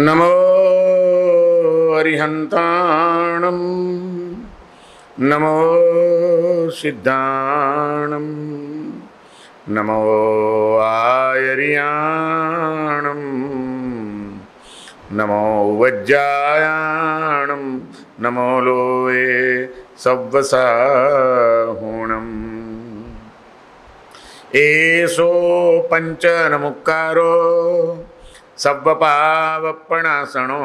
નમો અરિહંતાણમ નમો સિદ્ધાણમ નમો आयर्याणं નમો વજ્જાયાણમ નમો લોએ સવ્વસાહુણમ એસો પંચનમુક્કારો સવ્વપાવપણાસણો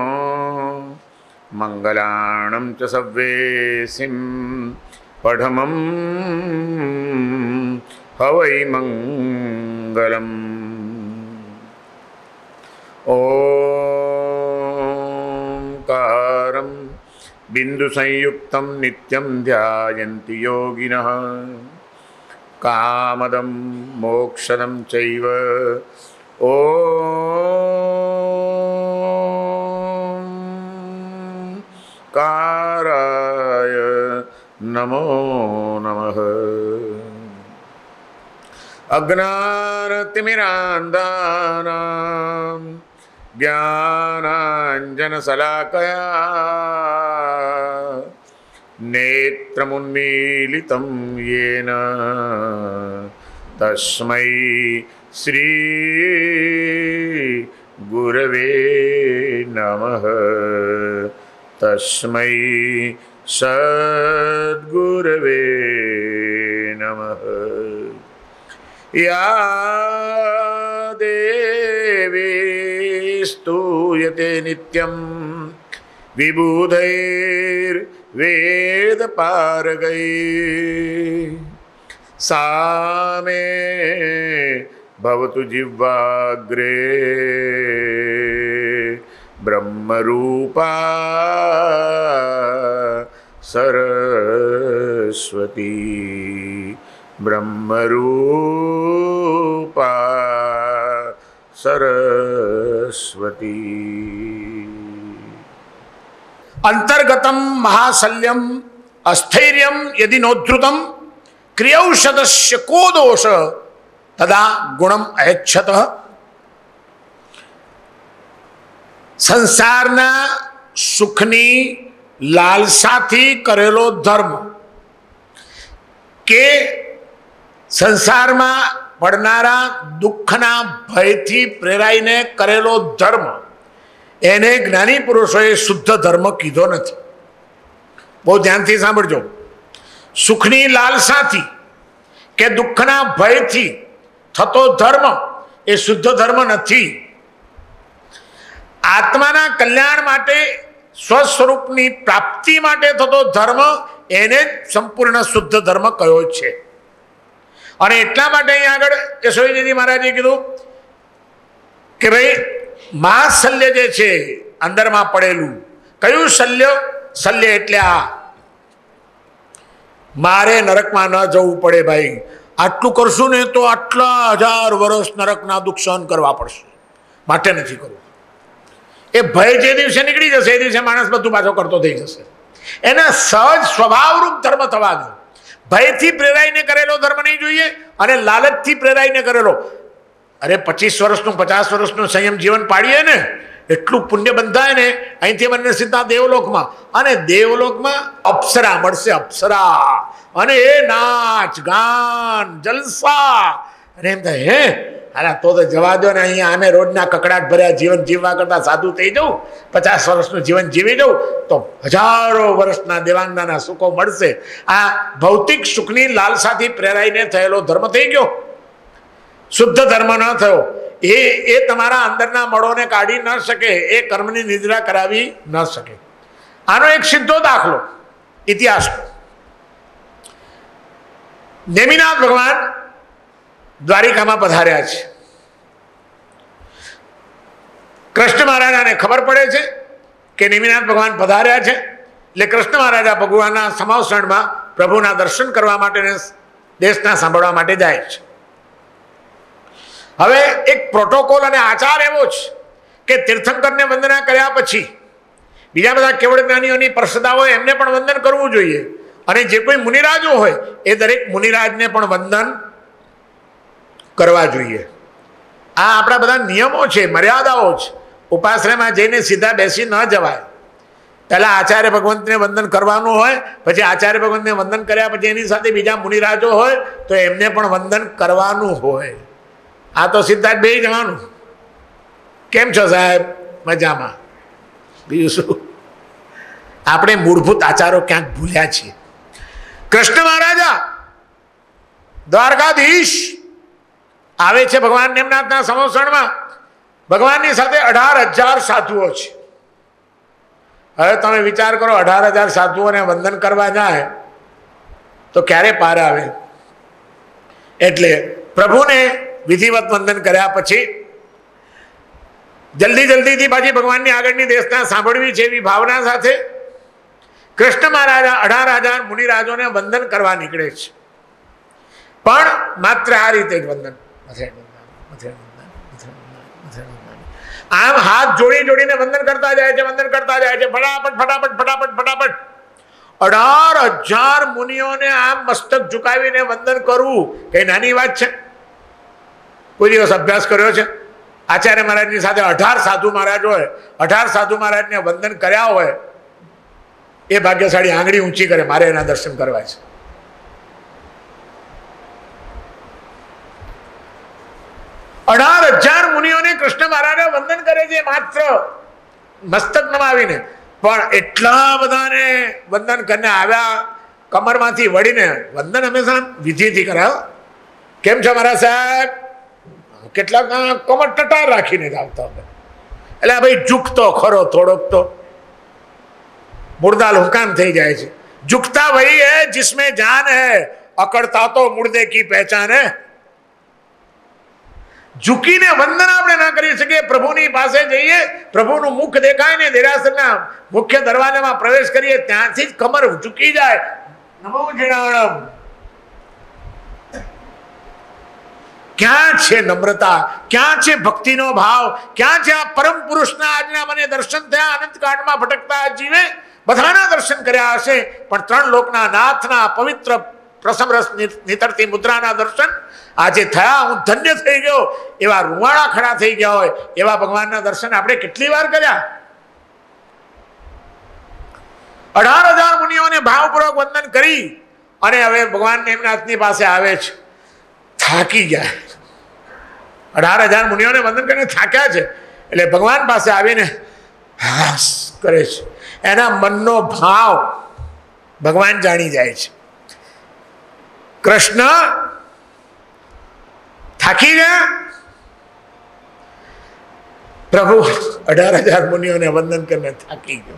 मङ्गलाणं ચ સવ્વેસિં પઢમં હવૈ મંગલમ ઓંકારમ બિંદુ સંયુક્ત નિત્યમ ધ્યાયંતિ યોગિન કામદમ મોક્ષદમ ચૈવ ઓ કારાય નમો નમઃ अज्ञानतिमिरान्दानां ज्ञानाञ्जनशलाकया नेत्रमुन्मीलितं येन तस्मै श्री गुरवे नमः तस्मै सद्गुरवे नमः या देवी स्तूयते नित्यं विबुधैर्वेदपारगैः सा मे भवतु जिह्वाग्रे ब्रह्मरूपा सरस्वती બ્રહ્મરૂપા સરસ્વતી. અંતર્ગતમ મહાશલ્યમ, અસ્થૈર્યમ યદિ નોદ્ધૃતમ ક્રિયૌષદસ્ય કો દોષ, તદા ગુણમ અયચ્છત. સંસારના સુખની લાલસાથી કરેલો ધર્મ, કે સંસારમાં પડનારા દુઃખના ભયથી પ્રેરાઈને કરેલો ધર્મ, એને જ્ઞાની પુરુષોએ શુદ્ધ ધર્મ કીધો નથી. બહુ ધ્યાનથી સાંભળજો. સુખની લાલસાથી કે દુઃખના ભયથી થતો ધર્મ એ શુદ્ધ ધર્મ નથી. આત્માના કલ્યાણ માટે, સ્વસ્વરૂપની પ્રાપ્તિ માટે થતો ધર્મ એને જ સંપૂર્ણ શુદ્ધ ધર્મ કયો છે. અને એટલા માટે અહીંયા આગળ યશોજીજી મહારાજે કીધું કે ભાઈ મહાશલ્ય જે છે અંદરમાં પડેલું. કયું શલ્ય? શલ્ય એટલે આ. મારે નરકમાં ન જવું પડે ભાઈ. આટલું કરશું ને તો આટલા હજાર વર્ષ નરકના દુઃખ સહન કરવા પડશે. માટે નથી કરવું. એ ભય જે દિવસે નીકળી જશે, એ દિવસે માણસ બધું પાછો કરતો થઈ જશે. એના સહજ સ્વભાવરૂપ ધર્મ થવા દો. ભયથી પ્રેરાઈને કરેલો ધર્મ નહીં જોઈએ અને લાલચથી પ્રેરાઈને કરેલો. અરે પચીસ વર્ષનું, પચાસ વર્ષનું સંયમ જીવન પાડીએ ને, એટલું પુણ્ય બંધાય ને, અહીંથી બંને સીધા દેવલોકમાં. અને દેવલોકમાં અપ્સરા, મળશે અપ્સરા. અને એ નાચ, ગાન, જલસા અને એમ થાય, હે? અરે તો તો જવા દો ને, અહીંયા આમે રોજના કકડાટ ભર્યા જીવન જીવવા કરતા સાધુ થઈ જવું પચાસ વર્ષનું જીવન જીવી જવું તો હજારો વર્ષના દેવાંગનાના સુખો મળશે. આ ભૌતિક સુખની લાલસાથી પ્રેરાઈને થયેલો ધર્મ થઈ ગયો. શુદ્ધ ધર્મ ન થયો. એ એ તમારા અંદરના મળોને કાઢી ન શકે, એ કર્મની નિદ્રા કરાવી ન શકે. આનો એક સીધો દાખલો ઇતિહાસ નેમિનાથ ભગવાન દ્વારિકામાં પધાર્યા છે. કૃષ્ણ મહારાજાને ખબર પડે છે કે નિમિનાથ ભગવાન પધાર્યા છે. એટલે કૃષ્ણ મહારાજા ભગવાનના સમાવસણમાં પ્રભુના દર્શન કરવા માટે દેશના સાંભળવા માટે જાય છે. હવે એક પ્રોટોકોલ અને આચાર એવો છે કે તીર્થંકરને વંદના કર્યા પછી બીજા બધા કેવળ જ્ઞાનીઓની પ્રસદા હોય એમને પણ વંદન કરવું જોઈએ. અને જે કોઈ મુનિરાજો હોય એ દરેક મુનિરાજને પણ વંદન કરવા જોઈએ. આ આપણા બધા નિયમો છે, મર્યાદાઓ છે. ઉપાશ્રયમાં જઈને સીધા બેસી ન જવાય. પહેલાં આચાર્ય ભગવંતને વંદન કરવાનું હોય, પછી આચાર્ય ભગવંતને વંદન કર્યા પછી એની સાથે બીજા મુનિરાજો હોય, તો એમને પણ વંદન કરવાનું હોય. આ તો સીધા જ બે જવાનું કેમ છો સાહેબ? મજામાં. બીજું શું? આપણે મૂળભૂત આચારો ક્યાંક ભૂલ્યા છીએ. કૃષ્ણ મહારાજા, દ્વારકાધીશ. આવે છે ભગવાન નિમનાથના સમોસણમાં. ભગવાનની સાથે અઢાર હજાર સાધુઓ છે. હવે તમે વિચાર કરો, અઢાર હજાર સાધુઓને વંદન કરવા જાય, તો ક્યારે પાર આવે? એટલે પ્રભુને વિધિવત વંદન કર્યા પછી જલ્દી જલ્દીથી પાછી ભગવાનની આગળની દેશના સાંભળવી છે એવી ભાવના સાથે કૃષ્ણ મહારાજા અઢાર હજાર મુનિરાજોને વંદન કરવા નીકળે છે. પણ માત્ર આ રીતે જ વંદન. આમ હાથ જોડી જોડીને વંદન કરતા જાય છે, વંદન કરતા જાય છે. ફટાફટ ફટાફટ ફટાફટ ફટાફટ. અઢાર હજાર મુનિઓને આમ મસ્તક ઝુકાવીને વંદન કરવું એ નાની વાત છે? કોઈ દિવસ અભ્યાસ કર્યો છે? આચાર્ય મહારાજની સાથે અઢાર સાધુ મહારાજ હોય, અઢાર સાધુ મહારાજને વંદન કર્યા હોય, એ ભાગ્યશાળી આંગળી ઊંચી કરે, મારે એના દર્શન કરવા છે. અઢાર હજાર મુનિઓને કૃષ્ણ મહારાજે વંદન કરે છે માત્ર મસ્તક નમાવીને. પણ એટલા બધાને વંદન કરીને આવ્યા, કમરમાંથી વળીને. વંદન હંમેશા વિધિથી કરાવ કેમ છો મારા સાહેબ? કેટલાક કમર ટટાર રાખીને જ આવતા હતા એટલે ભાઈ ઝૂકતો ખરો, થોડોક તો. મુર્દા હુકામ થઈ જાય છે. ઝુકતા વહી હે જિસમે જાન હે, અકડતા તો મુર્દે કી પહેચાન હે. ઝૂકીને વંદન આપણે ના કરી શકીએ. પ્રભુની પાસે જઈએ, પ્રભુનું મુખ દેખાય ને દેરાસરના મુખ્ય દરવાજામાં પ્રવેશ કરીએ, ત્યાંથી જ કમર ઝૂકી જાય. નમો જીણાણમ ક્યાં છે નમ્રતા? ક્યાં છે ભક્તિનો ભાવ? ક્યાં છે આ પરમ પુરુષના આજના મને દર્શન થયા? અનંત કાળમાં ભટકતા જીવે? બધાના દર્શન કર્યા હશે, પણ ત્રણ લોકના નાથના પવિત્ર પ્રસમ રસ નીતરતી મુદ્રાના દર્શન આજે થયા, હું ધન્ય થઈ ગયો. એવા રૂવાણા ખડા થઈ ગયા હોય, એવા ભગવાનના દર્શન આપણે કેટલી વાર કર્યા? અઢાર હજાર મુનિઓને ભાવપૂર્વક વંદન કરી અને હવે ભગવાન નેમનાથની પાસે આવે છે. થાકી ગયા. અઢાર હજાર મુનિઓને વંદન કરીને થાક્યા છે. એટલે ભગવાન પાસે આવીને હાસ કરે છે. એના મનનો ભાવ ભગવાન જાણી જાય છે. કૃષ્ણ થાકી ગયા પ્રભુ અઢાર હજાર મુનિઓને વંદન કરીને થાકી ગયો.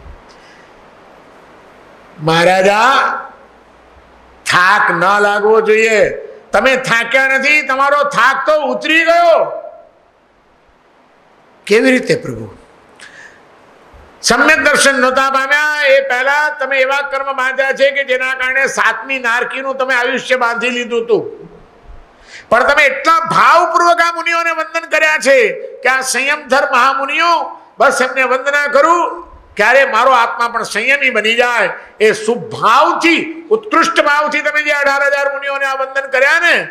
મહારાજા, થાક ન લાગવો જોઈએ. તમે થાક્યા નથી, તમારો થાક તો ઉતરી ગયો. કેવી રીતે પ્રભુ? સમ્યક દર્શન નહોતા પામ્યા. એ પહેલા તમે એવા કર્મ બાંધ્યા છે કે જેના કારણે સાતમી નારકીનું તમે આયુષ્ય બાંધી લીધું હતું. પણ તમે એટલા ભાવપૂર્વક આ મુનિઓને વંદન કર્યા છે કે આ સંયમધર મહામુનિઓ, બસ એમને વંદના કરું, ક્યારે મારો આત્મા પણ સંયમી બની જાય. એ શુભ ભાવથી, ઉત્કૃષ્ટ ભાવથી તમે જે અઢાર હજાર મુનિઓને આ વંદન કર્યા ને,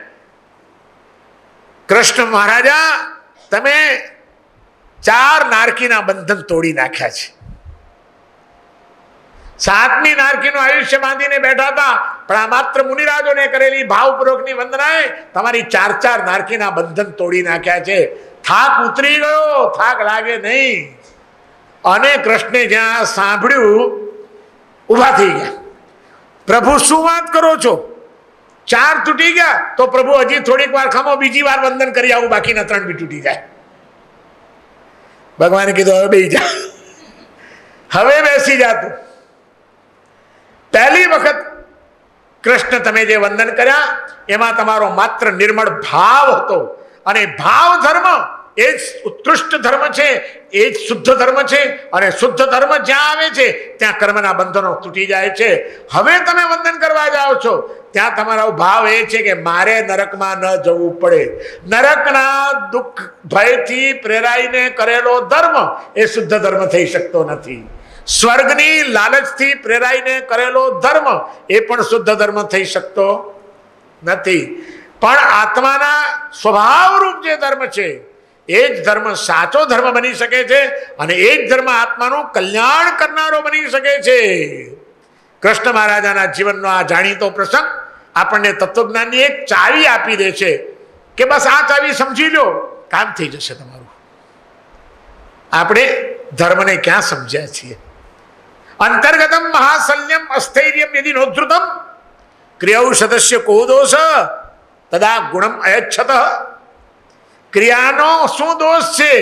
કૃષ્ણ મહારાજા, તમે ચાર નારકીના બંધન તોડી નાખ્યા છે. સાતમી નારકીનું આયુષ્ય બાંધીને બેઠા હતા પણ આ માત્ર મુનિરાજોને કરેલી ભાવપૂર્વકની વંદનાએ તમારી ચાર ચાર નારકીના બંધન તોડી નાખ્યા છે. થાક ઉતરી ગયો, થાક લાગે નહીં. અને કૃષ્ણે જ્યાં સાંભળ્યું, ઊભા થઈ ગયા. પ્રભુ શું વાત કરો છો? ચાર તૂટી ગયા, તો પ્રભુ હજી થોડીક વાર ખમો બીજી વાર વંદન કરી આવું, બાકીના ત્રણ બી તૂટી જાય. ભગવાને કીધું, હવે બેસી જા. હવે બેસી જા તું. પહેલી વખત કૃષ્ણ તમે જે વંદન કર્યા, એમાં તમારો માત્ર નિર્મળ ભાવ હતો. અને ભાવ ધર્મ એ જ ઉત્કૃષ્ટ ધર્મ છે, એ જ શુદ્ધ ધર્મ છે, અને શુદ્ધ ધર્મ જ્યાં આવે છે, ત્યાં કર્મના બંધનો તૂટી જાય છે. હવે તમે વંદન કરવા જાઓ છો, ત્યાં તમારો ભાવ એ છે કે મારે નરકમાં ન જવું પડે. નરકના દુઃખ ભયથી પ્રેરાઈને કરેલો ધર્મ એ શુદ્ધ ધર્મ થઈ શકતો નથી. સ્વર્ગની લાલચથી પ્રેરાઈને કરેલો ધર્મ એ પણ શુદ્ધ ધર્મ થઈ શકતો નથી. પણ આત્માના સ્વભાવરૂપ જે ધર્મ છે, એ જ ધર્મ સાચો ધર્મ બની શકે છે અને એ જ ધર્મ આત્માનું કલ્યાણ કરનારો બની શકે છે. કૃષ્ણ મહારાજાના જીવનનો આ જાણીતો પ્રસંગ આપણને તત્વજ્ઞાનની એક ચાવી આપી દે છે કે બસ આ ચાવી સમજી લો, કામ થઈ જશે તમારું. આપણે ધર્મને ક્યાં સમજ્યા છીએ? અંતર્ગતમ મહાસલ્યમ અસ્થૈર્યમ યદિ નોધૃતમ ક્રિયૌષધસ્ય કો દોષ તદા ગુણમ અયચ્છત ક્રિયાનો શું દોષ છે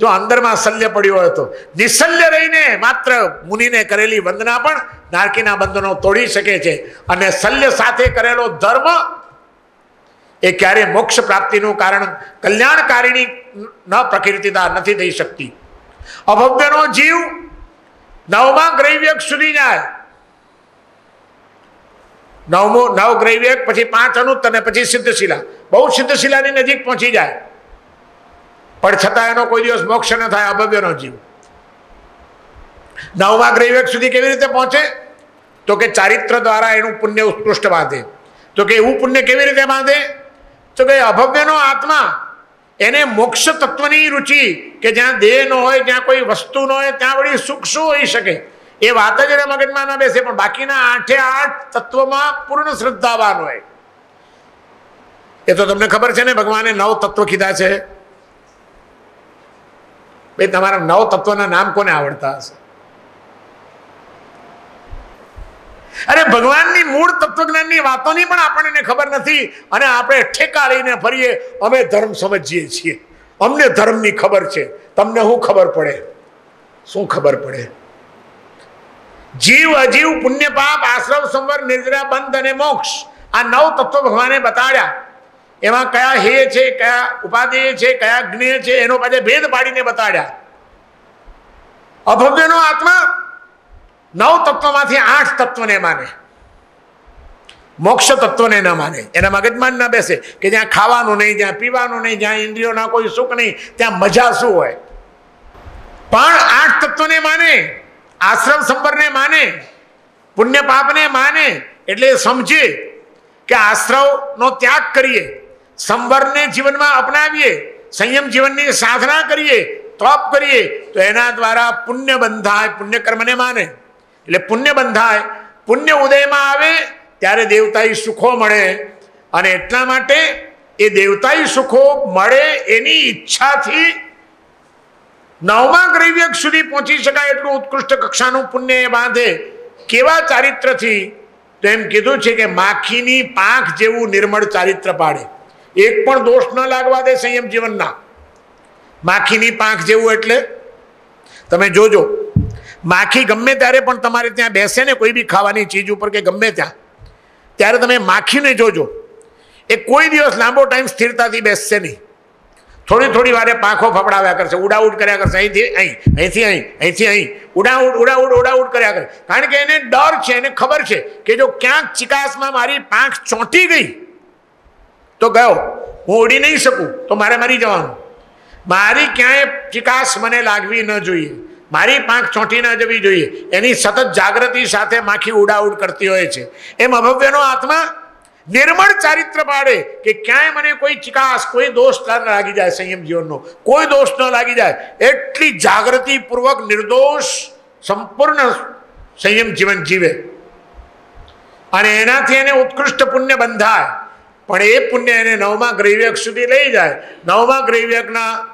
જો અંદરમાં શલ્ય પડ્યો હોય તો નિશલ્ય રહીને માત્ર મુનિને કરેલી વંદના પણ નારકીના બંધનો તોડી શકે છે અને શલ્ય સાથે કરેલો ધર્મ એ ક્યારે મોક્ષ પ્રાપ્તિનું કારણ કલ્યાણકારીની ન પ્રકીર્તિતા નથી થઈ શકતી અભવ્યનો જીવ નવમા ગ્રૈવ્યક સુધી જાય. નવમો, નવ ગ્રૈવ્યક, પછી પાંચ અનુત અને પછી સિદ્ધશિલા. બહુ સિદ્ધશિલાની નજીક પહોંચી જાય. પણ છતાં એનો કોઈ દિવસ મોક્ષ ન થાય અભવ્યનો જીવ. નવમા ગ્રૈવ્યક સુધી કેવી રીતે પહોંચે? તો કે ચારિત્ર દ્વારા એનું પુણ્ય ઉત્કૃષ્ટ બાંધે. તો કે એવું પુણ્ય કેવી રીતે બાંધે? તો કે અભવ્યનો આત્મા એને મોક્ષ તત્વની રુચિ કે જ્યાં દેહ ન હોય જ્યાં કોઈ વસ્તુ ન હોય, ત્યાં વળી સુખ શું હોઈ શકે? એ વાત જ એના મગજમાં ના બેસે, પણ બાકીના આઠે આઠ તત્વમાં પૂર્ણ શ્રદ્ધાવાન હોય. એ તો તમને ખબર છે ને, ભગવાને નવ તત્વ કીધા છે. ભાઈ, તમારા નવ તત્વના નામ કોને આવડતા હશે? અરે ભગવાનની મૂળ તત્વજ્ઞાનની વાતોની પણ આપણને ખબર નથી. અને આપણે ઠેકા લઈને ફરીએ, અમે ધર્મ સમજીએ છીએ. અમને ધર્મની ખબર છે. તમને શું ખબર પડે? શું ખબર પડે? જીવ અજીવ પુણ્ય પાપ આશ્રમ સંવર નિદ્રા બંધ અને મોક્ષ. આ નવ તત્વો ભગવાને બતાડ્યા. એમાં કયા હે છે, કયા ઉપાધેય છે, કયા જ્ઞેય છે, એનો પાછે ભેદ પાડીને બતાડ્યા. અભવ્યનો આત્મા નવ તત્વમાંથી આઠ તત્વને માને. મોક્ષ તત્વને ન માને. એના મગજમાં ના બેસે કે જ્યાં ખાવાનું નહીં, જ્યાં પીવાનું નહીં, જ્યાં ઇન્દ્રિયોના કોઈ સુખ નહીં, ત્યાં મજા શું હોય? પણ આઠ તત્વને માને, આશ્રમ સંપર્કને માને, પુણ્ય પાપને માને, એટલે સમજે કે આશ્રવનો ત્યાગ કરીએ, સંવરને જીવનમાં અપનાવીએ, સંયમ જીવનની સાધના કરીએ, તપ કરીએ, તો એના દ્વારા પુણ્ય બંધાય, પુણ્યકર્મને માને. એટલે પુણ્ય બંધાય. પુણ્ય ઉદયમાં આવે, ત્યારે દેવતાઈ સુખો મળે. અને એટલા માટે એ દેવતાઈ સુખો મળે એની ઈચ્છાથી નવમા ગ્રૈવ્યક સુધી પહોંચી શકાય એટલું ઉત્કૃષ્ટ કક્ષાનું પુણ્ય એ બાંધે. કેવા ચારિત્રથી? તો એમ કીધું છે કે માખીની પાંખ જેવું નિર્મળ ચારિત્ર પાડે. એક પણ દોષ ન લાગવા દે સંયમ જીવનના. માખીની પાંખ જેવું એટલે? તમે જોજો. માખી ગમે ત્યારે પણ તમારે ત્યાં બેસે ને કોઈ બી ખાવાની ચીજ ઉપર કે ગમે ત્યાં, ત્યારે તમે માખીને જોજો. એ કોઈ દિવસ લાંબો ટાઈમ સ્થિરતાથી બેસશે નહીં. થોડી થોડી વારે પાંખો ફફડાવ્યા કરશે, ઉડાઉડ કર્યા કરશે, અહીંથી અહીં અહીંથી અહીં અહીંથી અહીં, ઉડાઉડ ઉડાઉડ ઉડાઉડ કર્યા કરે. કારણ કે એને ડર છે, એને ખબર છે કે જો ક્યાંક ચિકાસમાં મારી પાંખ ચોંટી ગઈ, તો ગયો. હું ઉડી નહીં શકું, તો મારે મરી જવાનું. મારી ક્યાંય ચિકાસ મને લાગવી ન જોઈએ. મારી પાંખ ચોંટી ન જવી જોઈએ. એની સતત જાગૃતિ સાથે માખી ઉડાઉડ કરતી હોય છે. એમ અભવ્યનો આત્મા નિર્મળ ચારિત્ર પાડે કે ક્યાંય મને કોઈ ચિકાસ, કોઈ દોષ ન લાગી જાય સંયમ જીવનનો. કોઈ દોષ ન લાગી જાય. એટલી જાગૃતિપૂર્વક, નિર્દોષ, સંપૂર્ણ સંયમ જીવન જીવે. અને એનાથી એને ઉત્કૃષ્ટ પુણ્ય બંધાય. પણ એ પુણ્ય એને નવમા ગ્રૈવ્યક સુધી લઈ જાય. નવમા ગ્રૈવ્યકના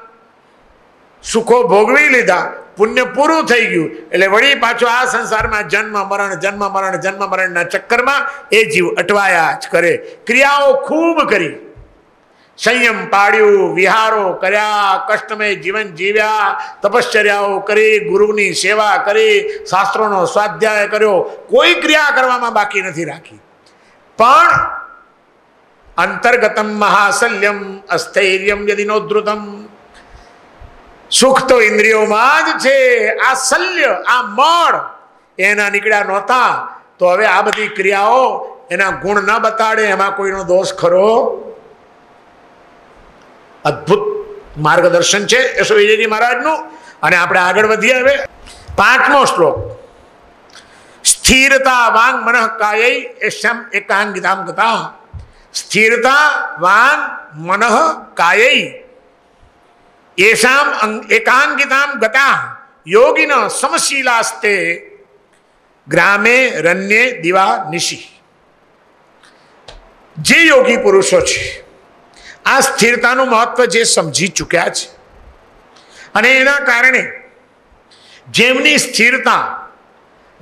સુખો ભોગવી લીધા, પુણ્ય પૂરું થઈ ગયું. એટલે વળી પાછો આ સંસારમાં જન્મ, મરણ જન્મ મરણ, જન્મ, મરણના ચક્કરમાં એ જીવ અટવાયા જ કરે. ક્રિયાઓ ખૂબ કરી. સંયમ પાડ્યું, વિહારો કર્યા કષ્ટમય જીવન જીવ્યા, તપશ્ચર્યાઓ કરી, ગુરુની સેવા કરી, શાસ્ત્રોનો સ્વાધ્યાય કર્યો. કોઈ ક્રિયા કરવામાં બાકી નથી રાખી. પણ અંતર્ગતમ મહાશલ્યમ, અસ્થૈર્યમ યદિ નોદ્રુતમ સુખ તો ઇન્દ્રિયોમાં જ છે, આ શલ્ય, આ મળ, એના નીકળ્યા નહોતા. તો હવે આ બધી ક્રિયાઓ એના ગુણ ન બતાડે, એમાં કોઈનો દોષ ખરો? અદ્ભુત માર્ગદર્શન છે યશો વિજયજી મહારાજનું? અને આપણે આગળ વધીએ હવે. પાંચમો શ્લોક. સ્થિરતા વાંગ મન કાય એ શમ એકાંગિતામ ગતા સ્થિરતા વાંગ મનઃ કાયૈ એશામ અંગ- એકાંગિતામ ગતા યોગિન સમશીલાસ્તે ગ્રામે રન્યે દિવા નિશી જે યોગી પુરુષો છે, આ સ્થિરતાનું મહત્વ જે સમજી ચૂક્યા છે, અને એના કારણે જેમની સ્થિરતા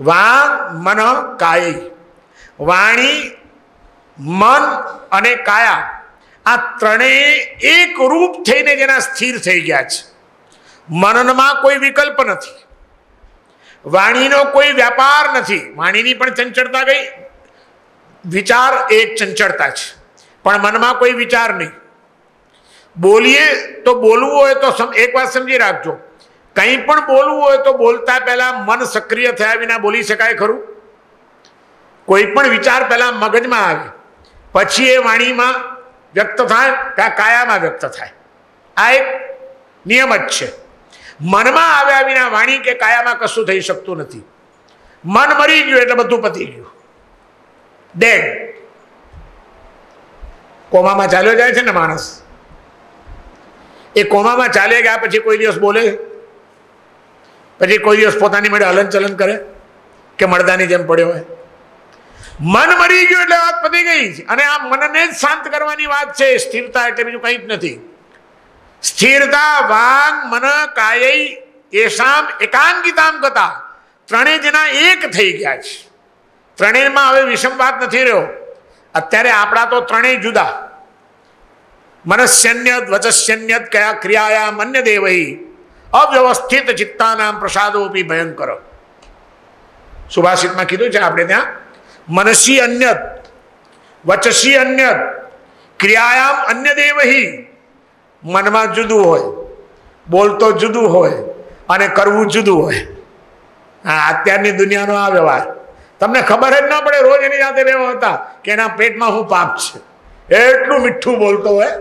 વાણ મન, કાય, વાણી, મન અને કાયા આ ત્રણેય એક રૂપ થઈને જેના સ્થિર થઈ ગયા છે. મનનમાં કોઈ વિકલ્પ નથી. વાણીનો કોઈ વ્યાપાર નથી. વાણીની પણ ચંચળતા ગઈ. વિચાર એક ચંચળતા છે. પણ મનમાં કોઈ વિચાર નહીં. બોલીએ તો બોલવું હોય તો એક વાત સમજી રાખજો. કંઈ પણ બોલવું હોય તો બોલતા પહેલાં મન સક્રિય થયા વિના બોલી શકાય ખરું? કોઈ પણ વિચાર પહેલાં મગજમાં આવે. પછી એ વાણીમાં વ્યક્ત થાય કે આ કાયામાં વ્યક્ત થાય. આ એક નિયમ જ છે. મનમાં આવ્યા વિના વાણી કે કાયામાં કશું થઈ શકતું નથી. મન મરી ગયું એટલે બધું પતી ગયું. ડેડ કોમામાં ચાલ્યો જાય છે ને માણસ? એ કોમામાં ચાલે ગયા પછી કોઈ દિવસ બોલે? પછી કોઈ દિવસ પોતાની મેળે હલન ચલન કરે? કે મળદાની જેમ પડ્યો હોય? મન મરી ગયું એટલે વાત પતી ગઈ. અને આ મનને જ શાંત કરવાની વાત છે. સ્થિરતા એટલે બીજું કંઈ જ નથી. સ્થિરતા, વાંગ, મન, કાયૈ એશામ એકાંગિતામ ગતા. ત્રણેય જણા એક થઈ ગયા છે. ત્રણેયમાં હવે વિષમવાદ નથી રહ્યો. અત્યારે આપણા તો ત્રણેય જુદા. મનસ્યન્યત વચસ્યન્યત કયા ક્રિયાયામ, અન્ય દેવહી અવ્યવસ્થિત ચિત્તાનામ પ્રસાદોપી ભયંકર. સુભાષિતમાં કીધું છે આપણે ત્યાં? મનસી અન્ય વચસી અન્યત ક્રિયાયામ અન્ય દેવહી મનમાં જુદું હોય બોલતો જુદું હોય અને કરવું જુદું હોય. હા અત્યારની દુનિયાનો આ વ્યવહાર. તમને ખબર જ ના પડે રોજ એની સાથે રહેવા હતા કે એના પેટમાં શું પાપ છે. એટલું મીઠું બોલતો હોય.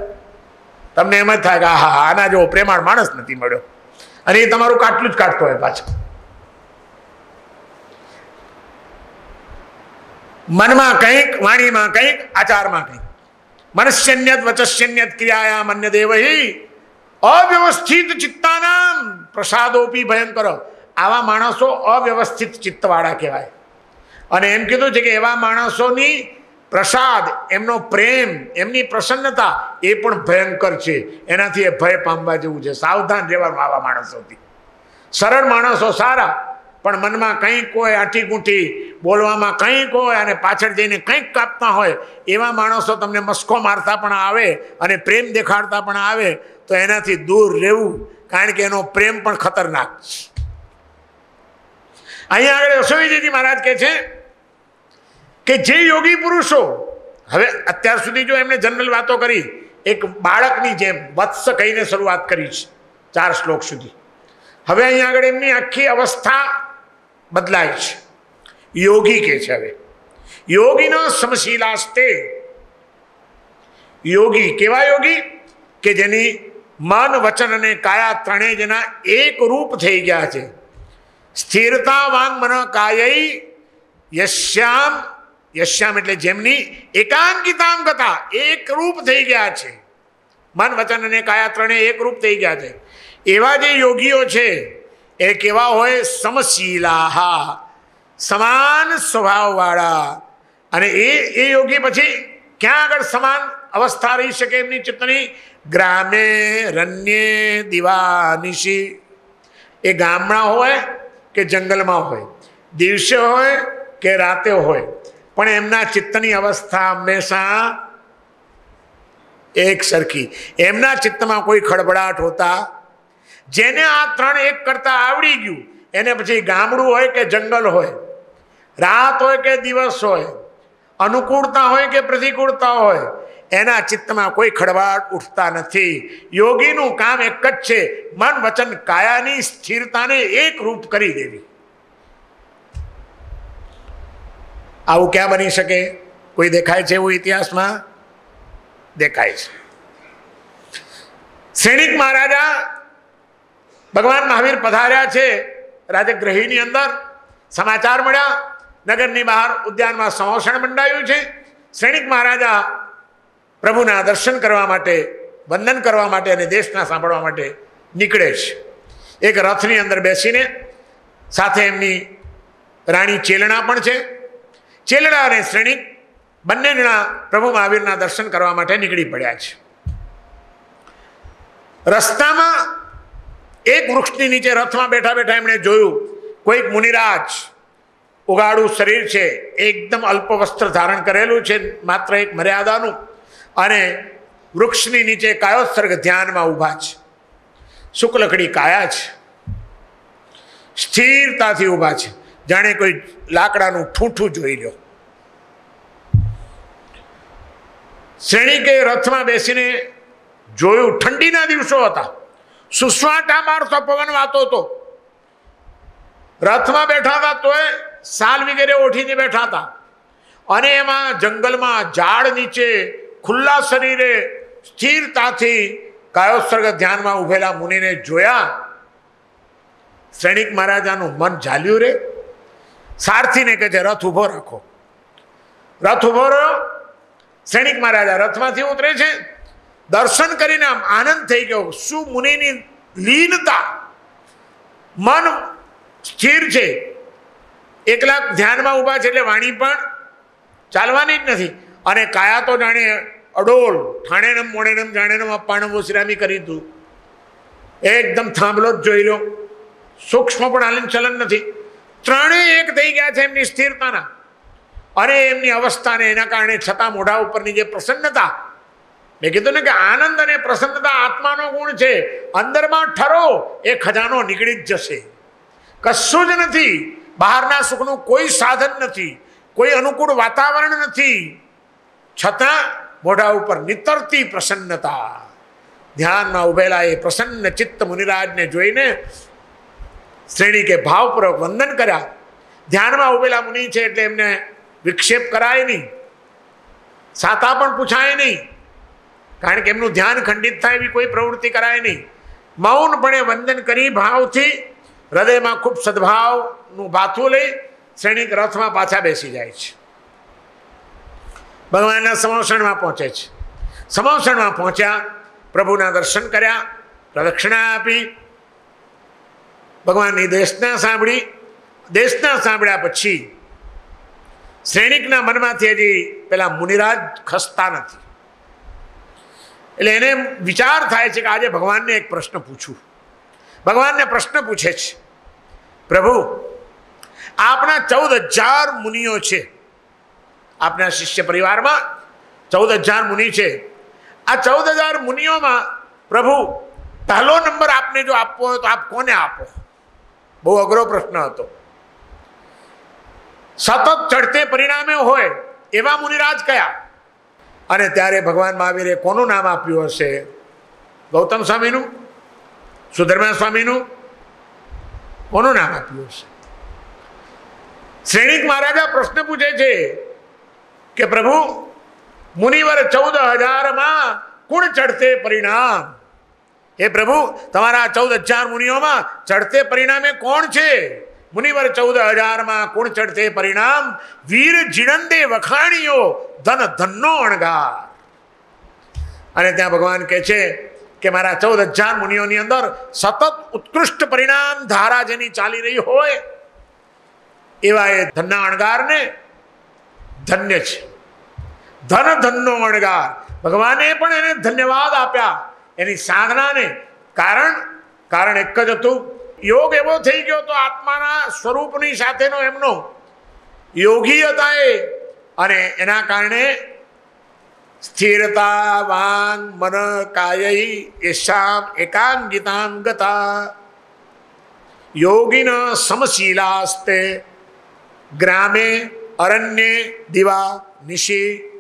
તમને એમ જ થાય કે હા આના જેવો પ્રેમાળ માણસ નથી મળ્યો. અને એ તમારું કાટલું જ કાઢતો હોય પાછો. મનમાં કંઈક, વાણીમાં કંઈક, આચારમાં કંઈક. મનસ્યન્યત વચસ્યન્યત ક્રિયાયામ અન્ય દેવહી અવ્યવસ્થિત ચિત્તાનામ. પ્રસાદોપી ભયંકર. આવા માણસો અવ્યવસ્થિત ચિત્તવાળા કહેવાય. અને એમ કીધું છે કે એવા માણસોની પ્રસાદ, એમનો પ્રેમ, એમની પ્રસન્નતા એ પણ ભયંકર છે. એનાથી એ ભય પામવા જેવું છે. સાવધાન રહેવાનું આવા માણસોથી. સરળ માણસો સારા. પણ મનમાં કંઈક હોય આંટી બોલવામાં કંઈક હોય અને પાછળ જઈને કંઈક કાપતા હોય એવા માણસો તમને મસ્કો મારતા પણ આવે અને પ્રેમ દેખાડતા પણ આવે, તો એનાથી દૂર રહેવું, કારણ કે એનો પ્રેમ પણ ખતરનાક છે. અહીંયા આગળ યશોવીજીજી મહારાજ કહે છે કે જે યોગી પુરુષો, હવે અત્યાર સુધી જો એમણે જનરલ વાતો કરી, એક બાળકની જેમ વત્સ કહીને શરૂઆત કરી છે, ચાર શ્લોક સુધી. હવે અહીંયા આગળ એમની આખી અવસ્થા બદલાય છે. યોગી કે છે હવે. યોગીનો સમશીલાસ્તે યોગી કેવા યોગી? કે જેની મન, વચન અને કાયા ત્રણેય જેના એક રૂપ થઈ ગયા છે. સ્થિરતા વાંગ મન કાયૈ યશ્યામ. યશ્યામ એટલે જેમની એકાંકિતામ ગતા એક રૂપ થઈ ગયા છે. મન, વચન અને કાયા ત્રણેય એક રૂપ થઈ ગયા છે. એવા જે યોગીઓ છે એ કેવા હોય? સમશીલાહા. સમાન સ્વભાવવાળા. અને એ એ યોગી પછી ક્યાં આગળ સમાન અવસ્થા રહી શકે એમની ચિત્તની ગ્રામે રન્યે દિવાનિશી. એ ગામડા હોય કે જંગલમાં હોય? દિવસે હોય કે રાતે હોય? પણ એમના ચિત્તની અવસ્થા હંમેશા એક સરખી. એમના ચિત્તમાં કોઈ ખડબડાટ હોતા જેને આ ત્રણ એક કરતા આવડી ગયું, એને પછી ગામડું હોય કે જંગલ હોય, રાત હોય કે દિવસ હોય, અનુકૂળતા હોય કે પ્રતિકૂળતા હોય, એના ચિત્તમાં કોઈ ખડવાટ ઉઠતા નથી. યોગીનું કામ એક જ છે, મન વચન કાયાની સ્થિરતાને એક રૂપ કરી દેવી. આવું ક્યાં બની શકે? કોઈ દેખાય છે એવું ઇતિહાસમાં? દેખાય છે. સૈનિક મહારાજા ભગવાન મહાવીર પધાર્યા છે. રાજગ્રહીની અંદર સમાચાર મળ્યા. નગરની બહાર ઉદ્યાનમાં સંવસણ મંડાયું છે. શ્રેણિક મહારાજા પ્રભુના દર્શન કરવા માટે, વંદન કરવા માટે અને દેશના સાંભળવા માટે નીકળે છે. એક રથની અંદર બેસીને સાથે એમની રાણી ચેલણા પણ છે. ચેલણા અને શ્રેણિક બંને જણા પ્રભુ મહાવીરના દર્શન કરવા માટે નીકળી પડ્યા છે. રસ્તામાં એક વૃક્ષની નીચે રથમાં બેઠા બેઠા એમણે જોયું, કોઈક મુનિરાજ, ઉગાડું શરીર છે, એકદમ અલ્પ વસ્ત્ર ધારણ કરેલું છે, માત્ર એક મર્યાદાનું, અને વૃક્ષની નીચે કાયોત્સર્ગ ધ્યાનમાં ઊભા છે. શુક્લકડી કાયા છે. સ્થિરતાથી ઊભા છે. જાણે કોઈ લાકડાનું ઠૂઠું જોઈ લો શ્રેણીકે રથમાં બેસીને જોયું, ઠંડીના દિવસો હતા. સુસવાટા મારતો પવન વાતો હતો. રથમાં બેઠા હતા તોય સાલ વગેરે ઓઠીને બેઠા હતા. અને એમાં જંગલમાં ઝાડ નીચે ખુલ્લા શરીરે સ્થિરતાથી કાયોત્સર્ગ ધ્યાનમાં ઉભેલા મુનિને જોયા. સૈનિક મહારાજાનું મન ઝાલ્યું રે. સારથીને કહે છે, રથ ઊભો રાખો. રથ ઊભો રહ્યો. સૈનિક મહારાજા રથમાંથી ઉતરે છે. દર્શન કરીને આમ આનંદ થઈ ગયો. શું મુનિની લીનતા? મન સ્થિર છે. એકલા ધ્યાનમાં ઊભા છે એટલે વાણી પણ ચાલવાની જ નથી. અને કાયા તો જાણે અડોલ, ઠાણેનમ, મોણેનમ, જાણેનમ અપાણમ ઓસરામી કરી દીધું. એકદમ થાંભલો જ જોઈ લો. સૂક્ષ્મ પણ હાલન ચલન નથી. ત્રણેય એક થઈ ગયા છે એમની સ્થિરતાના. અને એમની અવસ્થાને એના કારણે છતાં મોઢા ઉપરની જે પ્રસન્નતા મેં કીધું ને કે આનંદ અને પ્રસન્નતા આત્માનો ગુણ છે. અંદરમાં ઠરો, એ ખજાનો નીકળી જ જશે. કશું જ નથી. બહારના સુખનું કોઈ સાધન નથી. કોઈ અનુકૂળ વાતાવરણ નથી. છતાં મોઢા ઉપર નિતરતી પ્રસન્નતા. ધ્યાનમાં ઉભેલા એ પ્રસન્ન ચિત્ત મુનિરાજને જોઈને શ્રેણી કે ભાવપૂર્વક વંદન કર્યા. ધ્યાનમાં ઉભેલા મુનિ છે એટલે એમને વિક્ષેપ કરાય નહીં. સાતા પણ પૂછાય નહીં. કારણ કે એમનું ધ્યાન ખંડિત થાય એવી કોઈ પ્રવૃત્તિ કરાય નહીં. મૌનપણે વંદન કરી ભાવથી હૃદયમાં ખૂબ સદભાવનું ભાથું લઈ શ્રેણીક રથમાં પાછા બેસી જાય છે. ભગવાનના સમોસણમાં પહોંચે છે. સમોસણમાં પહોંચ્યા, પ્રભુના દર્શન કર્યા, પ્રદક્ષિણા આપી. ભગવાનની દેશના સાંભળી. દેશના સાંભળ્યા પછી શ્રેણિકના મનમાંથી હજી પેલા મુનિરાજ ખસતા નથી. એટલે એને વિચાર થાય છે કે આજે ભગવાનને એક પ્રશ્ન પૂછું. ભગવાનને પ્રશ્ન પૂછે છે, પ્રભુ, આપણા ચૌદ હજાર મુનિઓ છે. આપણા શિષ્ય પરિવારમાં ચૌદ હજાર મુનિ છે. આ ચૌદ હજાર મુનિઓમાં, પ્રભુ, પહેલો નંબર આપને જો આપવો હોય તો આપ કોને આપો? બહુ અઘરો પ્રશ્ન હતો. સતત ચડતે પરિણામે હોય એવા મુનિરાજ કયા? અને ત્યારે ભગવાન મહાવીરે કોનું નામ આપ્યું હશે? ગૌતમ સ્વામીનું? સુધર્મા સ્વામીનું? કોનું નામ આપ્યું હશે? શ્રેણિક મહારાજા પ્રશ્ન પૂછે છે કે પ્રભુ, મુનિવર ચૌદ હજારમાં કુણ ચડતે પરિણામ? હે પ્રભુ, તમારા ચૌદ હજાર મુનિઓમાં ચડતે પરિણામે કોણ છે? મુનિવર ચૌદ હજારમાં કુણ ચડતે પરિણામ? વીર જીણંદે વખાણીઓ ધન ધનનો અણગાર. અને ત્યાં ભગવાન કહે છે કે મારા ચૌદ હજાર મુનિઓની અંદર સતત ઉત્કૃષ્ટ પરિણામ ધારા જેની ચાલી રહી હોય, એવા એ ધનના અણગારને ધન્ય છે. ધન ધનનો અણગાર. ભગવાને પણ એને ધન્યવાદ આપ્યા. એની સાધનાને કારણ કારણ એક જ હતું યોગ એવો થઈ ગયો તો આત્માના સ્વરૂપની સાથેનો એમનો યોગી હતા એ. અને એના કારણે સ્થિરતા, વાંગ, મન, કાય યશામ એકાંગિતામ ગતા યોગિન સમશીલાસ્તે ગ્રામે અરણ્ય દિવા નિશી.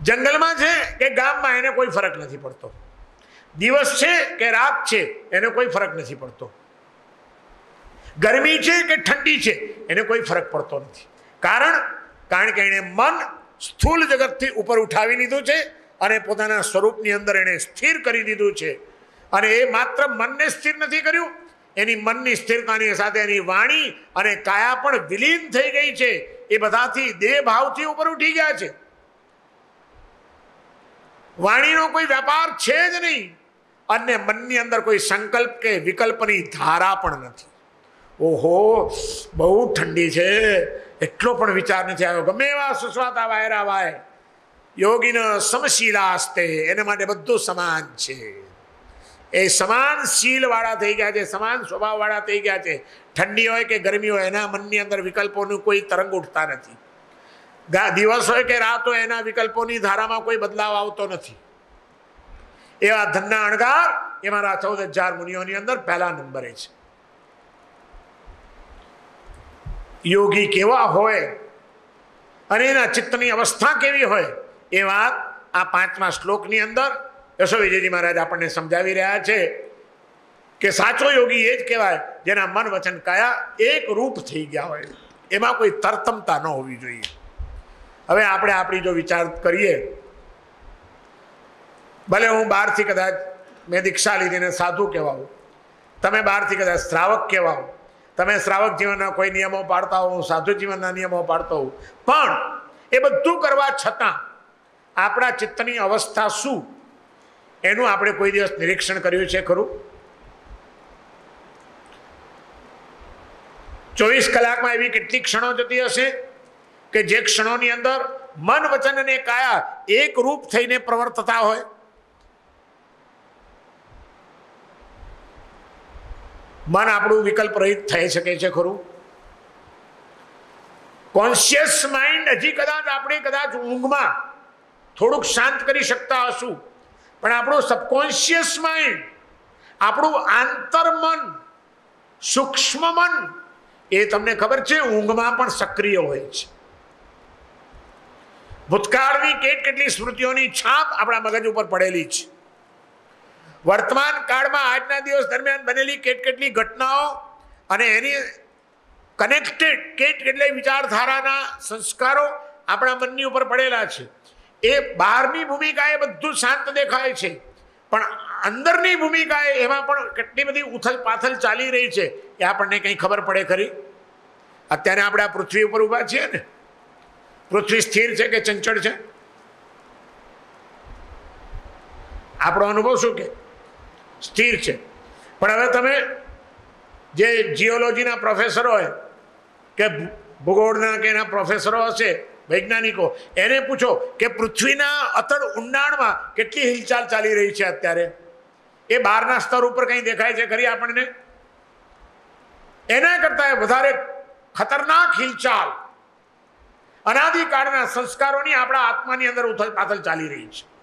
જંગલમાં છે કે ગામમાં એને કોઈ ફરક નથી પડતો. દિવસ છે કે રાત છે, એને કોઈ ફરક નથી પડતો. ગરમી છે કે ઠંડી છે, એને કોઈ ફરક પડતો નથી. કારણ કારણ કે એણે મન સ્થૂલ જગતથી ઉપર ઉઠાવી લીધું છે અને પોતાના સ્વરૂપની અંદર એણે સ્થિર કરી દીધું છે. અને એ માત્ર મનને સ્થિર નથી કર્યું, એની મનની સ્થિરતાની સાથે એની વાણી અને કાયા પણ વિલીન થઈ ગઈ છે. એ બધાથી દેહ ભાવથી ઉપર ઉઠી ગયા છે. વાણીનો કોઈ વેપાર છે જ નહીં. અને મનની અંદર કોઈ સંકલ્પ કે વિકલ્પની ધારા પણ નથી. ઓહો, બહુ ઠંડી છે. એટલો પણ વિચાર નથી આવ્યો. ગમે એવા સુસ્વાતા વાયરા વાય. યોગીન સમશીલાસ્તે, એને માટે બધું સમાન છે. એ સમાન શીલવાળા થઈ ગયા છે, સમાન સ્વભાવવાળા થઈ ગયા છે. ઠંડી હોય કે ગરમી હોય, એના મનની અંદર વિકલ્પોનું કોઈ તરંગ ઉઠતા નથી. દિવસ હોય કે રાત હોય, એના વિકલ્પોની ધારામાં કોઈ બદલાવ આવતો નથી. એવા ધનના અણગાર, એ મારા ચૌદ હજાર મુનિઓની અંદર પહેલા નંબરે છે. યોગી કેવા હોય અને એના ચિત્તની અવસ્થા કેવી હોય એ વાત આ પાંચમા શ્લોકની અંદર યશો વિજયજી મહારાજ આપણને સમજાવી રહ્યા છે કે સાચો યોગી એ જ કહેવાય જેના મન વચન કયા એક રૂપ થઈ ગયા હોય. એમાં કોઈ તરતમતા ન હોવી જોઈએ. હવે આપણે આપણી જો વિચાર કરીએ, ભલે હું બહારથી કદાચ મેં દીક્ષા લીધીને સાધુ કહેવાઉં તમે બહારથી કદાચ શ્રાવક કહેવાઓ તમે શ્રાવક જીવનના કોઈ નિયમો પાડતા હો સાધુ જીવનના નિયમો પાડતો હોઉં પણ એ બધું કરવા છતાં આપણા ચિત્તની અવસ્થા શું? એનું આપણે કોઈ દિવસ નિરીક્ષણ કર્યું છે, ખરું? ચોવીસ કલાકમાં એવી કેટલી ક્ષણો જતી હશે કે જે ક્ષણોની અંદર મન વચન અને કાયા એક રૂપ થઈને પ્રવર્તતા હોય? મન આપણું વિકલ્પ રહિત થઈ શકે છે ખરું? કોન્શિયસ માઇન્ડ હજી કદાચ આપણે કદાચ ઊંઘમાં થોડુંક શાંત કરી શકતા હશું. પણ આપણું સબકોન્શિયસ માઇન્ડ આપણું આંતરમન સૂક્ષ્મ મન, એ તમને ખબર છે ઊંઘમાં પણ સક્રિય હોય છે. ભૂતકાળની કેટ કેટલી સ્મૃતિઓની છાપ આપણા મગજ ઉપર પડેલી છે. વર્તમાન કાળમાં આજના દિવસ દરમિયાન બનેલી કેટ કેટલી ઘટનાઓ અને એની કનેક્ટેડ કેટ કેટલાય વિચારધારાના સંસ્કારો આપણા મનની ઉપર પડેલા છે. એ બહારની ભૂમિકા એ બધું શાંત દેખાય છે. પણ અંદરની ભૂમિકા એમાં પણ કેટલી બધી ઉથલ પાથલ ચાલી રહી છે એ આપણને કંઈ ખબર પડે ખરી? અત્યારે આપણે આ પૃથ્વી ઉપર ઊભા છીએ ને. પૃથ્વી સ્થિર છે કે ચંચળ છે? આપણો અનુભવ શું કે? સ્થિર છે. પણ હવે તમે જે જીઓલોજીના પ્રોફેસરો હોય કે ભૂગોળના કે એના પ્રોફેસરો હશે, વૈજ્ઞાનિકો, એને પૂછો કે પૃથ્વીના અતડ ઊંડાણમાં કેટલી હિલચાલ ચાલી રહી છે અત્યારે? એ બહારના સ્તર ઉપર કંઈ દેખાય છે ખરી આપણને? એના કરતાં વધારે ખતરનાક હિલચાલ અનાદિકાળના સંસ્કારોની આપણા આત્માની અંદર ઉથલ પાથલ ચાલી રહી છે.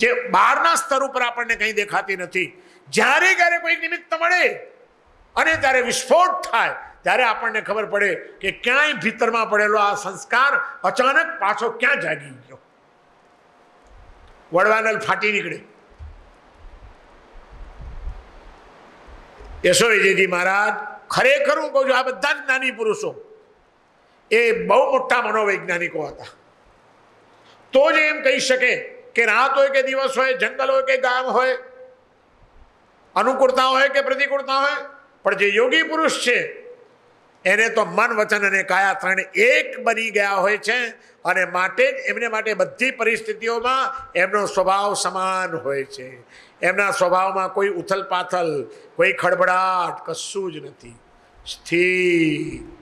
જે બહારના સ્તર ઉપર આપણને કંઈ દેખાતી નથી. જ્યારે ક્યારે કોઈ નિમિત્ત મળે અને ત્યારે વિસ્ફોટ થાય, ત્યારે આપણને ખબર પડે કે ક્યાંય ભીતરમાં પડેલો આ સંસ્કાર અચાનક પાછો ક્યાં જાગી ગયો. વડવાનલ ફાટી નીકળે. યશો વિજયજી મહારાજ, ખરેખર હું કહું છું, આ બધા જ્ઞાની પુરુષો એ બહુ મોટા મનોવૈજ્ઞાનિકો હતા. તો જ એમ કહી શકે કે રાત હોય કે દિવસ હોય, જંગલ હોય કે ગામ હોય, અનુકૂળતા હોય કે પ્રતિકૂળતા હોય, પણ જે યોગી પુરુષ છે, એને તો મન, વચન અને કાયા ત્રણ એક બની ગયા હોય છે અને માટે એમને માટે બધી પરિસ્થિતિઓમાં એમનો સ્વભાવ સમાન હોય છે. એમના સ્વભાવમાં કોઈ ઉથલ પાથલ, કોઈ ખડબડાટ કશું જ નથી. સ્થિર.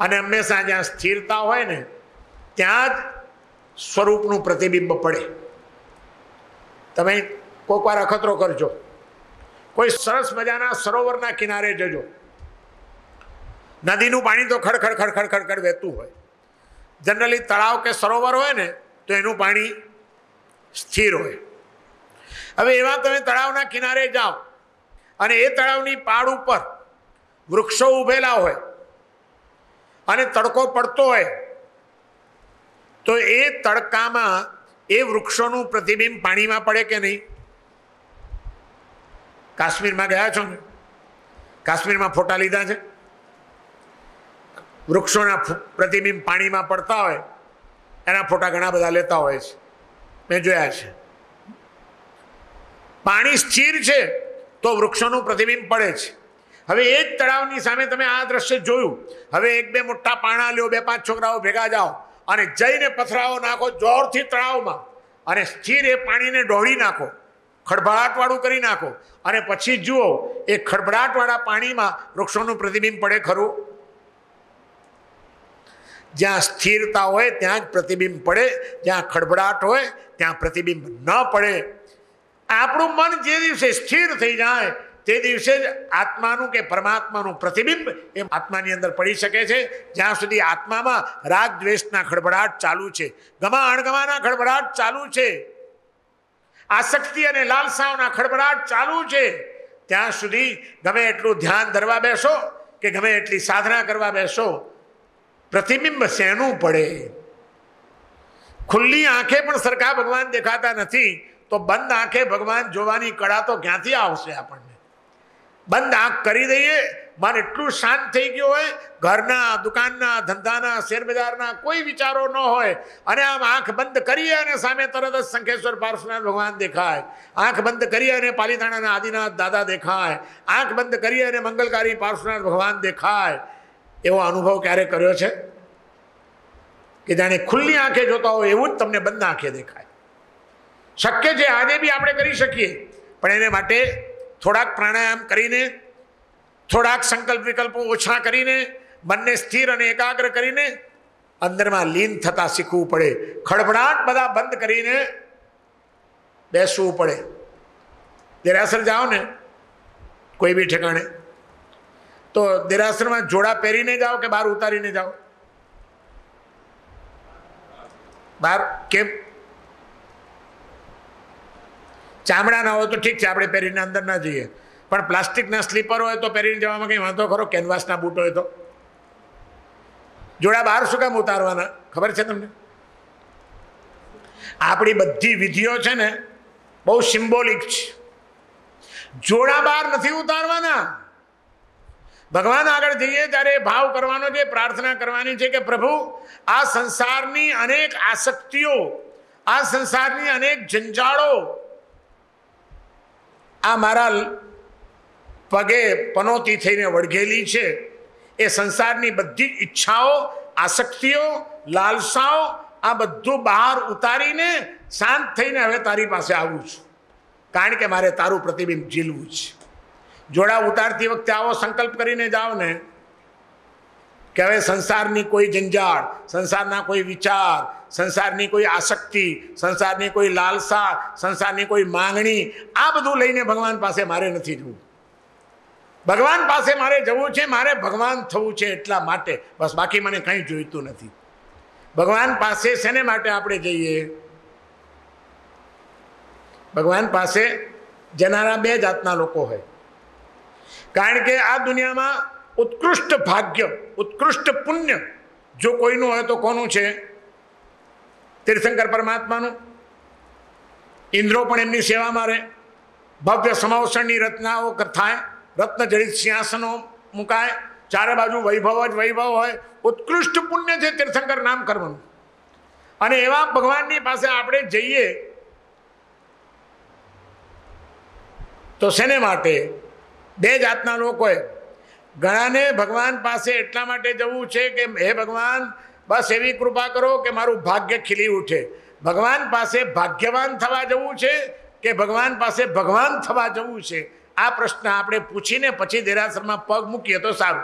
અને હંમેશા જ્યાં સ્થિરતા હોય ને, ત્યાં જ સ્વરૂપનું પ્રતિબિંબ પડે. તમે કોઈક વાર અખતરો કરજો. કોઈ સરસ મજાના સરોવરના કિનારે જજો. નદીનું પાણી તો ખડખડ ખડખડ ખડખડ વહેતું હોય. જનરલી તળાવ કે સરોવર હોય ને, તો એનું પાણી સ્થિર હોય. હવે એવા તમે તળાવના કિનારે જાઓ અને એ તળાવની પાડ ઉપર વૃક્ષો ઊભેલા હોય અને તડકો પડતો હોય, તો એ તડકામાં એ વૃક્ષોનું પ્રતિબિંબ પાણીમાં પડે કે નહીં? કાશ્મીરમાં ગયા છો ને? કાશ્મીરમાં ફોટા લીધા છે? વૃક્ષોના પ્રતિબિંબ પાણીમાં પડતા હોય, એના ફોટા ઘણા બધા લેતા હોય છે. મેં જોયા છે. પાણી સ્થિર છે, તો વૃક્ષોનું પ્રતિબિંબ પડે છે. હવે એ જ તળાવની સામે તમે આ દ્રશ્ય જોયું. હવે એક બે મોટા પાણા લ્યો, બે પાંચ છોકરાઓ ભેગા જાઓ. અને જઈને પથરાઓ નાખો, જોરથી તળાવમાં. અને સ્થિર એ પાણીને ડોળી નાખો, ખડભડાટવાળું કરી નાખો. અને પછી જુઓ, એ ખડભડાટવાળા પાણીમાં વૃક્ષોનું પ્રતિબિંબ પડે ખરું? જ્યાં સ્થિરતા હોય, ત્યાં જ પ્રતિબિંબ પડે. જ્યાં ખડભડાટ હોય, ત્યાં પ્રતિબિંબ ન પડે. આપણું મન જે દિવસે સ્થિર થઈ જાય તે દિવસે જ આત્માનું કે પરમાત્માનું પ્રતિબિંબ એ આત્માની અંદર પડી શકે છે. જ્યાં સુધી આત્મામાં રાગ દ્વેષના ખડભડાટ ચાલુ છે. ગમા અણગમાના ખડભડાટ ચાલુ છે. આસક્તિ અને લાલસાઓના ખડભડાટ ચાલુ છે. ત્યાં સુધી ગમે એટલું ધ્યાન ધરવા બેસો કે ગમે એટલી સાધના કરવા બેસો. પ્રતિબિંબ શેનું પડે? ખુલ્લી આંખે પણ સરખા ભગવાન દેખાતા નથી. તો બંધ આંખે ભગવાન જોવાની કળા તો ક્યાંથી આવશે આપણને? બંધ આંખ કરી દઈએ મન એટલું શાંત થઈ ગયું હોય, ઘરના, દુકાનના, ધંધાના, શેરબજારના કોઈ વિચારો ન હોય, અને આમ આંખ બંધ કરીએ અને સામે તરત જ શંખેશ્વર પાર્શ્વનાથ ભગવાન દેખાય. આંખ બંધ કરીએ અને પાલીતાણાના આદિનાથ દાદા દેખાય. આંખ બંધ કરીએ અને મંગલકારી પાર્શ્વનાથ ભગવાન દેખાય. એવો અનુભવ ક્યારે કર્યો છે? કે જાણે ખુલ્લી આંખે જોતા હોય એવું જ તમને બંધ આંખે દેખાય. શક્ય છે આજે બી આપણે કરી શકીએ, પણ એને માટે થોડાક પ્રાણાયામ કરીને, થોડાક સંકલ્પ વિકલ્પો ઓછા કરીને, મનને સ્થિર અને એકાગ્ર કરીને અંદરમાં લીન થતા શીખવું પડે. ખડભડાટ બધા બંધ કરીને બેસવું પડે. દેરાસર જાઓ ને, કોઈ બી ઠેકાણે. તો દેરાસરમાં જોડા પહેરીને જાઓ કે બહાર ઉતારીને જાઓ? બહાર? કેમ? ચામડાના હોય તો ઠીક છે, આપણે પહેરીને અંદર ના જઈએ. પણ પ્લાસ્ટિકના સ્લીપર હોય તો પહેરીને જવામાં કંઈ વાંધો ખરો? કેનવાસના બૂટ હોય તો? જોડા બહાર શું કામ ઉતારવાના? ખબર છે તમને? આપણી બધી વિધિઓ છે ને, બહુ સિમ્બોલિક છે. જોડા બહાર નથી ઉતારવાના. ભગવાન આગળ જઈએ ત્યારે ભાવ કરવાનો છે, પ્રાર્થના કરવાની છે કે પ્રભુ, આ સંસારની અનેક આસક્તિઓ, આ સંસારની અનેક જંજાળો આ મારા પગે પનોતી થઈને વળગેલી છે. એ સંસારની બધી ઈચ્છાઓ, આસક્તિઓ, લાલસાઓ, આ બધું બહાર ઉતારીને શાંત થઈને હવે તારી પાસે આવું છું. કારણ કે મારે તારું પ્રતિબિંબ ઝીલવું છે. જોડા ઉતારતી વખતે આવો સંકલ્પ કરીને જાઓ ને કે હવે સંસારની કોઈ જંજાળ, સંસારના કોઈ વિચાર, સંસારની કોઈ આસક્તિ, સંસારની કોઈ લાલસા, સંસારની કોઈ માંગણી, આ બધું લઈને ભગવાન પાસે મારે નથી જવું. ભગવાન પાસે મારે જવું છે, મારે ભગવાન થવું છે એટલા માટે. બસ બાકી મને કંઈ જોઈતું નથી. ભગવાન પાસે શેને માટે આપણે જઈએ? ભગવાન પાસે જનારા બે જાતના લોકો હોય. કારણ કે આ દુનિયામાં ઉત્કૃષ્ટ ભાગ્ય, ઉત્કૃષ્ટ પુણ્ય, જો કોઈનું હોય તો કોનું છે? તીર્થંકર પરમાત્માનું. ઇન્દ્રો પણ એમની સેવામાં રહે. ભવ્ય સમાવસણની રચનાઓ થાય. રત્ન જડિત સિંહાસનો મુકાય. ચારે બાજુ વૈભવ જ વૈભવ હોય. ઉત્કૃષ્ટ પુણ્ય છે તીર્થંકર નામ કરવાનું. અને એવા ભગવાનની પાસે આપણે જઈએ તો શેને માટે? બે જાતના લોકોએ ઘણાને ભગવાન પાસે એટલા માટે જવું છે કે હે ભગવાન, બસ એવી કૃપા કરો કે મારું ભાગ્ય ખીલી ઉઠે. ભગવાન પાસે ભાગ્યવાન થવા જવું છે કે ભગવાન પાસે ભગવાન થવા જવું છે? આ પ્રશ્ન આપણે પૂછીને પછી દેરાસરમાં પગ મૂકીએ તો સારું.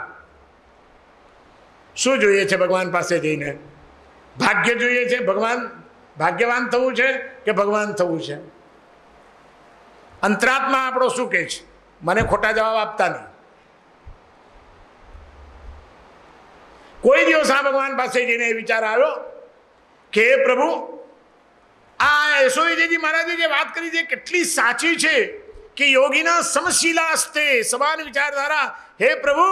શું જોઈએ છે ભગવાન પાસે જઈને? ભાગ્ય જોઈએ છે ભગવાન? ભાગ્યવાન થવું છે કે ભગવાન થવું છે? અંતરાત્મા આપણો શું કહે છે? મને ખોટા જવાબ આપતા નહીં. કોઈ દિવસ આ ભગવાન પાસે જઈને વિચાર આવ્યો કે હે પ્રભુ, આ યશોદેજી મહારાજે જે વાત કરી છે કેટલી સાચી છે કે યોગીના સમશીલા હસ્તે સમાન વિચારધારા, હે પ્રભુ,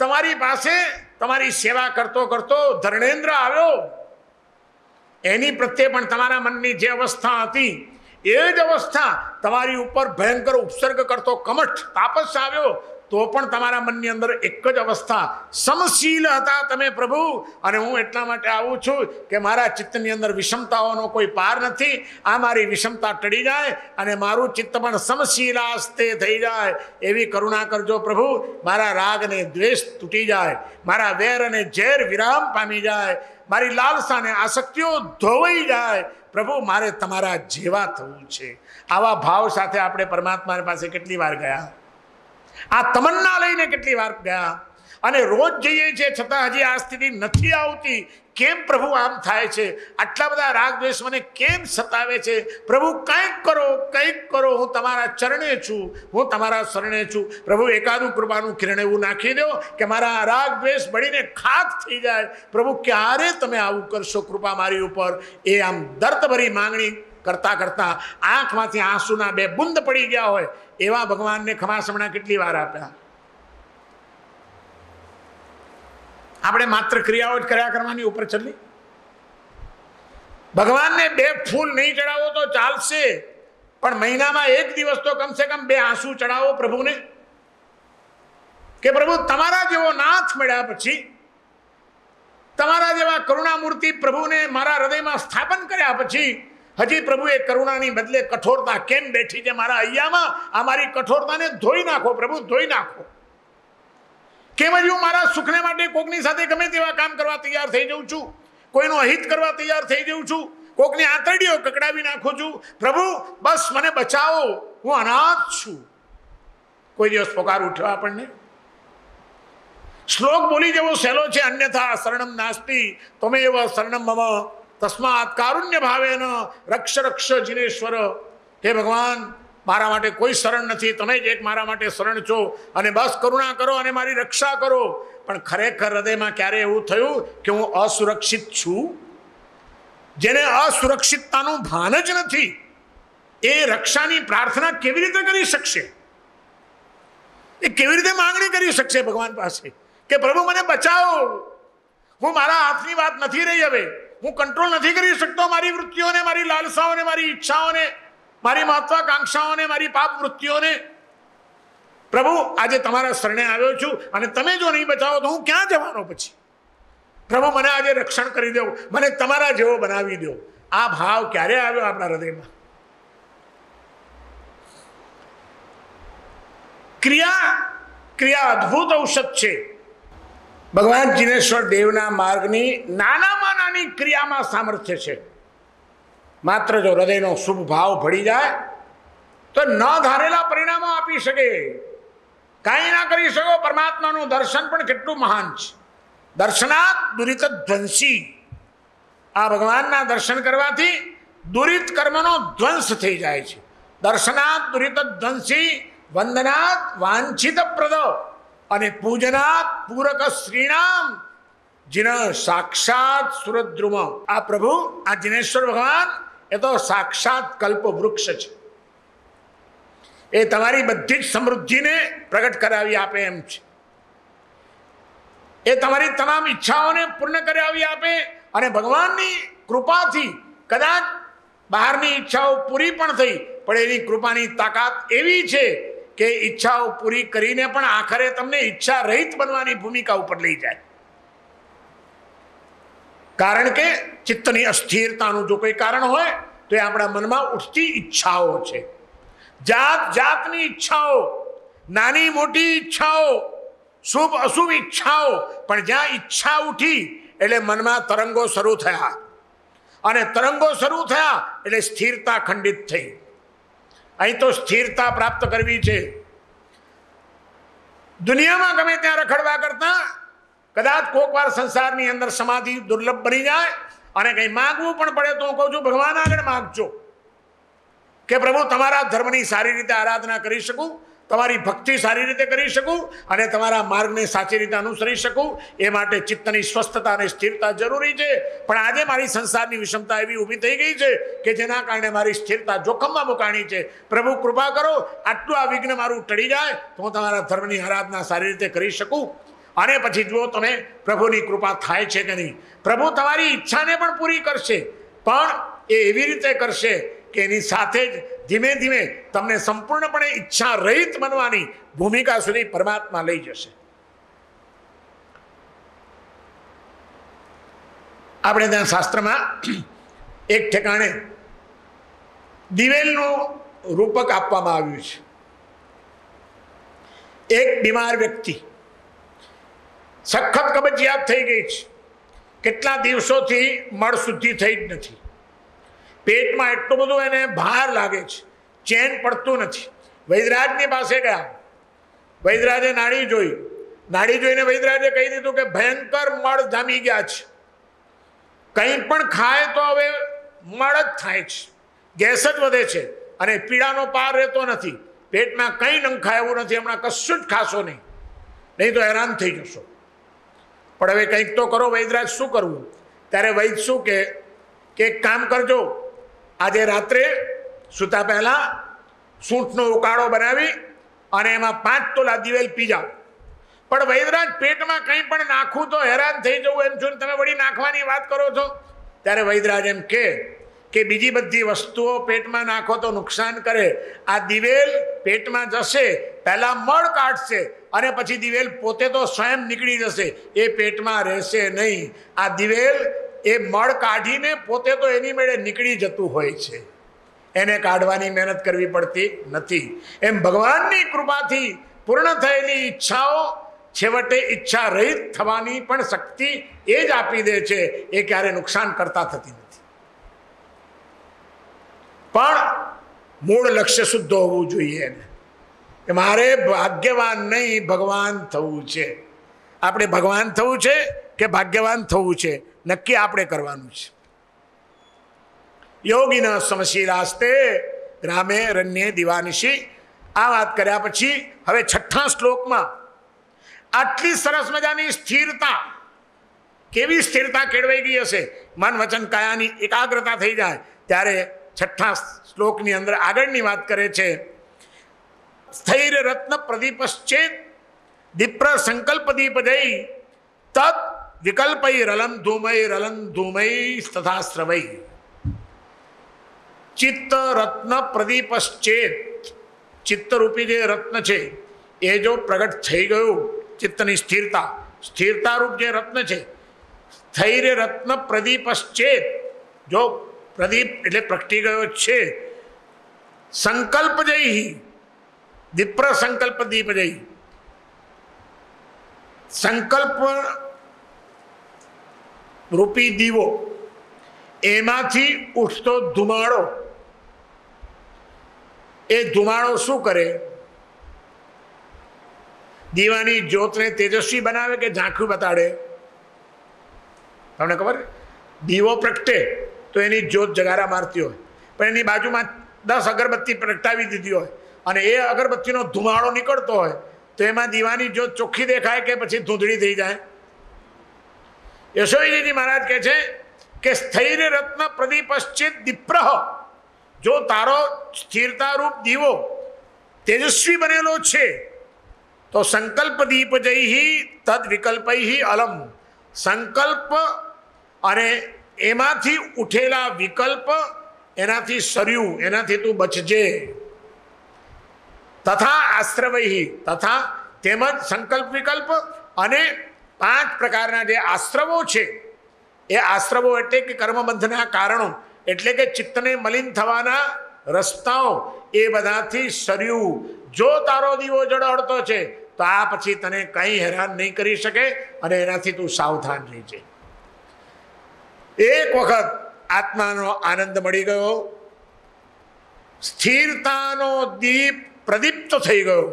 તમારી પાસે તમારી સેવા કરતો કરતો ધર્ણેન્દ્ર આવ્યો. એની પ્રત્યે પણ તમારા મનની જે અવસ્થા હતી, એ જ અવસ્થા તમારી ઉપર ભયંકર ઉપસર્ગ કરતો કમઠ તાપસ આવ્યો. તો પણ તમારા મનની અંદર એક જ અવસ્થા સમશીલ હતા તમે પ્રભુ. અને હું એટલા માટે આવું છું કે મારા ચિત્તની અંદર વિષમતાઓનો કોઈ પાર નથી. આ મારી વિષમતા ટળી જાય અને મારું ચિત્ત પણ સમશીલાસ્તે થઈ જાય. એવી કરુણા કરજો પ્રભુ. મારા રાગ અને દ્વેષ તૂટી જાય. મારા વેર અને ઝેર વિરામ પામી જાય. મારી લાલસાને આસક્તિઓ ધોવાઈ જાય. પ્રભુ, મારે તમારા જેવા થવું છે. આવા ભાવ સાથે આપણે પરમાત્મા પાસે કેટલી વાર ગયા? આ તમન્ના લઈને કેટલી વાર ગયા? અને રોજ જઈએ છીએ છતાં હજી આ સ્થિતિ નથી આવતી. કેમ પ્રભુ આમ થાય છે? આટલા બધા રાગ દ્વેષ મને કેમ સતાવે છે? પ્રભુ કંઈક કરો કંઈક કરો, હું તમારા ચરણે છું, હું તમારા શરણે છું. પ્રભુ, એકાદું કૃપાનું કિરણ એવું નાખી દો કે મારા રાગ દ્વેષ બળીને ખાક થઈ જાય. પ્રભુ, ક્યારે તમે આવું કરશો કૃપા મારી ઉપર? એ આમ દર્દભરી માંગણી કરતા કરતા આંખમાંથી આંસુના બે બુંદ પડી ગયા હોય, એવા ભગવાનને ખમાસમણા કેટલી વાર આપ્યા? આપણે માત્ર ક્રિયાઓ જ કર્યા કરવાની ઉપર ચલી ભગવાનને બે ફૂલ નહીં ચડાવો તો ચાલશે, પણ મહિનામાં એક દિવસ તો કમસે કમ બે આંસુ ચડાવો પ્રભુને. કે પ્રભુ, તમારા જેવો નાથ મળ્યા પછી, તમારા જેવા કરુણામૂર્તિ પ્રભુને મારા હૃદયમાં સ્થાપન કર્યા પછી હજી પ્રભુએ કરુણાની બદલે કઠોરતા કેમ બેઠી છે મારા અહીંયામાં? આ મારી કઠોરતાને ધોઈ નાખો પ્રભુ, ધોઈ નાખો. કેમ જ હું મારા સુખને માટે કોકની સાથે ગમે તેવા કામ કરવા તૈયાર થઈ જઉં છું? કોઈનો અહિત કરવા તૈયાર થઈ જાઉં છું? કોકની આંતરડીઓ કકડાવી નાખું છું? પ્રભુ, બસ મને બચાવો, હું અનાથ છું. કોઈ દિવસ પોકાર ઉઠ્યો આપણને? શ્લોક બોલી જેવો સહેલો છે, અન્યથા શરણમ નાસ્તી તમે એવા શરણમ મમ. તસ્માત કારુણ્ય ભાવેન રક્ષ રક્ષ જીનેશ્વર. હે ભગવાન, મારા માટે કોઈ શરણ નથી, તમે જ એક મારા માટે શરણ છો અને બસ કરુણા કરો અને મારી રક્ષા કરો. પણ ખરેખર હૃદયમાં ક્યારે એવું થયું કે હું અસુરક્ષિત છું? જેને અસુરક્ષિતતાનું ભાન જ નથી, એ રક્ષાની પ્રાર્થના કેવી રીતે કરી શકશે? એ કેવી રીતે માંગણી કરી શકશે ભગવાન પાસે? કે પ્રભુ, મને બચાવો. હું મારા હાથની વાત નથી રહી હવે. હું કંટ્રોલ નથી કરી શકતો મારી વૃત્તિઓને, મારી લાલસાઓને, મારી ઈચ્છાઓને, મારી મહત્વાકાંક્ષાઓને, મારી પાપ વૃત્તિઓને. પ્રભુ, આજે તમારા શરણે આવ્યો છું અને તમે જો નહીં બચાવો તો હું ક્યાં જવાનો પછી? પ્રભુ, મને આજે રક્ષણ કરી દો, મને તમારા જેવો બનાવી દો. આ ભાવ ક્યારે આવ્યો આપણા હૃદયમાં? ક્રિયા ક્રિયા અદ્ભુત ઔષધ છે. ભગવાન જીનેશ્વર દેવના માર્ગની નાનામાં નાની ક્રિયામાં સામર્થ્ય છે. માત્ર જો હૃદયનો શુભ ભાવ ભળી જાય, તો ન ધારેલા પરિણામો આપી શકે. કાંઈ ના કરી શકો, પરમાત્માનું દર્શન પણ કેટલું મહાન છે. દર્શનાત દુરિત ધ્વંસી. આ ભગવાનના દર્શન કરવાથી દુરિત કર્મનો ધ્વંસ થઈ જાય છે. દર્શનાત દુરિત ધ્વંસી, વંદનાત વાંછિત પ્રદ અને પૂજના પૂરક શ્રીનામ જીન સાક્ષાત સુરદ્રુમ આ પ્રભુ, આ જિનેશ્વર ભગવાન, એ તો સાક્ષાત કલ્પ વૃક્ષ છે. એ તમારી બધી જ સમૃદ્ધિને પ્રગટ કરાવી આપે એમ છે. એ તમારી તમામ ઈચ્છાઓને પૂર્ણ કરાવી આપે અને ભગવાનની કૃપાથી કદાચ બહારની ઈચ્છાઓ પૂરી પણ થઈ, પણ એની કૃપાની તાકાત એવી છે કે ઈચ્છાઓ પૂરી કરીને પણ આખરે તમને ઈચ્છા રહિત બનવાની ભૂમિકા ઉપર લઈ જાય. કારણ કે ચિત્તની અસ્થિરતાનું જો કોઈ કારણ હોય, તો એ આપણા મનમાં ઉઠતી ઈચ્છાઓ છે. જાત જાતની ઈચ્છાઓ, નાની મોટી ઈચ્છાઓ, શુભ અશુભ ઈચ્છાઓ, પણ જ્યાં ઈચ્છા ઉઠી એટલે મનમાં તરંગો શરૂ થયા. અને તરંગો શરૂ થયા એટલે સ્થિરતા ખંડિત થઈ. અહીં તો સ્થિરતા પ્રાપ્ત કરવી છે. દુનિયામાં ગમે ત્યાં રખડવા કરતા કદાચ કોક વાર સંસારની અંદર સમાધિ દુર્લભ બની જાય અને કંઈ માગવું પણ પડે તો હું કહું છું, ભગવાન આગળ માગજો કે પ્રભુ, તમારા ધર્મની સારી રીતે આરાધના કરી શકું તમારી ભક્તિ સારી રીતે કરી શકું અને તમારા માર્ગને સાચી રીતે અનુસરી શકું, એ માટે ચિત્તની સ્વસ્થતા અને સ્થિરતા જરૂરી છે. પણ આજે મારી સંસારની વિષમતા એવી ઊભી થઈ ગઈ છે કે જેના કારણે મારી સ્થિરતા જોખમમાં મુકાણી છે. પ્રભુ, કૃપા કરો, આટલું આ વિઘ્ન મારું ટળી જાય તો હું તમારા ધર્મની આરાધના સારી રીતે કરી શકું. અને પછી જુઓ તમે, પ્રભુની કૃપા થાય છે કે નહીં. પ્રભુ તમારી ઈચ્છાને પણ પૂરી કરશે, પણ એ એવી રીતે કરશે કે એની સાથે જ ધીમે ધીમે તમને સંપૂર્ણપણે ઈચ્છા રહિત બનવાની ભૂમિકા સુધી પરમાત્મા લઈ જશે. આપણે ત્યાં શાસ્ત્રમાં એક ઠેકાણે દિવેલનું રૂપક આપવામાં આવ્યું છે. એક બીમાર વ્યક્તિ સખત કબજિયાત થઈ ગઈ છે. કેટલા દિવસોથી મળ શુદ્ધિ થઈ જ નથી. પેટમાં એટલું બધું એને ભાર લાગે છે. ચેન પડતું નથી. વૈદરાજની પાસે ગયા. વૈદરાજે નાડી જોઈ. નાડી જોઈને વૈદરાજે કહી દીધું કે ભયંકર મળ જામી ગયા છે. કંઈ પણ ખાય તો હવે મળ જ થાય છે. ગેસ જ વધે છે અને પીડાનો પાર રહેતો નથી. પેટમાં કંઈ નંખાય એવું નથી. હમણાં કશું જ ખાશો નહીં. નહીં તો હેરાન થઈ જશો. પણ હવે કંઈક તો કરો. વૈદરાજ શું કરવું? ત્યારે વૈદ શું કે એક કામ કરજો. આજે રાત્રે સૂતા પહેલાં સૂંઠનો ઉકાળો બનાવી અને એમાં પાંચ તોલા દિવેલ પી જાઓ પણ વૈદરાજ પેટમાં કંઈ પણ નાખવું તો હેરાન થઈ જવું એમ છું તમે વળી નાખવાની વાત કરો છો? ત્યારે વૈદરાજ એમ કે કે બીજી બધી વસ્તુઓ પેટમાં નાખો તો નુકસાન કરે. આ દિવેલ પેટમાં જશે, પહેલાં મળ કાઢશે અને પછી દિવેલ પોતે તો સ્વયં નીકળી જશે. એ પેટમાં રહેશે નહીં. આ દિવેલ એ મળ કાઢીને પોતે તો એની મેળે નીકળી જતું હોય છે. એને કાઢવાની મહેનત કરવી પડતી નથી. એમ ભગવાનની કૃપાથી પૂર્ણ થયેલી ઈચ્છાઓ છેવટે ઈચ્છા રહિત થવાની પણ શક્તિ એ જ આપી દે છે, એ ક્યારે નુકસાન કરતા થતી નથી. પણ મૂળ લક્ષ્ય શુદ્ધ હોવું જોઈએ એને. કે મારે ભાગ્યવાન નહીં, ભગવાન થવું છે. આપણે ભગવાન થવું છે કે ભાગ્યવાન થવું છે? નક્કી આપણે કરવાનું છે. યોગીન સમશીલાસ્તે રામે રણ્યે દિવાનિશી આ વાત કર્યા પછી હવે છઠ્ઠા શ્લોકમાં આટલી સરસ મજાની સ્થિરતા, કેવી સ્થિરતા કેળવાઈ ગઈ હશે? મન વચન કાયાની એકાગ્રતા થઈ જાય ત્યારે છઠ્ઠા શ્લોકની અંદર આગળની વાત કરે છે સ્થૈર રત્ન પ્રદીપશ્ચેત દીપ્ર સંકલ્પ દીપ જઈ તદ વિકલ્પય રલમ ધૂમય રલન ધૂમય તથા સ્રવય ચિત્ત રત્ન પ્રદીપશ્ચેત ચિત્તરૂપી જે રત્ન છે એ જો પ્રગટ થઈ ગયું ચિત્તની સ્થિરતા સ્થિરતારૂપ જે રત્ન છે સ્થૈર્ય રત્ન પ્રદીપશ્ચેત જો પ્રદીપ એટલે પ્રગટી ગયો છે સંકલ્પ જઈ દીપ્ર સંકલ્પ દીપ જઈ સંકલ્પ રૂપી દીવો. એમાંથી ઉઠતો ધુમાડો. એ ધુમાડો શું કરે? દીવાની જ્યોતને તેજસ્વી બનાવે કે ઝાંખું બતાડે? તમને ખબર? દીવો પ્રગટે તો એની જ્યોત જગારા મારતી હોય. પણ એની બાજુમાં દસ અગરબત્તી પ્રગટાવી દીધી હોય અને એ અગરબત્તીનો ધુમાડો નીકળતો હોય તો એમાં દીવાની જ્યોત ચોખ્ખી દેખાય કે પછી ધૂંધળી થઈ જાય? યશોવીજી મહારાજ કહે છે કે સ્થૈર્ય રત્ન પ્રદીપશ્ચિત દીપ્રહ. જો તારો સ્થિરતારૂપ દીવો તેજસ્વી બનેલો છે, તો સંકલ્પ દીપ જઈ તદ વિકલ્પૈ અલમ. સંકલ્પ અને એમાંથી ઉઠેલા વિકલ્પ એનાથી સર્યું, એનાથી તું બચજે. તથા આશ્રવહી, તથા તેમજ સંકલ્પ વિકલ્પ અને પાંચ પ્રકારના જે આશ્રવો છે, એ આશ્રવો એટલે કે કર્મબંધના કારણો, એટલે કે ચિત્તને મલિન થવાના રસ્તાઓ, એ બધાથી સર્યું જો તારો દીવો જળહળતો છે, તો આ પછી તને કંઈ હેરાન નહીં કરી શકે અને એનાથી તું સાવધાન રહેજે. એક વખત આત્માનો આનંદ મળી ગયો. સ્થિરતાનો દીપ પ્રદીપ્ત થઈ ગયો.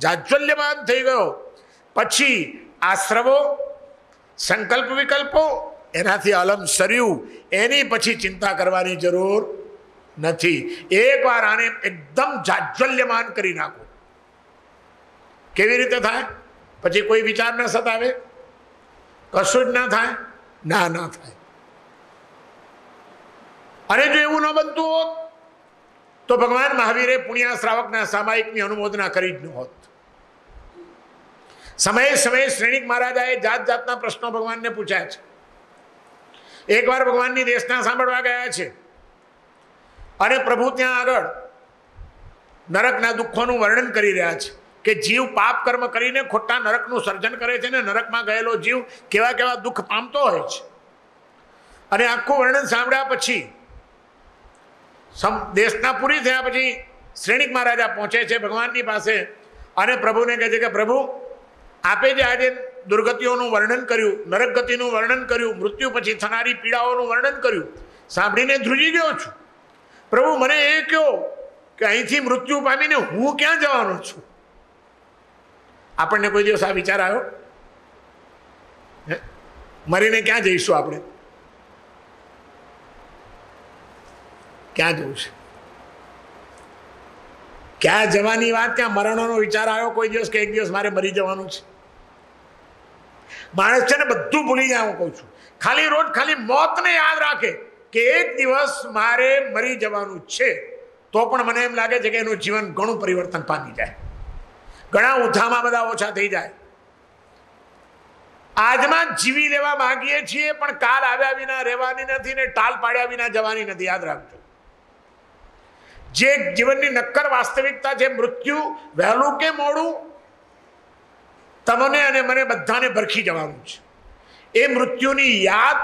જાજ્વલ્યમાન થઈ ગયો. પછી આશ્રવો, સંકલ્પ વિકલ્પો, એનાથી અલમ સર્યું એની પછી ચિંતા કરવાની જરૂર નથી. એકવાર આને એકદમ જાજ્વલ્યમાન કરી નાખો. કેવી રીતે થાય? પછી કોઈ વિચાર ન સતાવે? કશું જ ના થાય? ના ના થાય. અને જો એવું ન બનતું હોત, તો ભગવાન મહાવીરે પુણ્યા શ્રાવકના સામાયિકની અનુમોદના કરી જ ન હોત. સમયે સમયે શ્રેણિક મહારાજાએ જાત જાતના પ્રશ્નો ભગવાનને પૂછ્યા છે. એકવાર ભગવાનની દેશના સાંભળવા ગયા છે. અને પ્રભુ ત્યાં આગળ નરકના દુઃખોનું વર્ણન કરી રહ્યા છે કે જીવ પાપ કર્મ કરીને ખોટા નરકનું સર્જન કરે છે ને નરકમાં ગયેલો જીવ કેવા કેવા દુઃખ પામતો હોય છે. અને આખું વર્ણન સાંભળ્યા પછી દેશના પૂરી થયા પછી શ્રેણિક મહારાજા પહોંચે છે ભગવાનની પાસે અને પ્રભુને કહે છે કે પ્રભુ આપે જે આજે દુર્ગતિઓનું વર્ણન કર્યું નરક ગતિનું વર્ણન કર્યું, મૃત્યુ પછી થનારી પીડાઓનું વર્ણન કર્યું, સાંભળીને ધ્રુજી ગયો છું. પ્રભુ, મને એ કહો કે અહીંથી મૃત્યુ પામીને હું ક્યાં જવાનો છું? આપણને કોઈ દિવસ આ વિચાર આવ્યો? મરીને ક્યાં જઈશું આપણે? ક્યાં જવું છે? ક્યાં જવાની વાત? ક્યાં મરણોનો વિચાર આવ્યો કોઈ દિવસ કે એક દિવસ મારે મરી જવાનું છે? માણસ છે ને બધું ભૂલી જાય હું કહું છું. ખાલી રોજ ખાલી મોતને યાદ રાખે કે એક દિવસ મારે મરી જવાનું છે, તો પણ મને એમ લાગે છે કે એનું જીવન ઘણું પરિવર્તન પામી જાય. ઘણા ઉઠામાં બધા ઓછા થઈ જાય. આજમાં જીવી લેવા માંગીએ છીએ, પણ કાલ આવ્યા વિના રહેવાની નથી ને ટાલ પાડ્યા વિના જવાની નથી, યાદ રાખજો. જે જીવનની નક્કર વાસ્તવિકતા છે, મૃત્યુ, વહેલું કે મોડું તમને અને મને બધાને ભરખી જવાનું છે. એ મૃત્યુની યાદ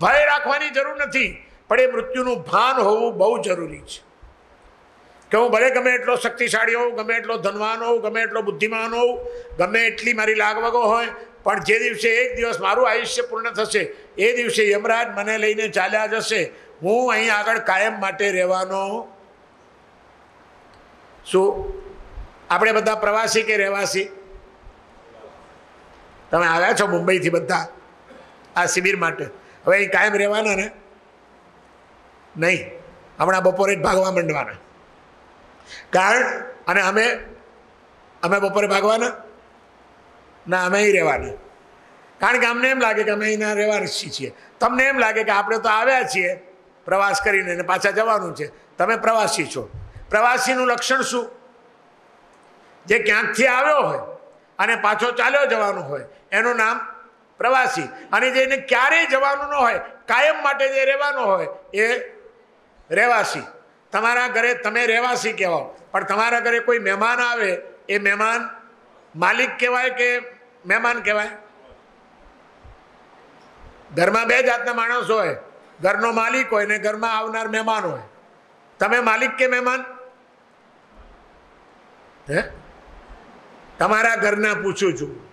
ભય રાખવાની જરૂર નથી, પણ એ મૃત્યુનું ભાન હોવું બહુ જરૂરી છે. કે હું ભલે ગમે એટલો શક્તિશાળી હોઉં, ગમે એટલો ધનવાન હોઉં, ગમે એટલો બુદ્ધિમાન હોઉં, ગમે એટલી મારી લાગવગો હોય, પણ જે દિવસે એક દિવસ મારું આયુષ્ય પૂર્ણ થશે, એ દિવસે યમરાજ મને લઈને ચાલ્યા જશે. હું અહીં આગળ કાયમ માટે રહેવાનો શું? આપણે બધા પ્રવાસી કે રહેવાસી? તમે આવ્યા છો મુંબઈથી બધા આ શિબિર માટે. હવે અહીં કાયમ રહેવાના ને? નહીં. હમણાં બપોરે જ ભાગવા માંડવાના. કારણ અને અમે અમે બપોરે ભાગવાના? ના, અમે અહીં રહેવાના. કારણ કે અમને એમ લાગે કે અમે અહીંના રહેવાસી છીએ. તમને એમ લાગે કે આપણે તો આવ્યા છીએ પ્રવાસ કરીને અને પાછા જવાનું છે. તમે પ્રવાસી છો. પ્રવાસીનું લક્ષણ શું? જે ક્યાંકથી આવ્યો હોય અને પાછો ચાલ્યો જવાનું હોય. એનું નામ પ્રવાસી. અને જેને ક્યારેય જવાનું ન હોય, કાયમ માટે જે રહેવાનું હોય, એ રહેવાસી. તમારા ઘરે તમે રહેવાસી કહેવાઓ. પણ તમારા ઘરે કોઈ મહેમાન આવે, એ મહેમાન માલિક કહેવાય કે મહેમાન કહેવાય? ઘરમાં બે જાતના માણસ હોય. ઘરનો માલિક હોય ને ઘરમાં આવનાર મહેમાન હોય. તમે માલિક કે મહેમાન? હે? તમારા ઘરના પૂછું છું.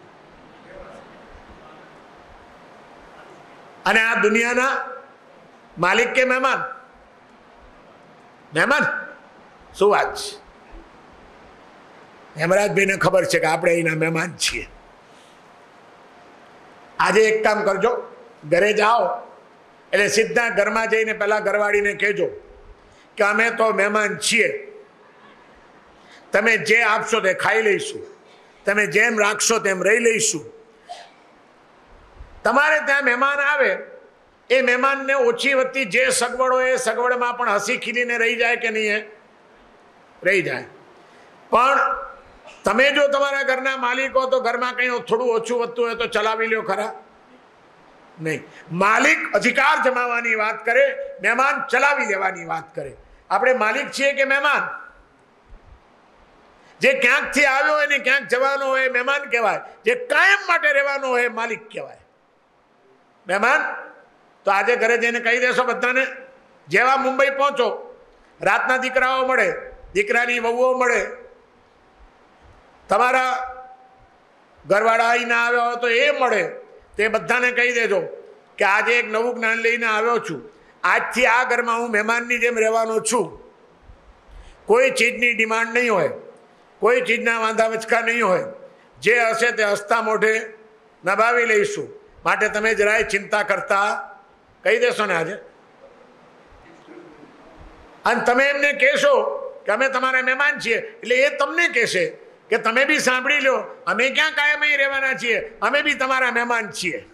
અને આ દુનિયાના માલિક કે મહેમાન? મહેમાન? શું વાત છે? હેમરાજભાઈને ખબર છે કે આપણે અહીંના મહેમાન છીએ. આજે એક કામ કરજો. ઘરે જાઓ. એટલે સીધા ઘરમાં જઈને પહેલાં ઘરવાળીને કહેજો કે અમે તો મહેમાન છીએ. તમે જે આપશો તે ખાઈ લઈશું. તમે જેમ રાખશો તેમ રહી લઈશું. તમારે ત્યાં મહેમાન આવે, એ મહેમાનને ઓછી વધતી જે સગવડ એ સગવડમાં પણ હસી ખીલીને રહી જાય કે નહીં એ? રહી જાય. પણ તમે જો તમારા ઘરના માલિક હો તો ઘરમાં કંઈ થોડું ઓછું વધતું હોય તો ચલાવી લ્યો ખરા? નહીં. માલિક અધિકાર જમાવવાની વાત કરે, મહેમાન ચલાવી લેવાની વાત કરે. આપણે માલિક છીએ કે મહેમાન? જે ક્યાંકથી આવ્યો હોય ને ક્યાંક જવાનો હોય મહેમાન કહેવાય. જે કાયમ માટે રહેવાનો હોય માલિક કહેવાય. મહેમાન, તો આજે ઘરે જઈને કહી દેશો બધાને, જેવા મુંબઈ પહોંચો, રાતના દીકરાઓ મળે, દીકરાની વહુઓ મળે, તમારા ઘરવાળા આવીને આવ્યા હોય તો એ મળે, તે બધાને કહી દેજો કે આજે એક નવું જ્ઞાન લઈને આવ્યો છું. આજથી આ ઘરમાં હું મહેમાનની જેમ રહેવાનો છું. કોઈ ચીજની ડિમાન્ડ નહીં હોય. કોઈ ચીજના વાંધા વચકા નહીં હોય. જે હશે તે હસતા મોઢે નભાવી લઈશું. માટે તમે જરાય ચિંતા કરતા કહી દેશો ને આજે. અને તમે એમને કહેશો કે અમે તમારા મહેમાન છીએ. એટલે એ તમને કહેશે કે તમે બી સાંભળી લો, અમે ક્યાં કાયમ રહેવાના છીએ? અમે બી તમારા મહેમાન છીએ.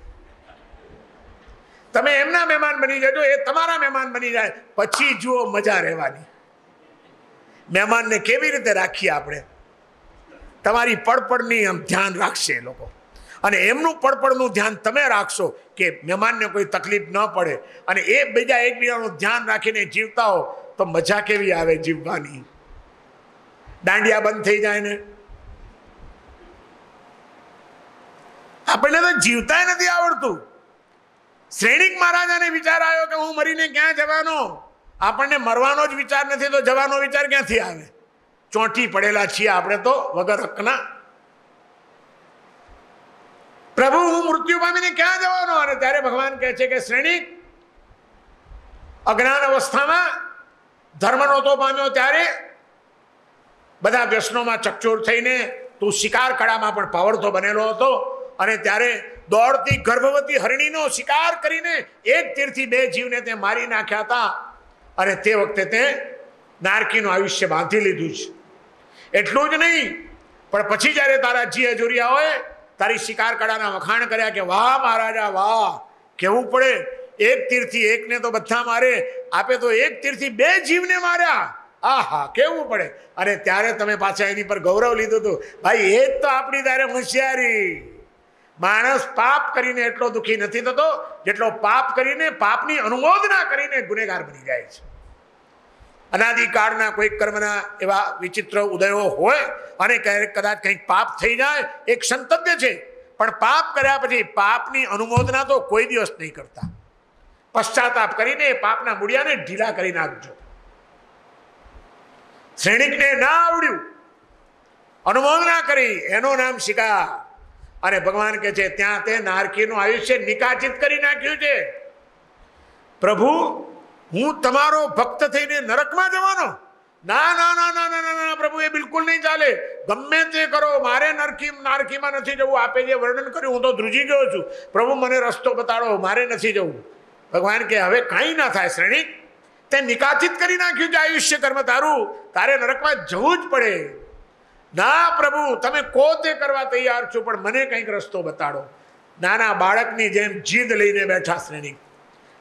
તમે એમના મહેમાન બની જજો, એ તમારા મહેમાન બની જાય. પછી જુઓ મજા રહેવાની. મહેમાનને કેવી રીતે રાખીએ આપણે? તમારી પડપડની આમ ધ્યાન રાખશે એ લોકો. અને એમનું પડપડનું ધ્યાન તમે રાખશો કે મહેમાનને કોઈ તકલીફ ન પડે. અને એ બીજા એકબીજાનું ધ્યાન રાખીને જીવતા હો તો મજા કેવી આવે જીવવાની? દાંડિયા બંધ થઈ જાય ને? આપણને તો જીવતા નથી આવડતું. શ્રેણીક મહારાજાને વિચાર આવ્યો કે હું મરીને ક્યાં જવાનો? આપણને મરવાનો જ વિચાર નથી તો જવાનો વિચાર ક્યાંથી આવે? ચોંટી પડેલા છીએ આપણે તો વગર હકના. પ્રભુ, હું મૃત્યુ પામીને ક્યાં જવાનો? અને ત્યારે ભગવાન કહે છે કે, શ્રેણી, અજ્ઞાન અવસ્થામાં ધર્મ નહોતો પામ્યો ત્યારે બધા વ્યસનોમાં ચકચોર થઈને તું શિકાર કળામાં પણ પાવરતો બનેલો હતો. અને ત્યારે દોડતી ગર્ભવતી હરણીનો શિકાર કરીને એક તીરથી બે જીવને તે મારી નાખ્યા હતા. અને તે વખતે તે નારકીનું આયુષ્ય બાંધી લીધું છે. એટલું જ નહીં. પણ પછી જ્યારે તારા જી હોય, તારી શિકાર કળાના વખાણ કર્યા કે, વાહ મહારાજા, વાહ, કેવું પડે? એક તીરથી એકને તો બધા મારે, આપે તો એક તીરથી બે જીવને માર્યા. આહા, કેવું પડે? અને ત્યારે તમે પાછા એની પર ગૌરવ લીધું હતું. ભાઈ, એ જ તો આપણી તારે હોશિયારી. માણસ પાપ કરીને એટલો દુઃખી નથી થતો, જેટલો પાપ કરીને પાપની અનુમોદના કરીને ગુનેગાર બની જાય છે. અનાદિકાળના કોઈક કર્મના એવા વિચિત્ર ઉદયો હોય અને ક્યારેક કદાચ કંઈક પાપ થઈ જાય એક સંતવ્ય છે. પણ પાપ કર્યા પછી પાપની અનુમોદના તો કોઈ દિવસ નહીં કરતા. પશ્ચાતાપ કરીને એ પાપના મૂળિયાને ઢીલા કરી નાખજો. શ્રેણિકને ના આવડ્યું. અનુમોદના કરી, એનું નામ શિકાર. અને ભગવાન કહે છે, ત્યાં તે નારકીનું આયુષ્ય નિકાચિત કરી નાખ્યું છે. પ્રભુ હું તમારો ભક્ત થઈને નરકમાં જવાનો? ના ના ના ના ના ના પ્રભુ એ બિલકુલ નહીં ચાલે. ગમે તે કરો, મારે નરકી, નારકીમાં નથી જવું. આપે જે વર્ણન કર્યું, હું તો ધ્રુજી ગયો છું. પ્રભુ, મને રસ્તો બતાડો, મારે નથી જવું. ભગવાન કે, હવે કાંઈ ના થાય, શ્રેણિક. તે નિકાચિત કરી નાખ્યું છે આયુષ્ય કર્મ તારું. તારે નરકમાં જવું જ પડે. ના, પ્રભુ, તમે કો તે કરવા તૈયાર છો, પણ મને કંઈક રસ્તો બતાડો. નાના બાળકની જેમ જીદ લઈને બેઠા, શ્રેણિક.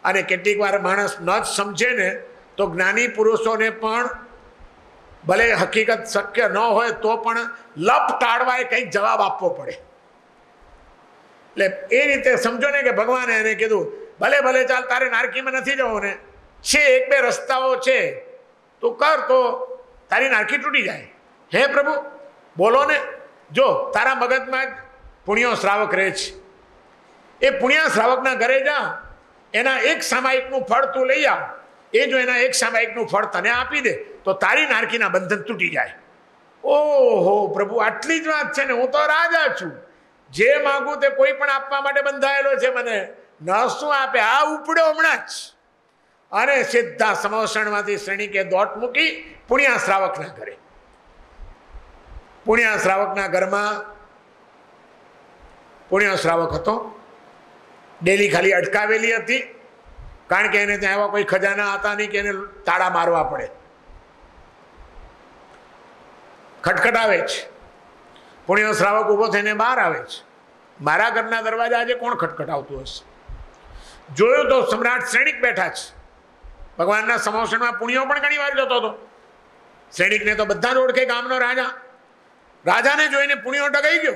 અને કેટલીક વાર માણસ ન જ સમજે ને, તો જ્ઞાની પુરુષોને પણ ભલે હકીકત શક્ય ન હોય, તો પણ લપ ટાળવા એ કંઈક જવાબ આપવો પડે. એટલે એ રીતે સમજો ને કે ભગવાને એને કીધું, ભલે ભલે ચાલ, તારે નારકીમાં નથી જવું ને. છે, એક બે રસ્તાઓ છે. તું કર તો, તારી નારકી તૂટી જાય. હે પ્રભુ, બોલો ને. જો, તારા મગજમાં જ પુણ્યો શ્રાવક રહે છે. એ પુણ્યા શ્રાવકના ઘરે જા એના એક સામાયિકનું ફળ તું લઈ આવ. એ જો એના એક સામાયિકનું ફળ તને આપી દે, તો તારી નારકીના બંધન તૂટી જાય. ઓહો, પ્રભુ, આટલી જ વાત છે ને, હું તો રાજા છું. જે માગું તે કોઈ પણ આપવા માટે બંધાયેલો છે મને. ન શું આપે? આ ઉપડ્યો હમણાં જ. અને સીધા સમોસણમાંથી શ્રેણીકે દોટ મૂકી પુણ્યા શ્રાવકના ઘરે. પુણ્યા શ્રાવકના ઘરમાં પુણ્યા શ્રાવક હતો. ડેલી ખાલી અટકાવેલી હતી. કારણ કે એને ત્યાં એવા કોઈ ખજાના હતા નહીં કે એને તાળા મારવા પડે. ખટખટાવે છે. પુણ્ય શ્રાવક ઊભો થઈને બહાર આવે છે. મારા ઘરના દરવાજા આજે કોણ ખટખટાવતું હશે? જોયું તો સમ્રાટ શ્રેણિક બેઠા છે. ભગવાનના સમોષણમાં પુણ્યો પણ ઘણી વાર જતો હતો. શ્રેણિકને તો બધા જ ઓળખે ગામનો રાજા. રાજાને જોઈને પુણ્યો ટકાઈ ગયો.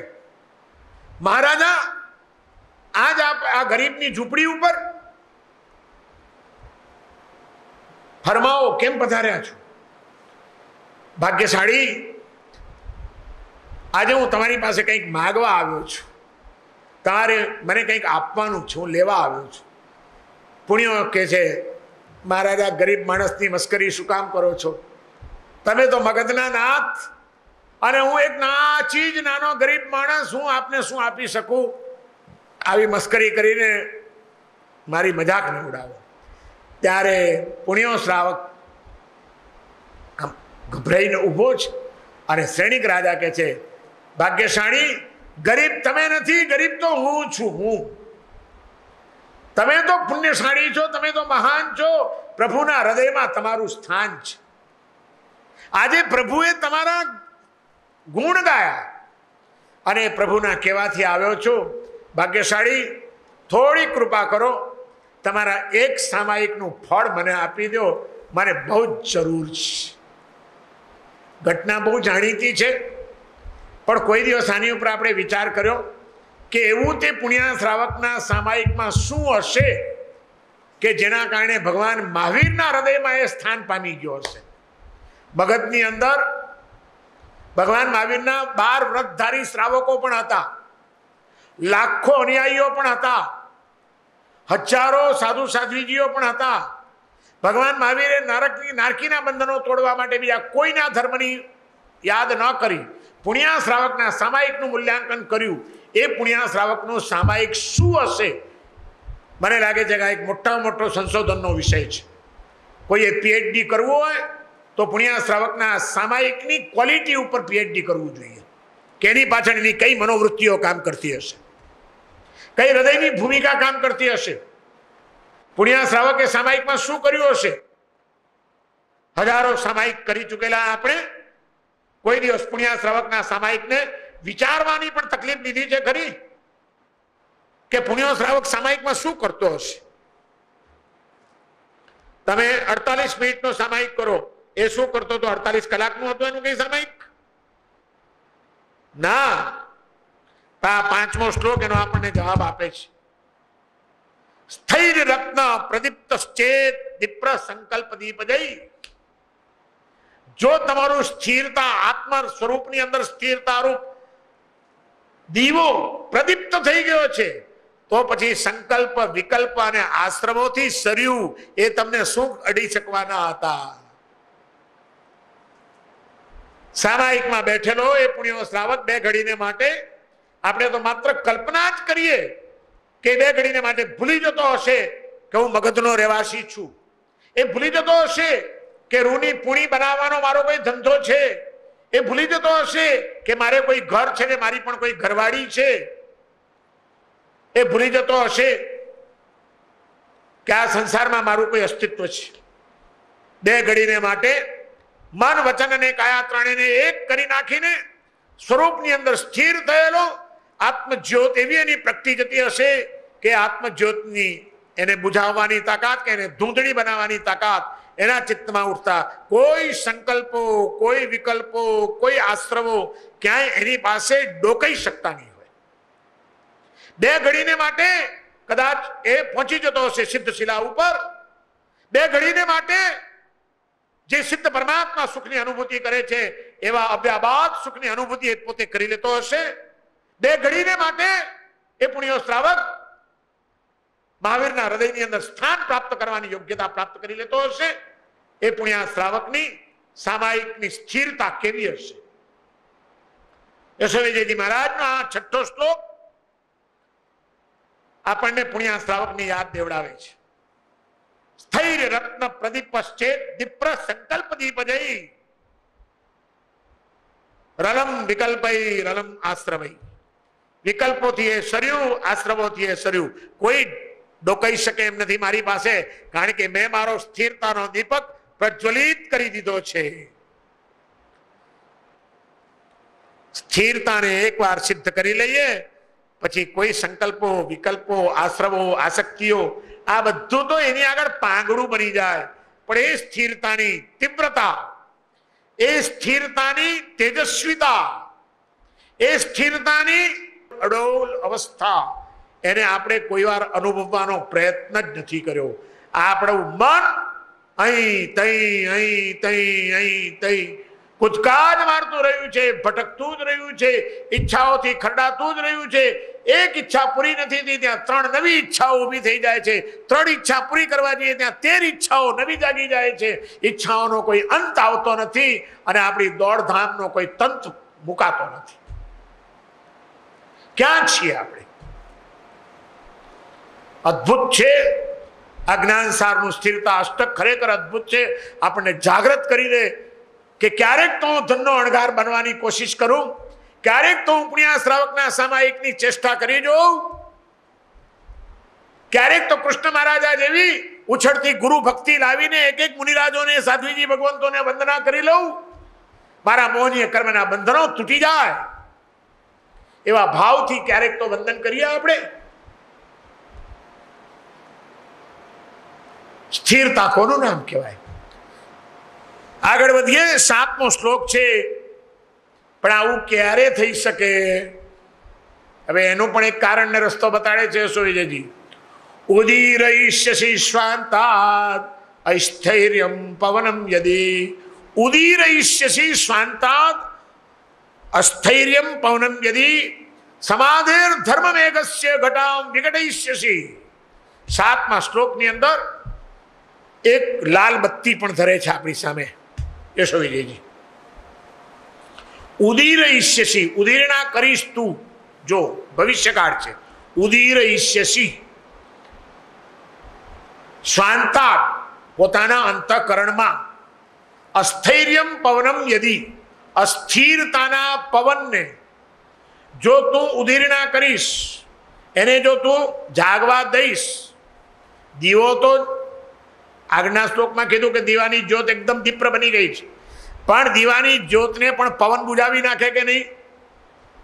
મહારાજા આજ આપ આ ગરીબની ઝૂંપડી ઉપર ફરમાવો, કેમ પધાર્યા છો? ભાગ્યશાળી, આજે હું તમારી પાસે કંઈક માગવા આવ્યો છું. તમારે મને કંઈક આપવાનું છે લેવા આવ્યો છું. પુણ્યો કે છે, મહારાજા ગરીબ માણસની મસ્કરી શું કામ કરો છો? તમે તો મગજના નાથ અને હું એક નાચી જ નાનો ગરીબ માણસ, હું આપને શું આપી શકું? આવી મસ્કરી કરીને મારી મજાક ન ઉડાવો ત્યારે પુણ્યો શ્રાવક આમ ગભરાઈને ઊભો છે અને શ્રેણિક રાજા કહે છે, ભાગ્યશાળી, ગરીબ તમે નથી, ગરીબ તો હું છું, હું. તમે તો પુણ્યશાળી છો, તમે તો મહાન છો, પ્રભુના હૃદયમાં તમારું સ્થાન છે. આજે પ્રભુએ તમારા ગુણ ગાયા અને પ્રભુના કહેવાથી આવ્યો છું ભાગ્યશાળી, થોડી કૃપા કરો, તમારા એક સામાયિકનું ફળ મને આપી દો મને બહુ જ જરૂર છે. ઘટના બહુ જાણીતી છે, પણ કોઈ દિવસ આની ઉપર આપણે વિચાર કર્યો કે એવું તે પુણ્યા શ્રાવકના સામાયિકમાં શું હશે કે જેના કારણે ભગવાન મહાવીરના હૃદયમાં એ સ્થાન પામી ગયો હશે. મગજની અંદર ભગવાન મહાવીરના બાર વ્રતધારી શ્રાવકો પણ હતા. લાખો અનુયાયીઓ પણ હતા. હજારો સાધુ સાધ્વીજીઓ પણ હતા. ભગવાન મહાવીરે નારકની નારકીના બંધનો તોડવા માટે બીજા કોઈના ધર્મની યાદ ન કરી, પુણ્યા શ્રાવકના સામાયિકનું મૂલ્યાંકન કર્યું. એ પુણ્યા શ્રાવકનું સામાયિક શું હશે? મને લાગે છે કે આ એક મોટામાં મોટો સંશોધનનો વિષય છે. કોઈએ પીએચડી કરવું હોય, તો પુણ્યા શ્રાવકના સામાયિકની ક્વોલિટી ઉપર પીએચડી કરવું જોઈએ. કે એની પાછળ એની કઈ મનોવૃત્તિઓ કામ કરતી હશે? કઈ હૃદયની ભૂમિકા કામ કરતી હશે? પુણ્યા શ્રાવકે સામાયિકમાં શું કર્યું હશે? હજારો સામાયિક કરી ચૂકેલા આપણે. કોઈ દિવસ પુણ્યા શ્રાવકના સામાયિકને વિચારવાની પણ તકલીફ લીધી છે ખરી? કે પુણ્ય શ્રાવક સામાયિકમાં શું કરતો હશે? તમે અડતાલીસ મિનિટનો સામાયિક કરો. એ શું કરતો હતો અડતાલીસ કલાકનું હતું એનું કઈ સામાયિક? ના. આ પાંચમો શ્લોક એનો આપણને જવાબ આપે છે. સ્થૈર રત્ન પ્રદીપ્ત ચેત દીપ્ર સંકલ્પ દીપ જઈ જો તમારું સ્થિરતા આત્મ સ્વરૂપની અંદર સ્થિરતા રૂપ દીવો પ્રદીપ્ત થઈ ગયો છે, તો પછી સંકલ્પ, વિકલ્પ અને આશ્રમોથી સર્યું એ તમને સુખ અડી શકવાના હતા. સામાયિકમાં બેઠેલો એ પુણ્યો શ્રાવક બે ઘડીને માટે આપણે તો માત્ર કલ્પના જ કરીએ કે બે ઘડીને માટે ભૂલી જતો હશે કે હું મગધનો રહેવાસી છું. એ ભૂલી જતો હશે કે રૂની પૂણી બનાવવાનો મારો કોઈ ધંધો છે. એ ભૂલી જતો હશે કે મારે કોઈ ઘર છે ને મારી પણ કોઈ ઘરવાળી છે. એ ભૂલી જતો હશે કે આ સંસારમાં મારું કોઈ અસ્તિત્વ છે. બે ઘડીને માટે મન વચન અને કાયા ત્રણેયને એક કરી નાખીને સ્વરૂપની અંદર સ્થિર થયેલો આત્મજ્યોત એવી એની પ્રગતિ જતી હશે કે આત્મજ્યોતની એને બુઝાવવાની તાકાત કે એને ધૂંધળી બનાવવાની તાકાત એના ચિત્તમાં ઉઠતા કોઈ સંકલ્પો, કોઈ વિકલ્પો, કોઈ આશ્રમો ક્યાંય એની પાસે ડોકાઈ શકતા નહીં હોય. બે ઘડીને માટે કદાચ એ પહોંચી જતો હશે સિદ્ધ શિલા ઉપર. બે ઘડીને માટે જે સિદ્ધ પરમાત્મા સુખની અનુભૂતિ કરે છે એવા અભ્યાબાદ સુખની અનુભૂતિ એ પોતે કરી લેતો હશે. બે ઘડીને માટે એ પુણ્યો શ્રાવક મહાવીરના હૃદયની અંદર સ્થાન પ્રાપ્ત કરવાની યોગ્યતા પ્રાપ્ત કરી લેતો હશે. એ પુણ્યા શ્રાવકની સામાયિકની સ્થિરતા કેવી હશે? યશોવિજયજી મહારાજનો આ છઠ્ઠો શ્લોક આપણને પુણ્યા શ્રાવકની યાદ દેવડાવે છે. સ્થૈર્ય રત્ન પ્રદીપશ્ચેત દીપ્ર સંકલ્પ દીપ જઈ રલમ વિકલ્પઈ રલમ આશ્રમય વિકલ્પોથી એ સર્યું, આશ્રમોથી એ સર્યું. કોઈ ડોકાઈ શકે એમ નથી મારી પાસે, કારણ કે મેં મારો સ્થિરતાનો દીપક પ્રજ્વલિત કરી દીધો છે. સ્થિરતાને એકવાર સિદ્ધ કરી લઈએ, પછી કોઈ સંકલ્પો, વિકલ્પો, આશ્રમો, આસક્તિઓ, આ બધું તો એની આગળ પાંગડું બની જાય. પણ એ સ્થિરતાની તીવ્રતા, એ સ્થિરતાની તેજસ્વીતા, એ સ્થિરતાની અડોલ અવસ્થા. એને આપણે કોઈ વાર અનુભવવાનો પ્રયત્ન જ નથી કર્યો. આપણું મન અહીં તઈ અહીં તઈ અહીં તઈ. કૂદકા જ મારતું રહ્યું છે, ભટકતું જ રહ્યું છે, ઈચ્છાઓથી ખરડાતું જ રહ્યું છે. એક ઈચ્છા પૂરી નથી થઈ ત્યાં ત્રણ નવી ઈચ્છાઓ ઊભી થઈ જાય છે. ત્રણ ઈચ્છા પૂરી કરવા જઈએ, ત્યાં તેર ઈચ્છાઓ નવી જાગી જાય છે. ઈચ્છાઓનો કોઈ અંત આવતો નથી અને આપણી દોડધામનો કોઈ તંત મુકાતો નથી. ક્યાં છીએ આપણે? અદ્ભુત છે. આ જ્ઞાન સારનું સ્થિરતા અષ્ટક ખરેખર અદ્ભુત છે. આપણને જાગૃત કરી દે કે ક્યારેક તો હું ધનનો અણગાર બનવાની કોશિશ કરું, ક્યારેક તો હું પુણ્યા શ્રાવકના સામાયિકની ચેષ્ટા કરી જોઉં. ક્યારેક તો કૃષ્ણ મહારાજા જેવી ઉછળતી ગુરુ ભક્તિ લાવીને એક એક મુનિરાજોને, સાધ્વીજી ભગવંતોને વંદના કરી લઉં. મારા મોહનીય કર્મના બંધનો તૂટી જાય. એવા ભાવથી ક્યારેક તો વંદન કરીએ આપણે. સ્થિરતા કોનું નામ કહેવાય? આગળ વધીએ, સાતમો શ્લોક છે, પણ આવું ક્યારે થઈ શકે? હવે એનું પણ એક કારણ ને રસ્તો બતાડે છે સુવિજયજી ઉદીરયિષ્યસી શ્વાંતાદ અસ્થૈર્યમ પવનમ યદી. ઉદીરયિષ્યસી શ્વાંતાદ અસ્થૈર્યમ પવનમ યદી સમાધેર ધર્મમેઘસ્ય ઘટામ વિઘટયિષ્યસી સાતમા શ્લોકની અંદર એક લાલ બત્તી પણ ધરે છે આપણી સામે યશો વિજયજી ઉદીર ઈષ્યસી ઉદીરણા કરીશ તું જો ભવિષ્યકાળ છે ઉદીર ઈષ્યસી શાંતા પોતાના અંતઃકરણમાં અસ્થૈર્યમ પવનમ યદી અસ્થિરતાના પવનને જો તું ઉદીરણા કરીશ, એને જો તું જાગવા દઈશ, દીવો તો આગના શ્લોકમાં કીધું કે દીવાની જ્યોત એકદમ દીપ્ર બની ગઈ છે. પણ દીવાની જ્યોતને પણ પવન બુજાવી નાખે કે નહીં?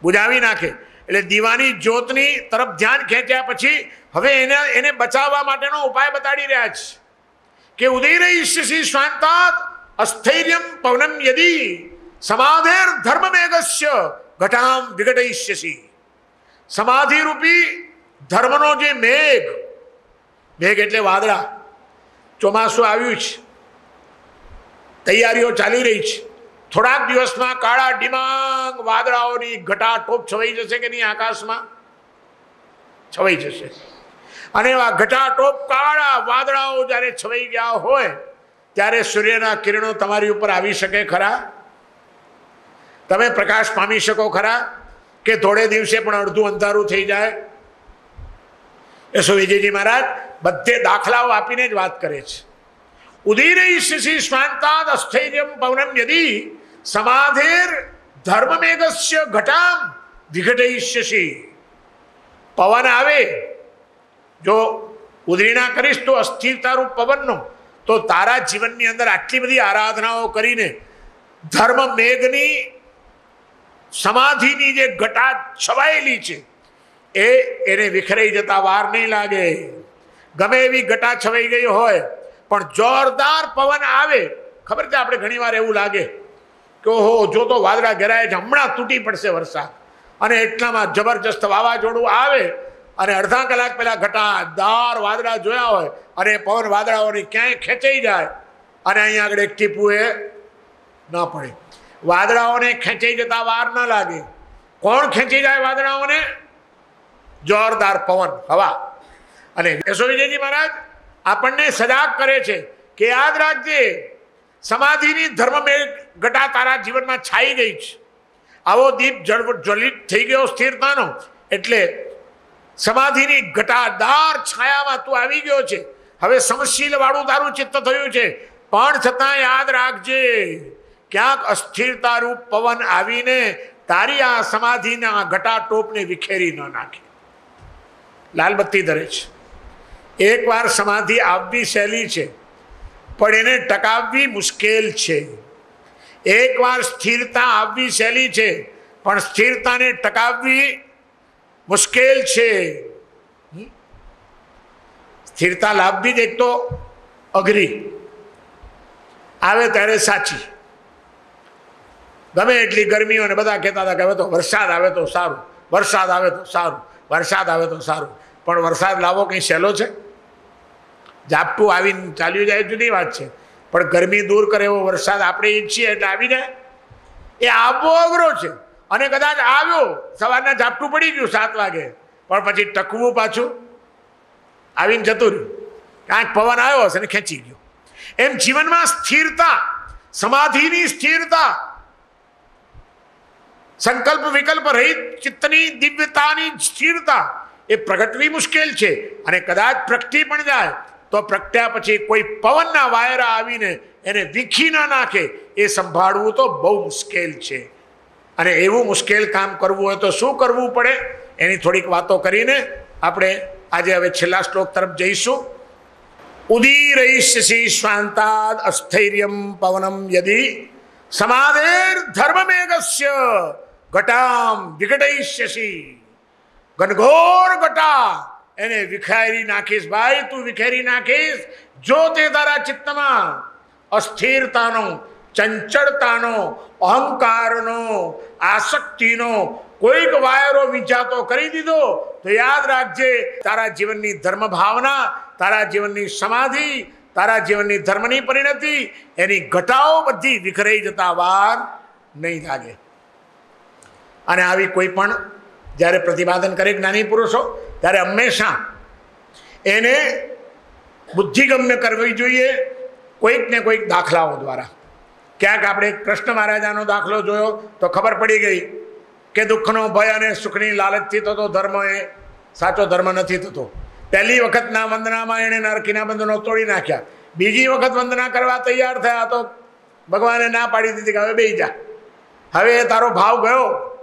બુજાવી નાખે. એટલે દીવાની જ્યોતની તરફ ધ્યાન ખેંચ્યા પછી હવે એને એને બચાવવા માટેનો ઉપાય બતાડી રહ્યા છે. કે ઉદયરયિષ્યસી શાંતાત અસ્થૈર્યમ પવનમ યદી. સમાધેર ધર્મમેઘસ્ય ઘટામ વિઘટયિષ્યસી સમાધિ રૂપી ધર્મનો જે મેઘ મેઘ એટલે વાદળા. ચોમાસું આવ્યું છે તૈયારીઓ ચાલી રહી છે થોડાક દિવસમાં કાળા ડિમાંગ વાદળાઓની ઘટાટોપ છવાઈ જશે કે નહીં આકાશમાં? છવાઈ જશે. અને એવા ઘટાટોપ કાળા વાદળાઓ જ્યારે છવાઈ ગયા હોય, ત્યારે સૂર્યના કિરણો તમારી ઉપર આવી શકે ખરા? તમે પ્રકાશ પામી શકો ખરા કે થોડે દિવસે પણ અડધું અંધારું થઈ જાય? યશો વિજયજી મહારાજ, બધે દાખલાઓ આપીને જ વાત કરે છે. ઉદીરયિષ્યસી સ્વાંતાદ અસ્થૈર્યમ પવનમ યદી સમાધેર ધર્મમેઘસ્ય ઘટામ વિઘટયિષ્યસી પવન આવે, જો ઉદરીણા કરીશ તો અસ્થિરતારૂપ પવનનો, તો તારા જીવનની અંદર આટલી બધી આરાધનાઓ કરીને ધર્મ મેઘની સમાધિની જે ઘટા છવાયેલી છે, એ એને વિખરાઈ જતા વાર નહીં લાગે. ગમે એવી ઘટા છવાઈ ગઈ હોય, પણ જોરદાર પવન આવે. ખબર છે આપણે ઘણીવાર એવું લાગે કે ઓહો, જો તો વાદળા ઘેરાય છે, હમણાં તૂટી પડશે વરસાદ. અને એટલામાં જબરજસ્ત વાવાઝોડું આવે અને અડધા કલાક પહેલાં ઘટા દાર વાદળા જોયા હોય અને પવન વાદળાઓની ક્યાંય ખેંચાઈ જાય અને અહીંયા આગળ એક ટીપું એ ન પડે. વાદળાઓને ખેંચાઈ જતા વાર ન લાગે. કોણ ખેંચી જાય વાદળાઓને? જોરદાર પવન, હવા. અને યશો વિજયજી મહારાજ, આપણને સજાગ કરે છે કે યાદ રાખજે, સમાધિની ધર્મમે ઘટા તારા જીવનમાં છાઈ ગઈ છે. આવો દીપ જ્વલિત થઈ ગયો સ્થિરતાનો. એટલે સમાધિની ઘટાદાર છાયામાં તું આવી ગયો છે. હવે સમશીલ વાળું તારું ચિત્ત થયું છે. પણ છતાં યાદ રાખજે ક્યાંક અસ્થિરતારૂપ પવન આવીને તારી આ સમાધિના ઘટાટોપને વિખેરી ન નાખે. લાલબત્તી ધરે છે. એકવાર સમાધિ આવવી સહેલી છે, પણ એને ટકાવવી મુશ્કેલ છે. એકવાર સ્થિરતા આવવી સહેલી છે, પણ સ્થિરતાને ટકાવવી મુશ્કેલ છે. સ્થિરતા લાવવી જ એક તો અઘરી. આવે ત્યારે સાચી. ગમે એટલી ગરમીઓ અને બધા કહેતા હતા કે હવે તો વરસાદ આવે તો સારું, વરસાદ આવે તો સારું, વરસાદ આવે તો સારું. પણ વરસાદ લાવો કંઈ સહેલો છે? ઝાપટું આવીને ચાલ્યું જાય જુદી વાત છે. પણ ગરમી દૂર કરે એવો વરસાદ આપણે ઈચ્છીએ એટલે આવી જાય. એ આવવો અઘરો છે. અને કદાચ આવ્યો, સવારના ઝાપટું પડી ગયું સાત વાગે, પણ પછી ટકવું પાછું. આવીને જતું રહ્યું. કાંઈક પવન આવ્યો હશે ને ખેંચી ગયો. એમ જીવનમાં સ્થિરતા, સમાધિની સ્થિરતા સંકલ્પ વિકલ્પ રહિત ચિત્તની દિવ્યતાની સ્થિરતા એ પ્રગટવી મુશ્કેલ છે અને કદાચ પ્રગટી પણ જાય તો પ્રગટ્યા પછી કોઈ પવનના વાયરા આવીને એને વીખી ના નાખે એ સંભાળવું તો બહુ મુશ્કેલ છે. અને એવું મુશ્કેલ કામ કરવું હોય તો શું કરવું પડે? એની થોડીક વાતો કરીને આપણે આજે હવે છેલ્લા શ્લોક તરફ જઈશું. ઉદીરૈષ્યસી શ્વાંતાદ અસ્થૈર્યમ પવનમ યદી સમાધેર ધર્મમેઘસ્ય ઘટામ વિઘટૈષ્યસી ઘનઘોર ઘટા એને વિખારી નાખીશ ભાઈ, તું વિખેરી નાખીશ. જો તે તારા ચિત્તમાં અસ્થિરતાનો, ચંચળતાનો, અહંકારનો, આસક્તિનો કોઈક વાયરો વિચાતો કરી દીધો, તો યાદ રાખજે, તારા જીવનની ધર્મ ભાવના તારા જીવનની સમાધિ, તારા જીવનની ધર્મની પરિણતિ, એની ઘટાઓ બધી વિખરાઈ જતા વાર નહીં લાગે અને આવી કોઈ પણ જ્યારે પ્રતિપાદન કરે જ્ઞાની પુરુષો, ત્યારે હંમેશા એને બુદ્ધિગમ્ય કરવી જોઈએ કોઈક ને કોઈક દાખલાઓ દ્વારા. ક્યાંક આપણે કૃષ્ણ મહારાજાનો દાખલો જોયો તો ખબર પડી ગઈ કે દુઃખનો, ભય અને સુખની લાલચથી થતો ધર્મ એ સાચો ધર્મ નથી થતો. પહેલી વખતના વંદનામાં એણે નરકીના બંધનો તોડી નાખ્યા. બીજી વખત વંદના કરવા તૈયાર થયા તો ભગવાને ના પાડી દીધી કે હવે બે જા. હવે તારો ભાવ ગયો.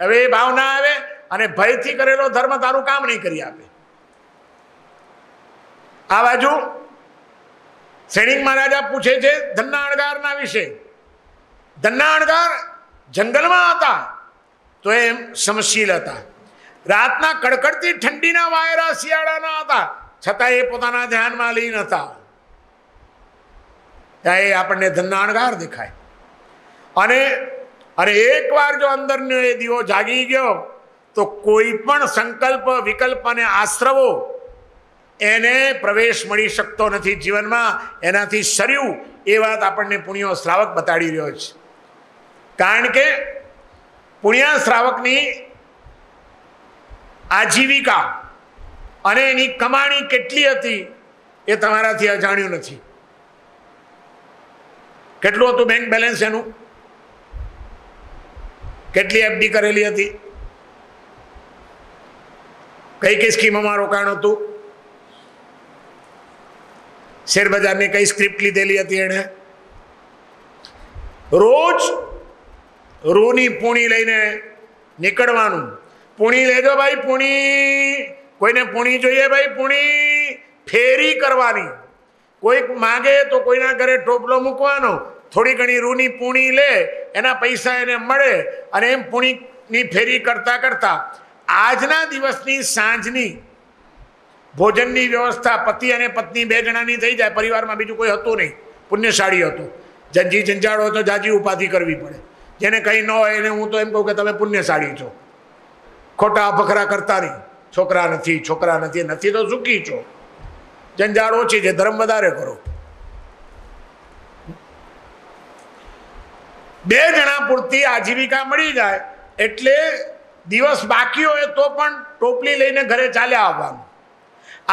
હવે એ ભાવ ના આવે અને ભયથી કરેલો ધર્મ તારું કામ નહીં કરી આપે. આ બાજુ સૈનિક મહારાજા પૂછે છે ધન્ના અણગારના વિશે. ધન્ના અણગાર જંગલમાં હતા તો એમ સમશીલ હતા. રાતના કડકડતી ઠંડીના વાયરા શિયાળાના હતા. છતાં એ પોતાના ધ્યાનમાં લીન હતા. ત્યાં એ આપણને ધન્ના અણગાર દેખાય. અને અને એકવાર જો અંદરનો એ દીવો જાગી ગયો, તો કોઈ પણ સંકલ્પ, વિકલ્પ અને આશ્રવો એને પ્રવેશ મળી શકતો નથી જીવનમાં. એનાથી શર્યું એ વાત આપણને પુણ્યો શ્રાવક બતાડી રહ્યો છે. કારણ કે પુણ્યા શ્રાવકની આજીવિકા અને એની કમાણી કેટલી હતી એ તમારાથી અજાણ્યું નથી. કેટલું હતું બેંક બેલેન્સ એનું? કેટલી એફડી કરેલી હતી? કઈ કઈ સ્કીમોમાં રોકાણ હતું? શેરબજારની કઈ સ્ક્રિપ્ટ લીધેલી હતી એણે? રોજ રૂની પૂણી લઈને નીકળવાનું. પૂણી લેજો ભાઈ, પૂણી. કોઈને પૂણી જોઈએ ભાઈ, પૂણી. ફેરી કરવાની. કોઈક માગે તો કોઈના ઘરે ટોપલો મૂકવાનો. થોડી ઘણી રૂની પૂણી લે, એના પૈસા એને મળે અને એમ પૂણીની ફેરી કરતા કરતા આજના દિવસની સાંજની ભોજનની વ્યવસ્થા પતિ અને પત્ની બે જણાની થઈ જાય, પરિવારમાં બીજું કોઈ હતું નહીં, પુણ્યશાળી હતું. જંજી જંજાળ હોય તો જાજી ઉપાધિ કરવી પડે. જેને કંઈ ન હોય એને હું તો એમ કહું કે તમે પુણ્યશાળી છો. ખોટા ફખરા કરતા નહીં. છોકરા નથી છોકરા નથી નથી તો સુખી છો. જંજાળ ઓછી છે, ધર્મ વધારે કરો. બે જણા પૂરતી આજીવિકા મળી જાય એટલે દિવસ બાકી હોય તો પણ ટોપલી લઈને ઘરે ચાલ્યા આવવાનું.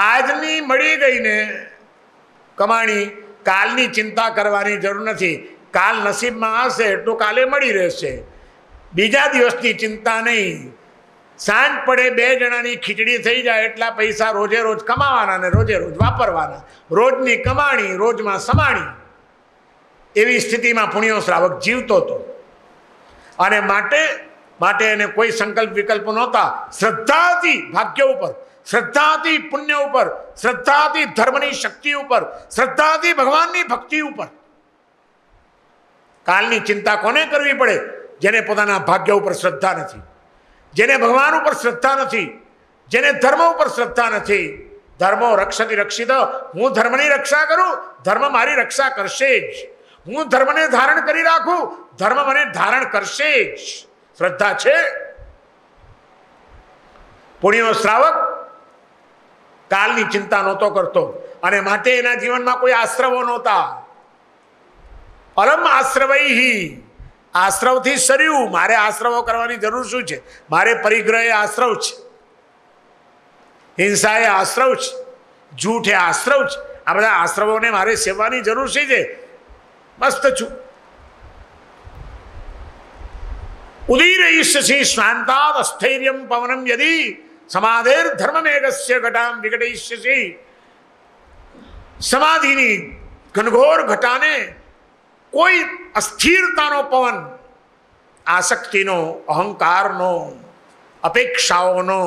આજની મળી ગઈને કમાણી કાલની ચિંતા કરવાની જરૂર નથી. કાલ નસીબમાં હશે તો કાલે મળી રહેશે. બીજા દિવસની ચિંતા નહીં. સાંજ પડે બે જણાની ખીચડી થઈ જાય એટલા પૈસા રોજે રોજ કમાવાના ને રોજે રોજ વાપરવાના. રોજની કમાણી રોજમાં સમાણી. એવી સ્થિતિમાં પુણ્યો શ્રાવક જીવતો હતો. અને માટે માટે એને કોઈ સંકલ્પ વિકલ્પ નહોતા. શ્રદ્ધાથી ભાગ્ય ઉપર, શ્રદ્ધાથી પુણ્ય ઉપર, શ્રદ્ધાથી ધર્મની શક્તિ ઉપર, શ્રદ્ધાથી ભગવાનની ભક્તિ ઉપર. કાલની ચિંતા કોને કરવી પડે? જેને પોતાના ભાગ્ય ઉપર શ્રદ્ધા નથી. જેને ભગવાન ઉપર શ્રદ્ધા નથી. જેને ધર્મ ઉપર શ્રદ્ધા નથી. ધર્મો રક્ષતી રક્ષિત. હું ધર્મની રક્ષા કરું, ધર્મ મારી રક્ષા કરશે જ. હું ધર્મને ધારણ કરી રાખું. ધર્મ મને ધારણ કરશે જ. શ્રદ્ધા છે. પુણ્યો શ્રાવક, કાલની ચિંતા નહોતો કરતો અને માટે એના જીવનમાં કોઈ આશ્રવો નહોતા. પરમ આશ્રવૈહી. આશ્રવથી સર્યું મારે આશ્રવો કરવાની જરૂર શું છે? મારે પરિગ્રહ એ આશ્રવ છે. હિંસા એ આશ્રવ છે. જૂઠ એ આશ્રવ છે. આ બધા આશ્રવોને મારે સેવવાની જરૂર શી છે? મસ્ત છું ઉદીરયિષ્યસી શ્રાંતાદ અસ્થૈર્યમ પવનમ યદી સમાધેર ધર્મમેઘસ્ય ઘટામ વિઘટયિષ્યસી સમાધિની ઘનઘોર ઘટાને કોઈ અસ્થિરતાનો પવન આસક્તિનો અહંકારનો અપેક્ષાઓનો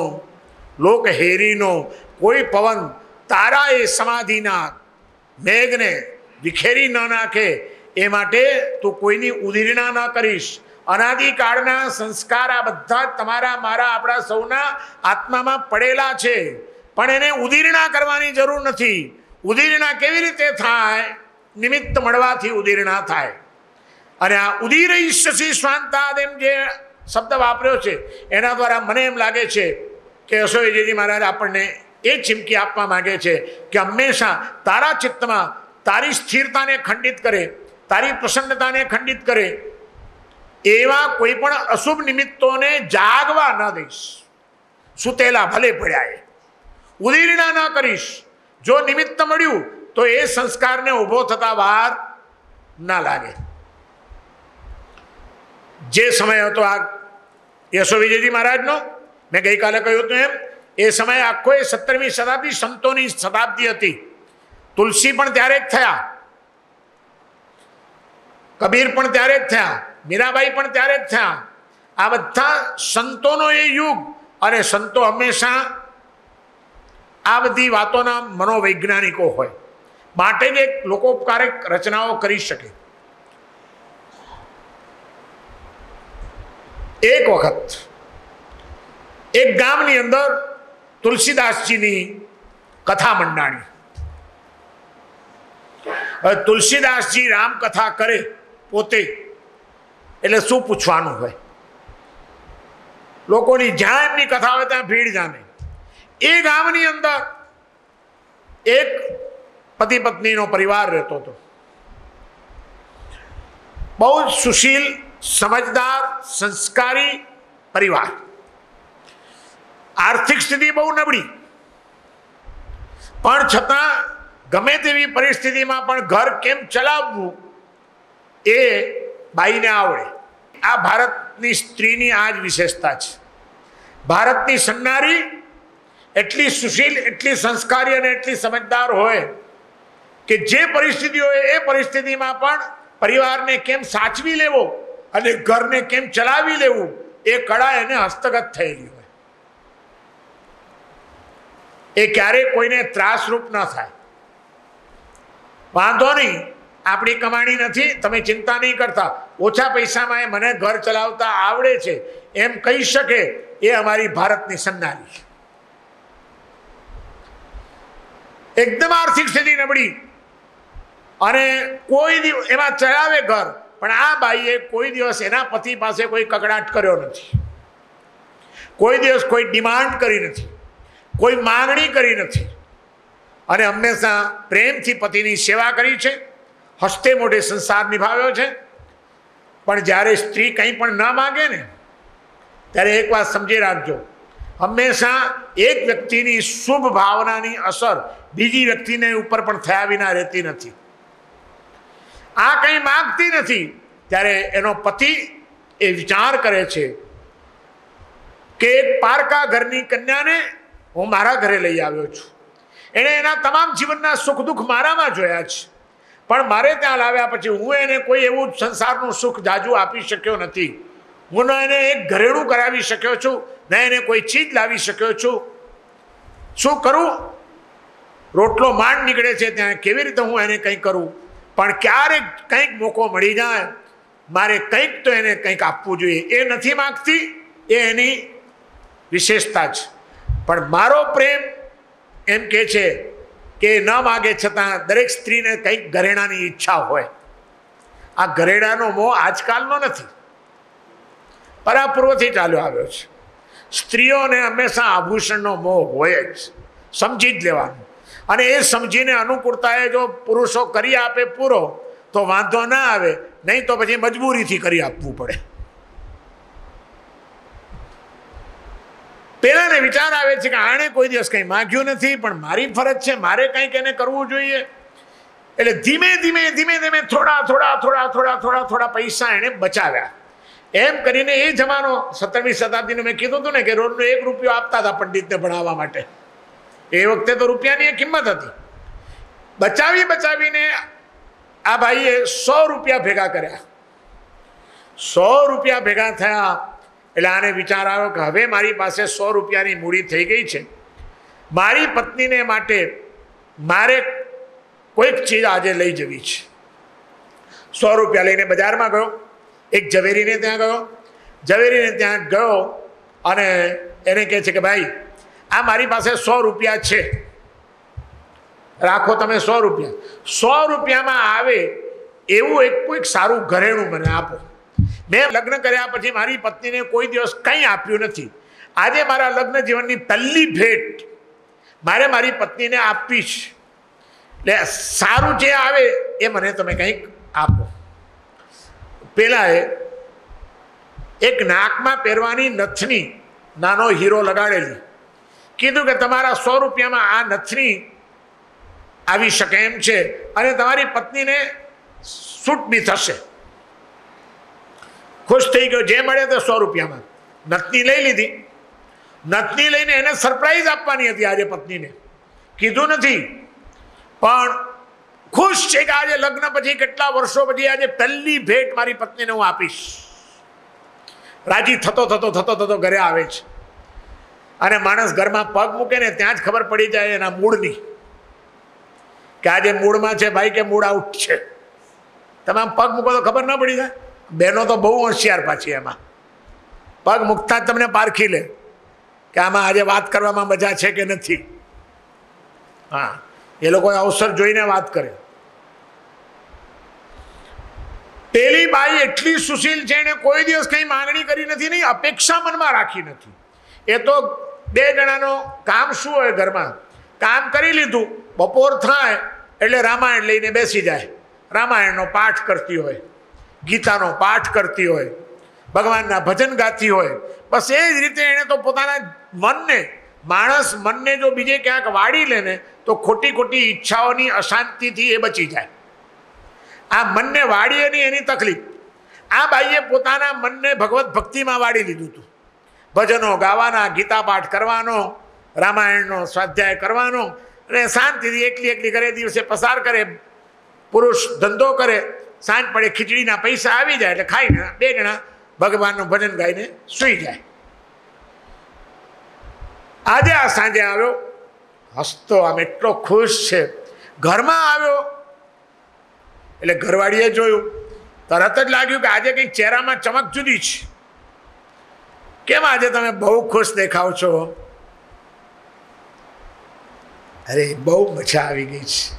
લોકહેરીનો કોઈ પવન તારા એ સમાધિના મેઘને વિખેરી ન નાખે એ માટે તું કોઈની ઉદીરણા ન કરીશ. અનાદિકાળના સંસ્કાર આ બધા તમારા, મારા, આપણા સૌના આત્મામાં પડેલા છે. પણ એને ઉદીરણા કરવાની જરૂર નથી. ઉદીરણા કેવી રીતે થાય? નિમિત્ત મળવાથી ઉદીરણા થાય. અને આ ઉદીરઈષ્યસી શ્વાંતાદ એમ જે શબ્દ વાપર્યો છે, એના દ્વારા મને એમ લાગે છે કે અશોકજીજી મહારાજ આપણને એ ચીમકી આપવા માગે છે કે હંમેશા તારા ચિત્તમાં તારી સ્થિરતાને ખંડિત કરે. તારી પ્રસન્નતાને ખંડિત કરે, એવા કોઈ પણ અશુભ નિમિત્તોને જાગવા ન દઈશ. સુતેલા ભલે પડ્યા ઉદીર્ણા ન કરીશ. જો નિમિત્ત મળ્યું, તો એ સંસ્કારને ઊભો થતા વાર ના લાગે. જે સમય હતો આ યશો વિજયજી મહારાજનો, મેં ગઈકાલે કહ્યું હતું એમ, એ સમયે આખો એ સત્તરમી શતાબ્દી સંતોની શતાબ્દી હતી. તુલસી પણ ત્યારે જ થયા. કબીર પણ ત્યારે જ થયા, મીરાબાઈ પણ ત્યારે જ થયા. આ બધા સંતોનો એ યુગ અને સંતો હંમેશા આ બધી વાતોના મનોવૈજ્ઞાનિકો હોય. માટે જ એક લોકોપકારક રચનાઓ કરી શકે. એક વખત, એક ગામની અંદર તુલસીદાસજીની કથા મંડાણી. તુલસીદાસજી રામકથા કરે પોતે. એટલે શું પૂછવાનું હોય? લોકોની જ્યાં એમની કથા આવે ત્યાં ભીડ જામે. એ ગામની અંદર એક પતિ પત્નીનો પરિવાર રહેતો હતો. બહુ જ સુશીલ, સમજદાર, સંસ્કારી પરિવાર. આર્થિક સ્થિતિ બહુ નબળી. પણ છતાં ગમે તેવી પરિસ્થિતિમાં પણ ઘર કેમ ચલાવવું એ બાઈને આવડે. આ ભારતની સ્ત્રીની આ જ વિશેષતા છે. ભારતની સન્નારી એટલી સુશીલ, એટલી સંસ્કારી અને એટલી સમજદાર હોય કે જે પરિસ્થિતિ હોય એ પરિસ્થિતિમાં પણ પરિવારને કેમ સાચવી લેવો અને ઘરને કેમ ચલાવી લેવું એ કળા એને હસ્તગત થયેલી હોય. એ ક્યારેય કોઈને ત્રાસરૂપ ન થાય. વાંધો નહીં. આપણી કમાણી નથી, તમે ચિંતા નહીં કરતા. ઓછા પૈસામાં એ મને ઘર ચલાવતા આવડે છે. એમ કહી શકે એ અમારી ભારતની સન્નારી છે. એકદમ આર્થિક સ્થિતિ નબળી. અને કોઈ દિવસ એમાં ચલાવે ઘર, પણ આ બાઈએ કોઈ દિવસ એના પતિ પાસે કોઈ કકડાટ કર્યો નથી. કોઈ દિવસ કોઈ ડિમાન્ડ કરી નથી. કોઈ માંગણી કરી નથી. અને હંમેશા પ્રેમથી પતિની સેવા કરી છે. હસ્તે મોઢે સંસાર નિભાવ્યો છે. પણ જ્યારે સ્ત્રી કંઈ પણ ન માગે ને, ત્યારે એક વાત સમજી રાખજો. હંમેશા એક વ્યક્તિની શુભ ભાવનાની અસર બીજી વ્યક્તિને ઉપર પણ થયા વિના રહેતી નથી. આ કંઈ માગતી નથી. ત્યારે એનો પતિ એ વિચાર કરે છે કે એક પારકા ઘરની કન્યાને હું મારા ઘરે લઈ આવ્યો છું. એણે એના તમામ જીવનના સુખ દુઃખ મારામાં જોયા છે. પણ મારે ત્યાં લાવ્યા પછી હું એને કોઈ એવું સંસારનું સુખ જાજુ આપી શક્યો નથી. હું ન એને એક ઘરેણું કરાવી શક્યો છું, ન એને કોઈ ચીજ લાવી શક્યો છું. શું કરું? રોટલો માંડ નીકળે છે ત્યાં, કેવી રીતે હું એને કંઈક કરું? પણ ક્યારેક કંઈક મોકો મળી જાય, મારે કંઈક તો એને કંઈક આપવું જોઈએ. એ નથી માગતી, એ એની વિશેષતા છે પણ મારો પ્રેમ એમ કે છે કે ન માગે છતાં દરેક સ્ત્રીને કંઈક ઘરેણાની ઈચ્છા હોય. આ ઘરેણાનો મોહ આજકાલનો નથી. પરાપૂર્વથી ચાલ્યો આવ્યો છે. સ્ત્રીઓને હંમેશા આભૂષણનો મોહ હોય જ. સમજી જ લેવાનું. અને એ સમજીને અનુકૂળતાએ જો પુરુષો કરી આપે પૂરો, તો વાંધો ના આવે. નહીં તો પછી મજબૂરીથી કરી આપવું પડે. પેલાને વિચાર આવે છે કે આણે કોઈ દિવસ કંઈ માગ્યું નથી, પણ મારી ફરજ છે, મારે કંઈક એને કરવું જોઈએ. એટલે ધીમે ધીમે ધીમે ધીમે થોડા થોડા થોડા થોડા થોડા થોડા પૈસા એણે બચાવ્યા. એમ કરીને એ જમાનો સત્તરમી શતાબ્દીનું મેં કીધું હતું ને કે રોજનો એક રૂપિયો આપતા હતા પંડિતને ભણાવવા માટે. એ વખતે તો રૂપિયાની એ કિંમત હતી. બચાવી, બચાવીને આ ભાઈએ સો રૂપિયા ભેગા કર્યા. સો રૂપિયા ભેગા થયા. એટલે આને વિચાર આવ્યો કે હવે મારી પાસે સો રૂપિયાની મૂડી થઈ ગઈ છે. મારી પત્નીને માટે મારે કોઈક ચીજ આજે લઈ જવી છે. સો રૂપિયા લઈને બજારમાં ગયો. એક ઝવેરીને ત્યાં ગયો. ઝવેરીને ત્યાં ગયો અને એને કહે છે કે ભાઈ, આ મારી પાસે સો રૂપિયા છે. રાખો તમે સો રૂપિયા. સો રૂપિયામાં આવે એવું એક કોઈક સારું ઘરેણું મને આપો. મેં લગ્ન કર્યા પછી મારી પત્નીને કોઈ દિવસ કંઈ આપ્યું નથી. આજે મારા લગ્ન જીવનની પહેલી ભેટ મારે મારી પત્નીને આપીશ. એટલે સારું જે આવે એ મને તમે કંઈક આપો. પહેલાંએ એક નાકમાં પહેરવાની નથની નાનો હીરો લગાડેલી. કીધું કે તમારા સો રૂપિયામાં આ નથની આવી શકે એમ છે અને તમારી પત્નીને સૂટ બી થશે. ખુશ થઈ ગયો. જે મળે તે સો રૂપિયામાં. નથની લઈ લીધી. નથની લઈને એને સરપ્રાઈઝ આપવાની હતી આજે પત્નીને. કીધું નથી. પણ ખુશ છે કે આજે લગ્ન પછી કેટલા વર્ષો પછી આજે પહેલી ભેટ મારી પત્નીને હું આપીશ. રાજી થતો થતો થતો થતો ઘરે આવે છે. અને માણસ ઘરમાં પગ મૂકે ને ત્યાં જ ખબર પડી જાય એના મૂળની. કે આજે મૂળમાં છે ભાઈ કે મૂળ આઉટ છે. તમે આમ પગ મૂકો તો ખબર ન પડી જાય. બહેનો તો બહુ હોશિયાર પાછી એમાં. પગ મૂકતા તમને પારખી લે કે આમાં આજે વાત કરવામાં મજા છે કે નથી. હા, એ લોકોએ અવસર જોઈને વાત કરે. પેલી બાઈ એટલી સુશીલ છે, એને કોઈ દિવસ કંઈ માંગણી કરી નથી, નહીં, અપેક્ષા મનમાં રાખી નથી. એ તો બે જણાનો કામ શું હોય ઘરમાં? કામ કરી લીધું, બપોર થાય એટલે રામાયણ લઈને બેસી જાય. રામાયણનો પાઠ કરતી હોય. ગીતાનો પાઠ કરતી હોય, ભગવાનના ભજન ગાતી હોય, બસ એ જ રીતે એણે તો પોતાના મનને, માણસ મનને જો બીજે ક્યાંક વાળી લે ને, તો ખોટી ખોટી ઈચ્છાઓની અશાંતિથી એ બચી જાય. આ મનને વાળીએ નહીં એની તકલીફ. આ બાઈએ પોતાના મનને ભગવત ભક્તિમાં વાળી લીધું હતું. ભજનો ગાવાના, ગીતા પાઠ કરવાનો, રામાયણનો સ્વાધ્યાય કરવાનો, અને શાંતિથી એકલી એકલી ઘરે દિવસે પસાર કરે, પુરુષ ધંધો કરે સાંજ પડે ખીચડીના પૈસા આવી જાય એટલે ખાઈને બે જણા ભગવાનનું ભજન ગાઈને સૂઈ જાય. આજે આ સાંજે આવ્યો. હસતો આમ એટલો ખુશ છે. ઘરમાં આવ્યો. એટલે ઘરવાળીએ જોયું. તરત જ લાગ્યું કે આજે કંઈક ચહેરામાં ચમક જુદી છે. કેમ આજે તમે બહુ ખુશ દેખાવ છો? અરે બહુ મજા આવી ગઈ છે.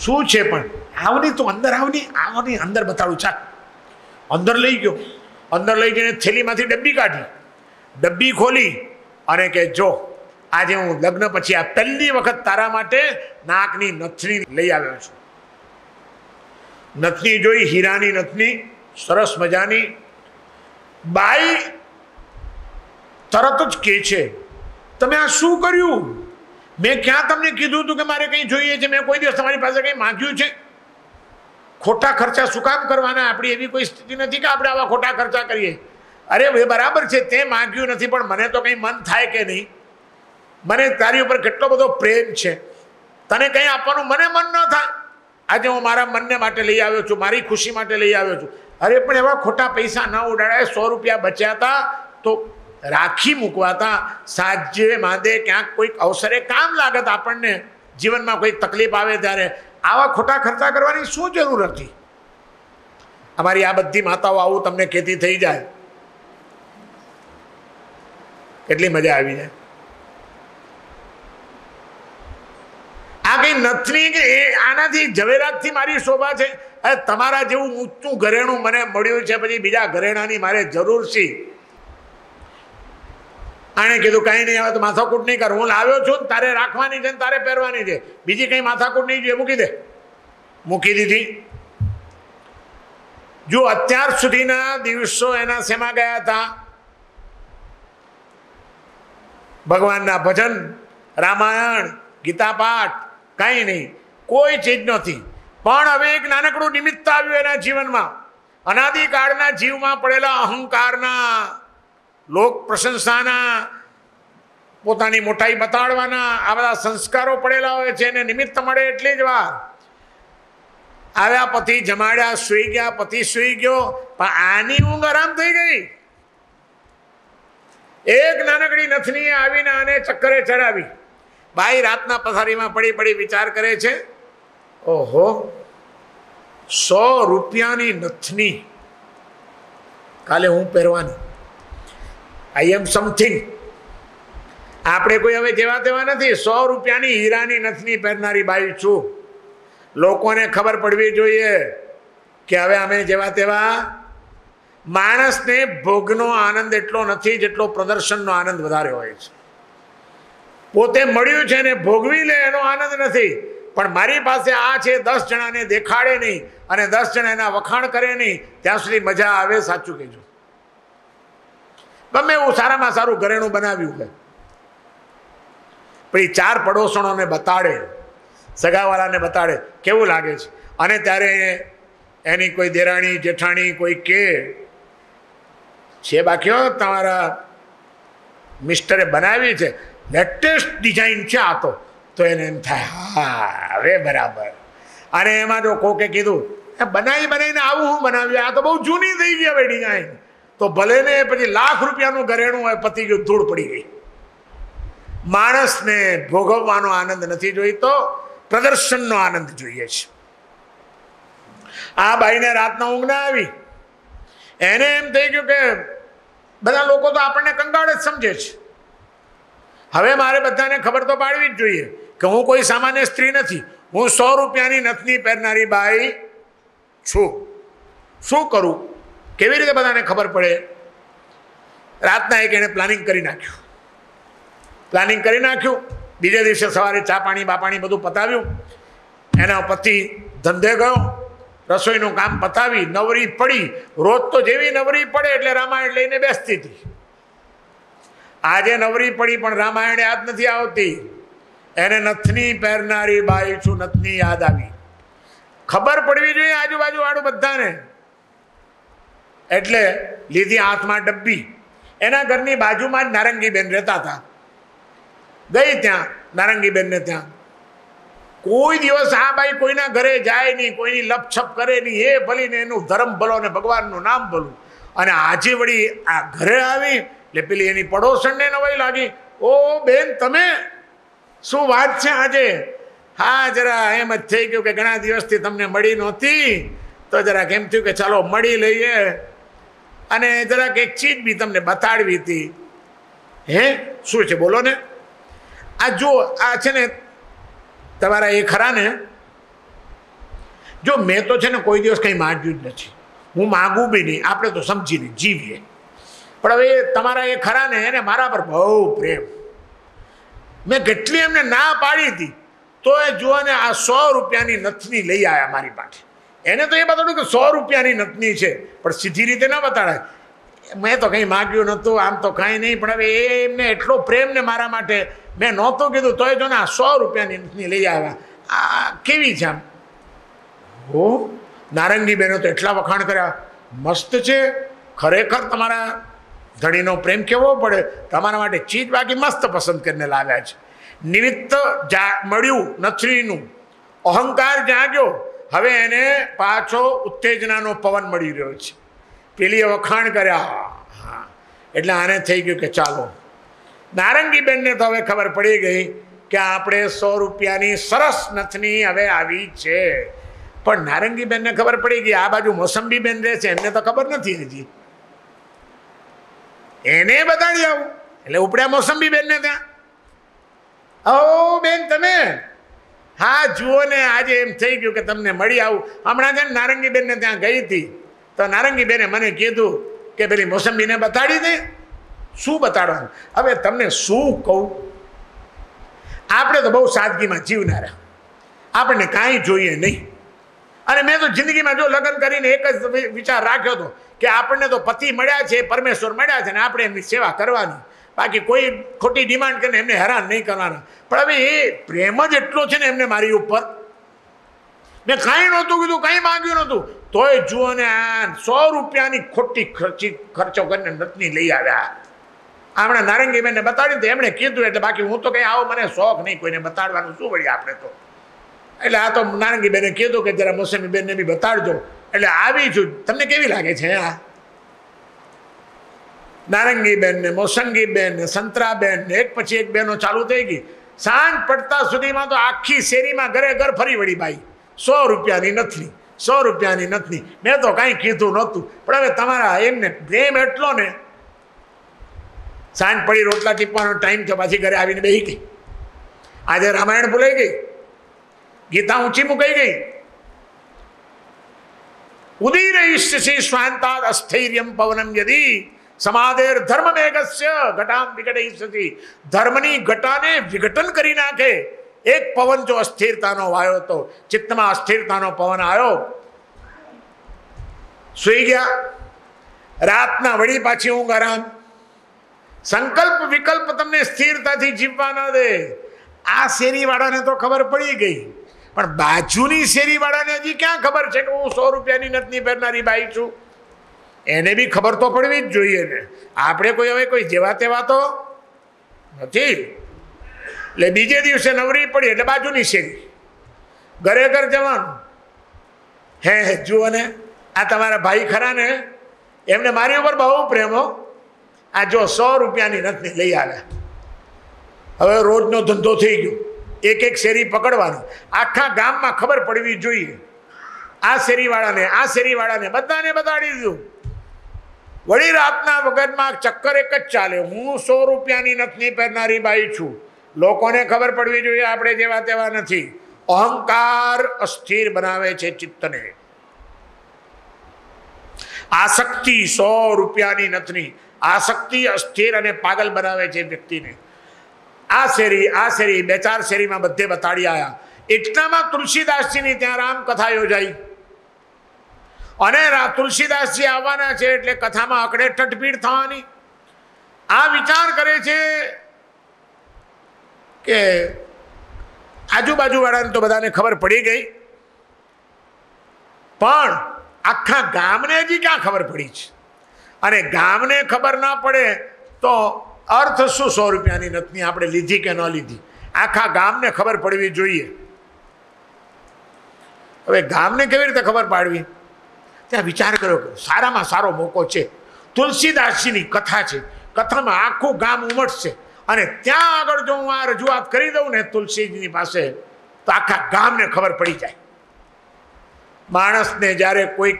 શું છે પણ? આવની તું અંદર આવની આવની અંદર બતાડું, ચાલ. અંદર લઈ ગયો. અંદર લઈ જઈને થેલીમાંથી ડબ્બી કાઢી. ડબ્બી ખોલી અને કે જો, આજે હું લગ્ન પછી આ પહેલી વખત તારા માટે નાકની નથની લઈ આવ્યો છું. નથની જોઈ, હીરાની નથની, સરસ મજાની. બાઈ તરત જ કે છે, તમે આ શું કર્યું? મેં ક્યાં તમને કીધું હતું કે મારે કંઈ જોઈએ છે? મેં કોઈ દિવસ તમારી પાસે કંઈ માંગ્યું છે? ખોટા ખર્ચા શું કામ કરવાના? આપણી એવી કોઈ સ્થિતિ નથી કે આપણે આવા ખોટા ખર્ચા કરીએ. અરે, એ બરાબર છે, તે માંગ્યું નથી, પણ મને તો કંઈ મન થાય કે નહીં? મને તારી ઉપર કેટલો બધો પ્રેમ છે? તને કંઈ આપવાનું મને મન ન થાય? આજે હું મારા મનને માટે લઈ આવ્યો છું, મારી ખુશી માટે લઈ આવ્યો છું. અરે, પણ એવા ખોટા પૈસા ન ઉડાડાય, સો રૂપિયા બચ્યા હતા તો રાખી મૂકવાતા સાજે માંદે ક્યાંક કોઈક અવસરે કામ લાગત આપણને. જીવનમાં કોઈ તકલીફ આવે ત્યારે આવા ખોટા ખર્ચા કરવાની શું જરૂર હતી? અમારી આ બધી માતાઓ આવું તમને ખેતી થઈ જાય. કેટલી મજા આવી જાય. આ કઈ નથી કે એ આનાથી ઝવેરાતથી મારી શોભા છે. તમારા જેવું ઊંચું ઘરેણું મને મળ્યું છે, પછી બીજા ઘરેણાની મારે જરૂર છે. આણે કીધું, કાંઈ નહીં આવે તો માથાકૂટ નહીં કર. હું લાવ્યો છું તારે રાખવાની છે ને તારે પહેરવાની છે. બીજી કંઈ માથાકૂટ નહીં જોઈએ. મૂકી દે. મૂકી દીધી. જો અત્યાર સુધીના દિવસો એના શેમાં ગયા હતા? ભગવાનના ભજન, રામાયણ ગીતા પાઠ કાંઈ નહીં. કોઈ ચીજ નથી પણ હવે એક નાનકડું નિમિત્ત આવ્યું એના જીવનમાં. અનાદિકાળના જીવમાં પડેલા અહંકારના લોક પ્રશંસાના પોતાની મોટાઈ બતાડવાના આ બધા સંસ્કારો પડેલા હોય છે એને નિમિત્ત મળે એટલી જ વાર. આવ્યા પતિ જમાડ્યા, સુઈ ગયા, પતિ સુઈ ગયો, પણ આની ઊંઘ આરામ થઈ ગઈ. એક નાનકડી નથનીએ આવીને આને ચક્કરે ચડાવી. બાઈ રાતના પથારીમાં પડી પડી વિચાર કરે છે, ઓહો, સો રૂપિયાની નથની. કાલે હું પહેરવાની. આઈ એમ સમથિંગ આપણે કોઈ હવે જેવા તેવા નથી. સો રૂપિયાની હીરાની નથની પહેરનારી બાઈ છું. લોકોને ખબર પડવી જોઈએ કે હવે અમે જેવા તેવા માણસને ભોગનો આનંદ એટલો નથી જેટલો પ્રદર્શનનો આનંદ વધારે હોય છે. પોતે મળ્યું છે ને ભોગવી લે એનો આનંદ નથી. પણ મારી પાસે આ છે, દસ જણાને દેખાડે નહીં અને દસ જણા એના વખાણ કરે નહીં. ત્યાં સુધી મજા આવે સાચું કહેજો. ગમે એવું સારામાં સારું ઘરેણું બનાવ્યું હોય. પણ એ ચાર પડોસણોને બતાડે, સગાવાળાને બતાડે, કેવું લાગે છે? અને ત્યારે એની કોઈ દેરાણી, જેઠાણી, કોઈ કે, છે બાકી હો, તમારા મિસ્ટરે બનાવી છે, લેટેસ્ટ ડિઝાઇન છે આ તો. તો એને એમ થાય, હા, હવે બરાબર. અને એમાં જો કોકે કીધું બનાવી બનાવીને આવું હું બનાવ્યું, આ તો બહુ જૂની થઈ ગઈ હવે ડિઝાઇન. તો ભલે ને પછી લાખ રૂપિયાનું ઘરેણું હોય, પતી ગયું, ધૂળ પડી ગઈ. માણસને ભોગવવાનો આનંદ નથી જોઈતો, પ્રદર્શનનો આનંદ જોઈએ છે. આ ભાઈને રાતના ઊંઘ ના આવી. એને એમ થઈ ગયું કે બધા લોકો તો આપણને કંગાળ જ સમજે છે. હવે મારે બધાને ખબર તો પાડવી જ જોઈએ કે હું કોઈ સામાન્ય સ્ત્રી નથી. હું સો રૂપિયાની નથની પહેરનારી બાઈ છું. શું કરું? કેવી રીતે બધાને ખબર પડે? રાતના એક એણે પ્લાનિંગ કરી નાખ્યું. પ્લાનિંગ કરી નાખ્યું. બીજે દિવસે સવારે ચા પાણી બાપાણી બધું પતાવ્યું. એના પતિ ધંધે ગયો. રસોઈનું કામ પતાવી, નવરી પડી. રોજ તો જેવી નવરી પડે એટલે રામાયણ લઈને બેસતી હતી. આજે નવરી પડી પણ રામાયણ યાદ નથી આવતી. એને નથની પહેરનારી બાઈ છું, નથની યાદ આવી. ખબર પડવી જોઈએ આજુબાજુ વાળું બધાને. એટલે લીધી હાથમાં ડબ્બી. એના ઘરની બાજુમાં જ નારંગીબેન રહેતા હતા. ગઈ ત્યાં નારંગીબેનને ત્યાં. કોઈ દિવસ આ ભાઈ કોઈના ઘરે જાય નહીં, કોઈની લપછપ કરે નહીં એ ભલીને એનું ધર્મ ભલો અને ભગવાનનું નામ ભલું. અને આજે વળી આ ઘરે આવી, એટલે પેલી એની પડોશણને નવાઈ લાગી. ઓ બેન, તમે? શું વાત છે આજે? હા, જરા એમ જ થઈ ગયું કે ઘણા દિવસથી તમને મળી નહોતી. તો જરા કેમ થયું કે ચાલો મળી લઈએ. અને જરાક એક ચીજ બી તમને બતાડવી હતી. હે? શું છે? બોલો ને. આ જો, આ છે ને તમારા એ ખરા ને જો મેં તો છે ને કોઈ દિવસ કંઈ માંગ્યું જ નથી. હું માગું બી નહીં. આપણે તો સમજીને જીવીએ. પણ હવે તમારા એ ખરા ને એને મારા પર બહુ પ્રેમ. મેં કેટલી એમને ના પાડી હતી. તો એ જુઓ આ સો રૂપિયાની નથની લઈ આવ્યા મારી પાસે. એને તો એ બતાડ્યું કે સો રૂપિયાની નથની છે, પણ સીધી રીતે ન બતાડાય. મેં તો કંઈ માગ્યું નહોતું, આમ તો કાંઈ નહીં, પણ હવે એ એમને એટલો પ્રેમ ને મારા માટે મેં નહોતું કીધું, તોય જો ને આ સો રૂપિયાની નથની લઈ આવ્યા. આ કેવી છે આમ? હો નારંગી બહેનો તો એટલા વખાણ કર્યા. મસ્ત છે, ખરેખર તમારા ધણીનો પ્રેમ કેવો પડે? તમારા માટે ચીજ બાકી મસ્ત પસંદ કરીને લાવ્યા છે. નિમિત્ત જા, મળ્યું નથરીનું. અહંકાર જાગ્યો. હવે એને પાછો ઉત્તેજનાનો પવન મળી રહ્યો છે. પેલીએ વખાણ કર્યા, હા, એટલે આને થઈ ગયું કે ચાલો. નારંગીબેનને તો હવે ખબર પડી ગઈ કે આપણે સો રૂપિયાની સરસ નથની હવે આવી છે. પણ નારંગીબેનને ખબર પડી ગઈ, આ બાજુ મોસંબીબેન રહે છે, એમને તો ખબર નથી હજી. એને બતાડી આવું, એટલે ઉપડ્યા મોસંબીબેનને ત્યાં. ઓ બેન, તમે? હા, જુઓ ને, આજે એમ થઈ ગયું કે તમને મળી આવું. હમણાં છે ને, નારંગીબેનને ત્યાં ગઈ હતી. તો નારંગીબેને મને કીધું કે પેલી મોસંબીને બતાડી દે. શું બતાડવાનું? હવે તમને શું કહું? આપણે તો બહુ સાદગીમાં જીવનારા. આપણને કાંઈ જોઈએ નહીં. અને મેં તો જિંદગીમાં જો લગ્ન કરીને એક જ વિચાર રાખ્યો હતો કે આપણને તો પતિ મળ્યા છે, પરમેશ્વર મળ્યા છે ને આપણે એમની સેવા કરવાની. બાકી કોઈ ખોટી ડિમાન્ડ કરીને એમને હેરાન નહીં કરવાના. પણ હવે એ પ્રેમ જ એટલો છે ને એમને મારી ઉપર. મેં કાંઈ નહોતું કીધું, કાંઈ માંગ્યું નહોતું. તોય જુઓ ને આ સો રૂપિયાની ખોટી ખર્ચી, ખર્ચો કરીને નથની લઈ આવ્યા. હમણાં નારંગીબેનને બતાડ્યું તો એમણે કીધું, એટલે બાકી હું તો કંઈ આવો મને શોખ નહીં કોઈને બતાડવાનું, શું વળી આપણે તો? એટલે આ તો નારંગીબેને કીધું કે જરા મોસમીબેનને બી બતાડજો. એટલે આવી છું. તમને કેવી લાગે છે આ? નારંગીબેન ને મોસંગીબેન ને સંતરાબેન ને એક પછી એક બહેનો ચાલુ થઈ ગઈ. સાંજ પડતા સુધીમાં તો આખી શેરીમાં ઘરે ઘર ફરી વળી બાઈ. સો રૂપિયાની નથી સો રૂપિયાની નથી મેં તો કાંઈ કીધું નહોતું. પણ હવે તમારા એમને પ્રેમ એટલો ને, સાંજ પડી રોટલા ટીપવાનો ટાઈમ થયો, પાછી ઘરે આવીને બેસી ગઈ. આજે રામાયણ ભૂલાઈ ગઈ. ગીતા ઊંચી મુકાઈ ગઈ. ઉદીરયિષ્યસી શ્વાંતાદ અસ્થૈર્યમ પવનમ યદી. સમાધેર ધર્મ મેઘસ્ય ઘટામ વિઘટયિષ્યસી ધર્મની ઘટાને વિઘટન કરી નાખે એક પવન જો અસ્થિરતાનો વાયો તો ચિત્તમાં અસ્થિરતાનો પવન આવ્યો સુઈ ગયા રાતના વળી પાછી ઊંઘ આરામ સંકલ્પ વિકલ્પ તમને સ્થિરતાથી જીવવા ન દે આ શેરીવાળાને તો ખબર પડી ગઈ પણ બાજુની શેરીવાળાને હજી ક્યાં ખબર છે કે હું સો રૂપિયાની નથની પહેરનારી બાઈ છું એને બી ખબર તો પડવી જ જોઈએ ને. આપણે કોઈ હવે કોઈ જેવા તેવા તો નથી. એટલે બીજે દિવસે નવરી પડી એટલે બાજુની શેરી. ઘરે ઘર જવાનું. હે જુઓ ને, આ તમારા ભાઈ ખરા ને? એમને મારી ઉપર બહુ પ્રેમો આ જો સો રૂપિયાની નથી લઈ આવે હવે રોજનો ધંધો થઈ ગયો. એક એક શેરી પકડવાની. આખા ગામમાં ખબર પડવી જોઈએ. આ શેરીવાળાને આ શેરીવાળાને બધાને બતાડી દીધું. વળી રાતના વગરમાં ચક્કર એક જ ચાલે. હું સો રૂપિયાની નથની પહેરનારી બાઈ છું. લોકોને ખબર પડવી જોઈએ આપણે જેવા તેવા નથી. અહંકાર અસ્થિર બનાવે છે ચિત્તને. આસક્તિ સો રૂપિયાની નથની. આસક્તિ અસ્થિર અને પાગલ બનાવે છે વ્યક્તિને. આ શેરી આ શેરી, બે ચાર શેરીમાં બધે બતાડી આવ્યા એટલામાં તુલસીદાસજીની ત્યાં રામકથા યોજાઈ. અને તુલસીદાસજી આવવાના છે એટલે કથામાં અકડે ટટપીડ થવાની. આ વિચાર કરે છે કે આજુબાજુવાળાને તો બધાને ખબર પડી ગઈ. પણ આખા ગામને હજી ક્યાં ખબર પડી છે? અને ગામને ખબર ના પડે તો અર્થ શું સો રૂપિયાની નથની આપણે લીધી કે ન લીધી? આખા ગામને ખબર પડવી જોઈએ. હવે ગામને કેવી રીતે ખબર પાડવી? ત્યાં વિચાર કર્યો કે સારામાં સારો મોકો છે. તુલસીદાસજીની કથા છે. કથામાં આખું ગામ ઉમટશે. અને ત્યાં આગળ જો હું આ રજૂઆત કરી દઉં ને તુલસીજીની પાસે, તો આખા ગામને ખબર પડી જાય. માણસને જ્યારે કોઈ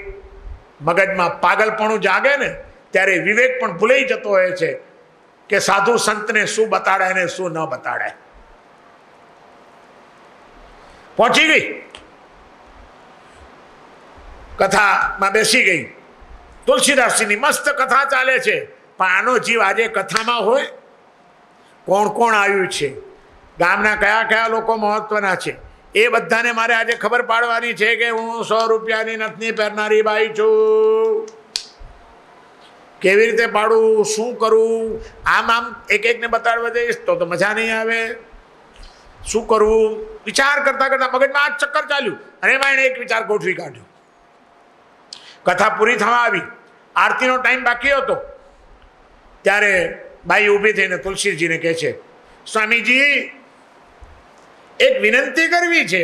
મગજમાં પાગલપણું જાગે ને, ત્યારે વિવેક પણ ભૂલાઈ જતો હોય છે કે સાધુ સંતને શું બતાડાય ને શું ન બતાડાય. પહોંચી ગઈ. કથામાં બેસી ગઈ. તુલસીદાસજીની મસ્ત કથા ચાલે છે. પણ આનો જીવ આજે કથામાં હોય. કોણ કોણ આવ્યું છે? ગામના કયા કયા લોકો મહત્વના છે? એ બધાને મારે આજે ખબર પાડવાની છે કે હું સો રૂપિયાની નથની પહેરનારી બાઈ છું. કેવી રીતે પાડું? શું કરું? આમ આમ એક એકને બતાડવા જઈશ તો તો મજા નહીં આવે. શું કરવું? વિચાર કરતાં કરતાં મગજમાં આ ચક્કર ચાલ્યું. અને એમાં એણે એક વિચાર ગોઠવી કાઢ્યો. કથા પૂરી થવા આવી. આરતીનો ટાઈમ બાકી હતો. ત્યારે બાઈ ઊભી થઈને તુલસીજીને કહે છે, સ્વામીજી, એક વિનંતી કરવી છે.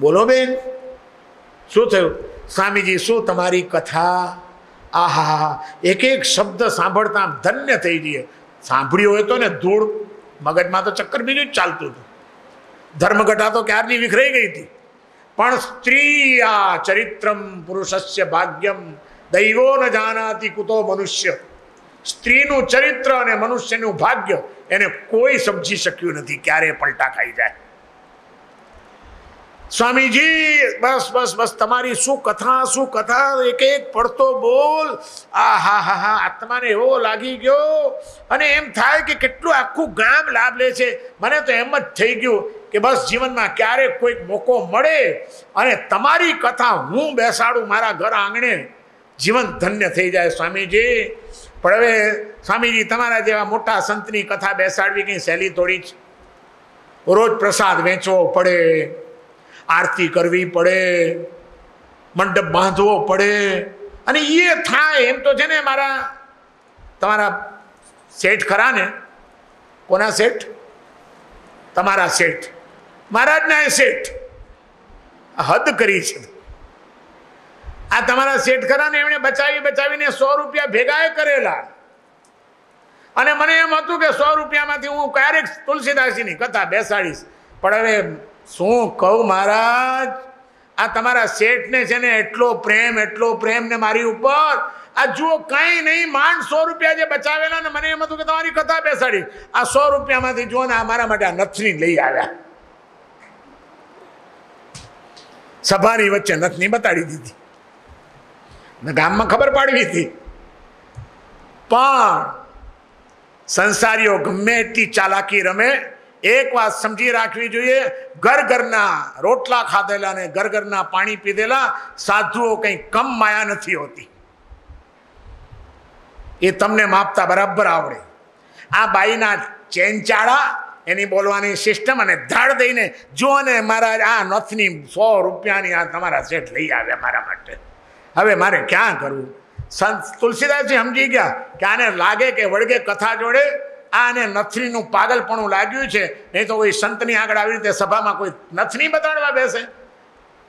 બોલો બેન. શું થયું? સ્વામીજી, શું તમારી કથા? આહા, એક એક શબ્દ સાંભળતા ધન્ય થઈ જઈએ. સાંભળ્યું હોય તો ને ધૂળ. મગજમાં તો ચક્કર બીજું જ ચાલતું હતું. ધર્મઘટા તો ક્યારની વિખરાઈ ગઈ હતી? પણ સ્ત્રી આ ચરિત્રમ પુરુષસ્ય ભાગ્યમ, દૈવો ન જાનાતી કુતો મનુષ્ય. સ્ત્રીનું ચરિત્ર અને મનુષ્યનું ભાગ્ય એને કોઈ સમજી શક્યું નથી ક્યારે પલટા ખાઈ જાય. સ્વામીજી, બસ બસ બસ, તમારી શું કથા શું કથા, એક એક પડતો બોલ. આ હા હા હા, આત્માને એવો લાગી ગયો. અને એમ થાય કે કેટલું આખું ગામ લાભ લે છે. મને તો એમ જ થઈ ગયું. કે બસ જીવનમાં ક્યારેક કોઈક મોકો મળે અને તમારી કથા હું બેસાડું મારા ઘર આંગણે, જીવન ધન્ય થઈ જાય સ્વામીજી. પણ હવે સ્વામીજી, તમારા જેવા મોટા સંતની કથા બેસાડવી કંઈ સહેલી થોડી જ. રોજ પ્રસાદ વેચવો પડે, આરતી કરવી પડે, મંડપ બાંધવો પડે. અને એ થાય, એમ તો છે ને મારા, તમારા શેઠ ખરા ને? કોના શેઠ? તમારા શેઠ. મહારાજના શેઠ હદ કરી છે. આ તમારા શેઠ ખરા ને એમણે બચાવી બચાવીને સો રૂપિયા ભેગા કરેલા. અને મને એમ હતું કે સો રૂપિયામાંથી હું ક્યારેક તુલસીદાસીની કથા બેસાડીશ. પણ હવે શું કહું મહારાજ? આ તમારા શેઠને છે ને એટલો પ્રેમ એટલો પ્રેમ ને મારી ઉપર. આ જુઓ, કંઈ નહીં, માંડ સો રૂપિયા જે બચાવેલા ને મને એમ હતું કે તમારી કથા બેસાડી. આ સો રૂપિયામાંથી જુઓ ને આ મારા માટે આ નથની લઈ આવ્યા. સભાની વચ્ચે નથની બતાડી દીધી. ને ગામમાં ખબર પાડવી હતી. પણ સંસારીઓ ગમે એટલી ચાલાકી રમે, એક વાત સમજી રાખવી જોઈએ, ઘર ઘરના રોટલા ખાધેલા ને ઘર ઘરના પાણી પીધેલા સાધુઓ કંઈ કમ માયા નથી હોતી. એ તમને માપતા બરાબર આવડે. આ બાઈના ચેનચાળા એની બોલવાની સિસ્ટમ અને ધાડ દઈને જો ને મારા આ નથની સો રૂપિયાની આ તમારા સેટ લઈ આવ્યા મારા માટે. હવે મારે ક્યાં કરવું? સંત તુલસીદાસજી સમજી ગયા કે આને લાગે કે વળગે કથા જોડે, આને નથનીનું પાગલપણું લાગ્યું છે, નહીં તો કોઈ સંતની આગળ આવી રીતે સભામાં કોઈ નથની બતાડવા બેસે.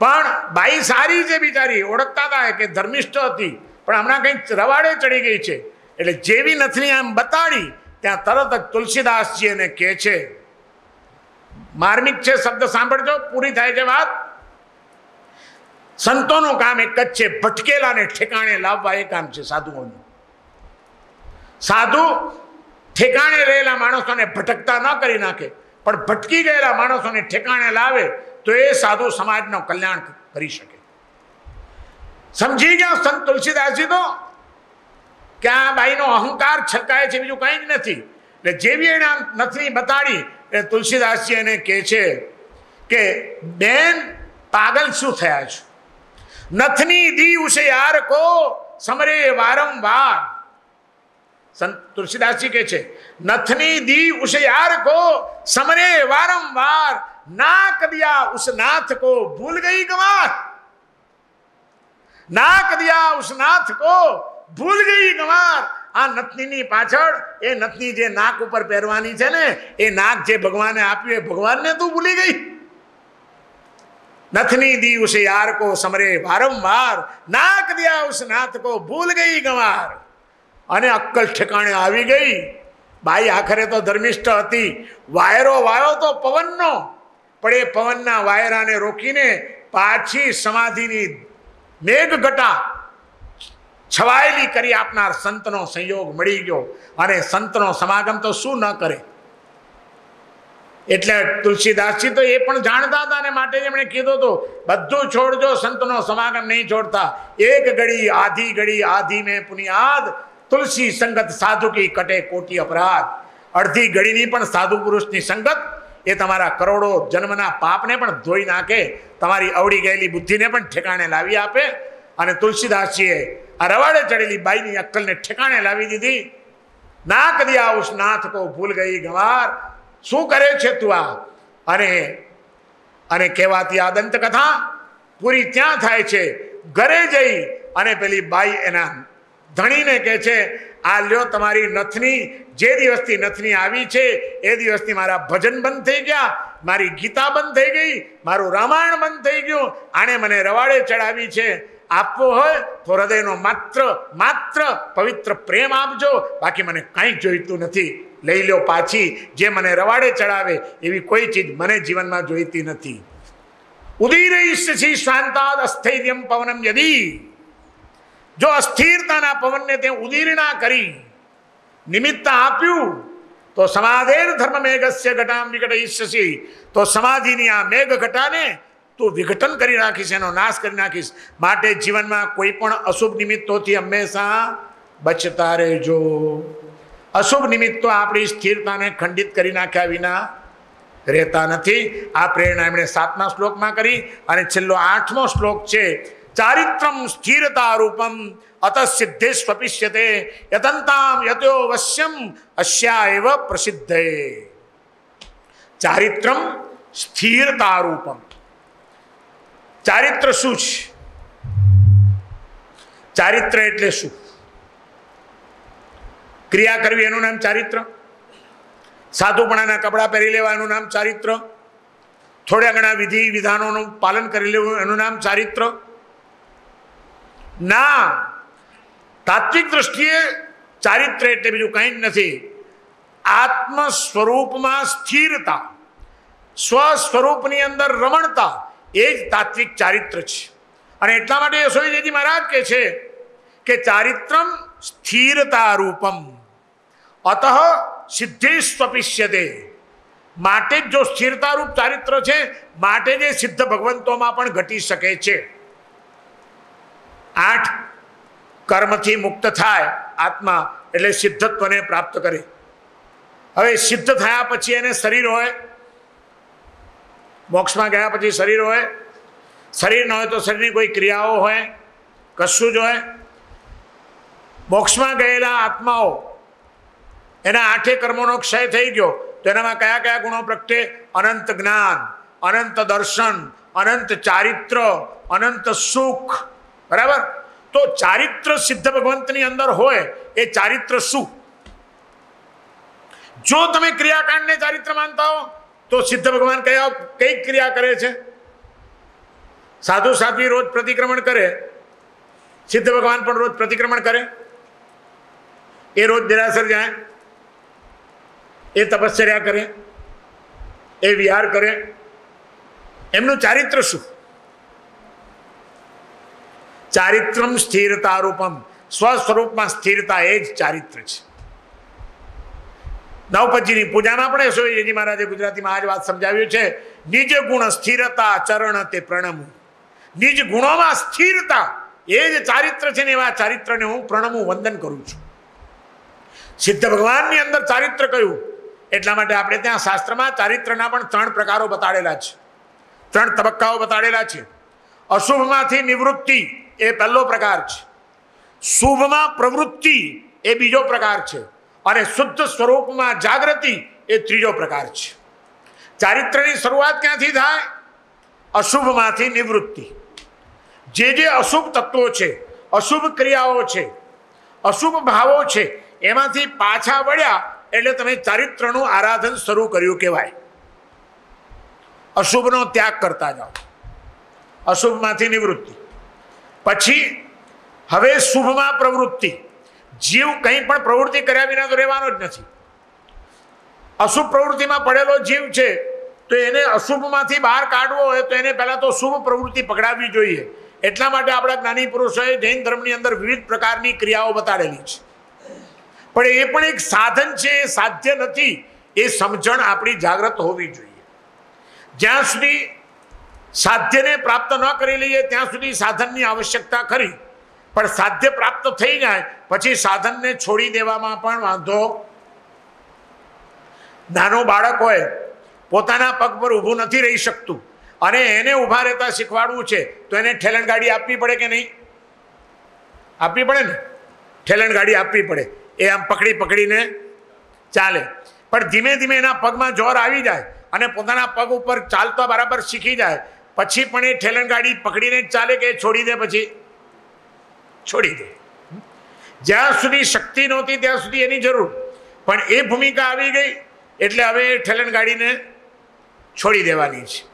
પણ બાઈ સારી છે બિચારી, ઓળખતા હતા કે ધર્મિષ્ઠ હતી, પણ હમણાં કંઈક રવાડે ચડી ગઈ છે. એટલે જેવી નથની આમ બતાડી ત્યાં તરત જ તુલસીદાસજી એને કહે છે, માર્મિક છે શબ્દ સાંભળજો, પૂરી થાય છે વાત. સંતોનું કામ એક જ છે, ભટકેલાને ઠેકાણે લાવવા એ કામ છે સાધુઓનું. સાધુ ઠેકાણે રહેલા માણસોને ભટકતા ન કરી નાખે, પણ ભટકી ગયેલા માણસોને ઠેકાણે લાવે તો એ સાધુ સમાજનું કલ્યાણ કરી શકે. સમજી ગયા સંત તુલસીદાસજી તો કે આ બાઈનો અહંકાર છલકાય છે, બીજું કંઈ જ નથી. એટલે જેવી આમ નથની બતાડી, એ તુલસીદાસજી એને કહે છે કે, બેન, પાગલ શું થયા છો? નથની દી ઉસે યાર કો સમરે વારંવાર. સંત તુલસીદાસજી કહે છે, નથની દી ઉસે યાર કો સમરે વારંવાર. ના કદિયા ઉસ નાથ કો ભૂલ ગઈ ગવાર. ના કદિયા ઉસ નાથ કો ભૂલ ગઈ ગવાર આ નથનીની પાછળ એ નથની જે નાક ઉપર પહેરવાની છે ને, એ નાક જે ભગવાને આપ્યું એ ભગવાનને તું ભૂલી ગઈ. નથની દી ઉસ યાર કો સમરે વારંવાર, નાક દિયા ઉસ નાથ કો ભૂલ ગઈ ગવાર. અને અક્કલ ઠેકાણે આવી ગઈ. બાઈ આખરે તો ધર્મિષ્ઠ હતી. વાયરો વાયો તો પવનનો. પણ એ પવનના વાયરાને રોકીને પાછી સમાધિની મેઘગટા છવાયેલી કરી આપનાર સંતનો સંયોગ મળી ગયો. અને સંતનો સમાગમ તો શું ન કરે? એટલે તુલસીદાસજી તો એ પણ જાણતા હતા અને માટે એમણે કીધું હતું, બધું છોડજો, સંતનો સમાગમ નહીં છોડતા. એક ઘડી, આધી ઘડી, આધી મેં પુનિયાદ. તુલસી સંગત સાધુ કી કટે કોટી અપરાધ. અડધી ઘડીની પણ સાધુ પુરુષની સંગત. એ તમારા કરોડો જન્મના પાપને પણ ધોઈ નાખે. તમારી અવળી ગયેલી બુદ્ધિને પણ ઠેકાણે લાવી આપે. અને તુલસીદાસજીએ આ રવાડે ચડેલી બાઈની અક્કલને ઠેકાણે લાવી દીધી. ના કદી આવું નાથ કો ભૂલ ગઈ ગવાર. શું કરે છે તું આ? અને અને કહેવાતી આ દંતકથા પૂરી ત્યાં થાય છે. ઘરે જઈ અને પેલી બાઈ એના ધણીને કહે છે, આ લ્યો તમારી નથની, જે દિવસથી નથની આવી છે, એ દિવસથી મારા ભજન બંધ થઈ ગયા, મારી ગીતા બંધ થઈ ગઈ, મારું રામાયણ બંધ થઈ ગયું. આણે મને રવાડે ચડાવી છે. આપવો હોય તો હૃદયનો માત્ર માત્ર પવિત્ર પ્રેમ આપજો. બાકી મને કંઈ જોઈતું નથી. લઈ લો પાછી. જે મને રવાડે ચડાવે, એવી કોઈ ચીજ મને જીવનમાં જોઈતી નથી. ઉદીરઈષ્યસી શાંતાદ અસ્થૈર્યમ પવનમ યદી. જો અસ્થિરતાના પવનને તે ઉદીર્ણા કરી, નિમિત્ત આપ્યું, તો સમાધેર ધર્મ મેઘસ્ય ઘટામ વિકટ ઈષ્યસી તો સમાધિની આ મેઘ ઘટાને તું વિઘટન કરી નાખીશ, એનો નાશ કરી નાખીશ. માટે જીવનમાં કોઈ પણ અશુભ નિમિત્તોથી હંમેશા બચતા રહેજો. અશુભ નિમિત્તો આપણી સ્થિરતાને ખંડિત કરી નાખ્યા વિના રહેતા નથી. આ પ્રેરણા એમણે સાતમા શ્લોકમાં કરી અને છેલ્લો આઠમો શ્લોક છે ચારિત્રમ સ્થિરતા રૂપમ અત સિદ્ધેષ્વપિષ્યતે યતંતામ યતો વશ્યમ અશ્યા એવ પ્રસિદ્ધે. ચારિત્રમ સ્થિરતા રૂપમ. ચારિત્ર શું છે? ચારિત્ર એટલે શું? ક્રિયા કરવી એનું નામ ચારિત્ર? સાધુપણાના કપડાં પહેરી લેવા એનું નામ ચારિત્ર? થોડા ઘણા વિધિ વિધાનોનું પાલન કરી લેવું એનું નામ ચારિત્ર? ના. તાત્વિક દ્રષ્ટિએ ચારિત્ર એટલે બીજું કંઈ જ નથી. આત્મ સ્વરૂપમાં સ્થિરતા સ્વ સ્વરૂપની અંદર રમણતા એ જ તાત્વિક ચારિત્ર છે. અને એટલા માટે યશોજીજી મહારાજ કહે છે કે ચારિત્રમ સ્થિરતા રૂપમ અત સિદ્ધિસ્વપિષ્યતે. માટે જ જો સ્થિરતારૂપ ચારિત્ર છે, માટે જે સિદ્ધ ભગવંતોમાં પણ ઘટી શકે છે. આઠ, કર્મથી મુક્ત થાય આત્મા એટલે સિદ્ધત્વને પ્રાપ્ત કરે. હવે સિદ્ધ થયા પછી એને શરીર હોય મોક્ષમાં ગયા પછી શરીર હોય, શરીર ન હોય તો શરીરની કોઈ ક્રિયાઓ હોય, કશું જ હોય. મોક્ષમાં ગયેલા આત્માઓ, એના આઠે કર્મોનો ક્ષય થઈ ગયો, તો એનામાં કયા કયા ગુણો પ્રગટે? અનંત જ્ઞાન, અનંત દર્શન, અનંત ચારિત્ર, અનંત સુખ. બરાબર? તો ચારિત્ર સિદ્ધ ભગવંતની અંદર હોય, એ ચારિત્ર શું? જો તમે ક્રિયાકાંડને ચારિત્ર માનતા હો તો સિદ્ધ ભગવાન કયા કઈ ક્રિયા કરે છે. સાધુ સાધ્વી રોજ પ્રતિક્રમણ કરે. સિદ્ધ ભગવાન પણ રોજ પ્રતિક્રમણ કરે. એ રોજ દેરાસર જાય. એ તપશ્ચર્યા કરે. એ વિહાર કરે. એમનું ચારિત્ર શું? ચારિત્રમ સ્થિરતા રૂપમ સ્વસ્વરૂપમાં સ્થિરતા એ જ ચારિત્ર છે. નવપજીની પૂજામાં પણ યશોજી મહારાજે ગુજરાતીમાં આ જ વાત સમજાવ્યું છે, નિજ ગુણ સ્થિરતા ચરણ તે પ્રણમું. નિજ ગુણોમાં સ્થિરતા, એ જ ચારિત્ર છે ને એવા ચારિત્રને હું પ્રણમું વંદન કરું છું. સિદ્ધ ભગવાનની અંદર ચારિત્ર કયું? એટલા માટે આપણે ત્યાં શાસ્ત્રમાં ચારિત્રના પણ ત્રણ પ્રકારો બતાડેલા છે. ત્રણ તબક્કાઓ બતાડેલા છે. અશુભમાંથી નિવૃત્તિ એ પહેલો પ્રકાર છે. શુભમાં પ્રવૃત્તિ એ બીજો પ્રકાર છે. અને શુદ્ધ સ્વરૂપમાં જાગૃતિ એ ત્રીજો પ્રકાર છે. ચારિત્રની શરૂઆત ક્યાંથી થાય? અશુભમાંથી નિવૃત્તિ. જે જે અશુભ તત્વો છે, અશુભ ક્રિયાઓ છે, અશુભ ભાવો છે, એમાંથી પાછા વળ્યા એટલે તમે ચારિત્રનું આરાધન શરૂ કર્યું કહેવાય. અશુભનો ત્યાગ કરતા જાઓ. અશુભમાંથી નિવૃત્તિ. પછી હવે શુભમાં પ્રવૃત્તિ. જીવ કંઈ પણ પ્રવૃત્તિ કર્યા વિના તો રહેવાનો જ નથી. અશુભ પ્રવૃત્તિમાં પડેલો જીવ છે, તો એને અશુભમાંથી બહાર કાઢવો હોય તો એને પહેલાં તો શુભ પ્રવૃત્તિ પકડાવવી જોઈએ. એટલા માટે આપણા જ્ઞાની પુરુષોએ જૈન ધર્મની અંદર વિવિધ પ્રકારની ક્રિયાઓ બતાડેલી છે. પણ એ પણ એક સાધન છે, એ સાધ્ય નથી, એ સમજણ આપણી જાગૃત હોવી જોઈએ. જ્યાં સુધી સાધ્યને પ્રાપ્ત ન કરી લઈએ, ત્યાં સુધી સાધનની આવશ્યકતા ખરી. પણ સાધ્ય પ્રાપ્ત થઈ જાય, પછી સાધનને છોડી દેવામાં પણ વાંધો નાનો બાળક હોય, પોતાના પગ પર ઊભું નથી રહી શકતું અને એને ઊભા રહેતા શીખવાડવું છે, તો એને ઠેલણ ગાડી આપવી પડે કે નહીં? આપવી પડે ને? ઠેલણ ગાડી આપવી પડે. એ આમ પકડી પકડીને ચાલે. પણ ધીમે ધીમે એના પગમાં જોર આવી જાય અને પોતાના પગ ઉપર ચાલતા બરાબર શીખી જાય. પછી પણ એ ઠેલણ ગાડી પકડીને જ ચાલે કે છોડી દે પછી? છોડી દે. જ્યાં સુધી શક્તિ નહોતી, ત્યાં સુધી એની જરૂર. પણ એ ભૂમિકા આવી ગઈ, એટલે હવે ઠેલણ ગાડીને છોડી દેવાની છે.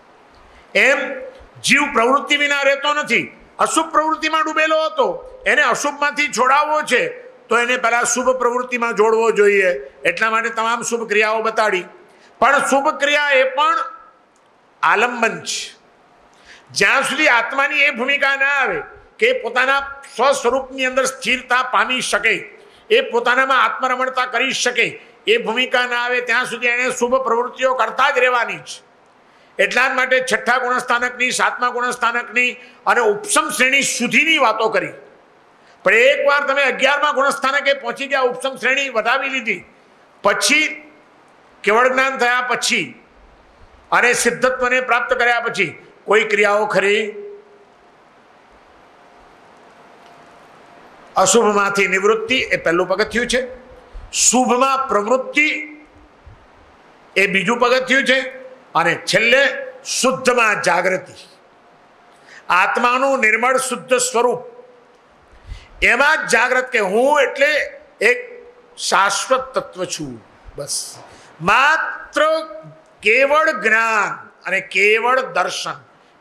એમ જીવ પ્રવૃત્તિ વિના રહેતો નથી. અશુભ પ્રવૃત્તિમાં ડૂબેલો હતો. એને અશુભમાંથી છોડાવવો છે, તો એને પહેલાં શુભ પ્રવૃત્તિમાં જોડવો જોઈએ. એટલા માટે તમામ શુભ ક્રિયાઓ બતાડી. પણ શુભ ક્રિયા એ પણ આલંબન છે. જ્યાં સુધી આત્માની એ ભૂમિકા ના આવે કે પોતાના સ્વસ્વરૂપની અંદર સ્થિરતા પામી શકે, એ પોતાનામાં આત્મરમણતા કરી શકે, એ ભૂમિકા ના આવે ત્યાં સુધી એને શુભ પ્રવૃત્તિઓ કરતા જ રહેવાની છે એટલા જ માટે છઠ્ઠા ગુણસ્થાનકની, સાતમા ગુણસ્થાનકની અને ઉપસમ શ્રેણી સુધીની વાતો કરી. પણ એકવાર તમે અગિયારમાં ગુણસ્થાનકે પહોંચી ગયા, ઉપસમ શ્રેણી વધાવી લીધી, પછી કેવળ જ્ઞાન થયા પછી અને સિદ્ધત્વને પ્રાપ્ત કર્યા પછી કોઈ ક્રિયાઓ ખરી? અશુભમાંથી નિવૃત્તિ એ પહેલું પગથિયું છે. શુભમાં પ્રવૃત્તિ એ બીજું પગથિયું છે. અને છેલ્લે શુદ્ધમાં જાગૃતિ. આત્માનું નિર્મળ શુદ્ધ સ્વરૂપ. એમાં જ જાગ્રત કે હું એટલે એક શાશ્વત તત્વ છું. બસ. માત્ર કેવળ જ્ઞાન અને કેવળ દર્શન.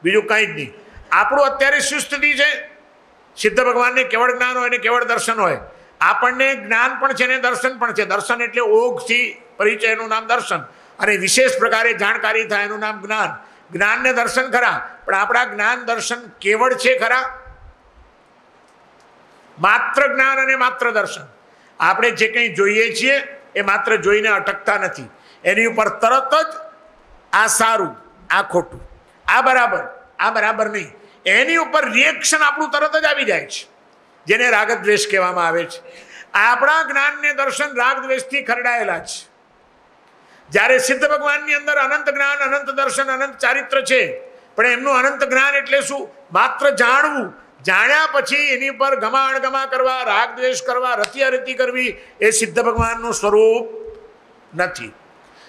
બીજું કંઈ જ નહીં. આપણું અત્યારે શું સ્થિતિ છે? સિદ્ધ ભગવાનને કેવળ જ્ઞાન હોય ને કેવળ દર્શન હોય. આપણને જ્ઞાન પણ છે ને દર્શન પણ છે. દર્શન એટલે ઓગથી પરિચય, એનું નામ દર્શન. અને વિશેષ પ્રકારે જાણકારી થાય, એનું નામ જ્ઞાન. જ્ઞાનને દર્શન ખરા, પણ આપણા જ્ઞાન દર્શન કેવળ છે ખરા? માત્ર જ્ઞાન અને માત્ર દર્શન. આપણે જે કંઈ જોઈએ છીએ, એ માત્ર જોઈને અટકતા નથી. એની ઉપર તરત જ આ સારું, આ ખોટું. આ બરાબર આ બરાબર નહીં. એની ઉપર રિએક્શન આપણું તરત જ આવી જાય છે. જેને રાગદ્વેષ કહેવામાં આવે છે. આપણા જ્ઞાનને દર્શન રાગદ્વેષથી ખરડાયેલા છે. જ્યારે સિદ્ધ ભગવાનની અંદર અનંત જ્ઞાન, અનંત દર્શન, અનંત ચારિત્ર છે, પણ એમનું અનંત જ્ઞાન એટલે શું? માત્ર જાણવું. જાણ્યા પછી એની પર ગમા અણગમા કરવા રાગ દ્વેષ કરવા રતિ અરતિ કરવી એ સિદ્ધ ભગવાનનું સ્વરૂપ નથી.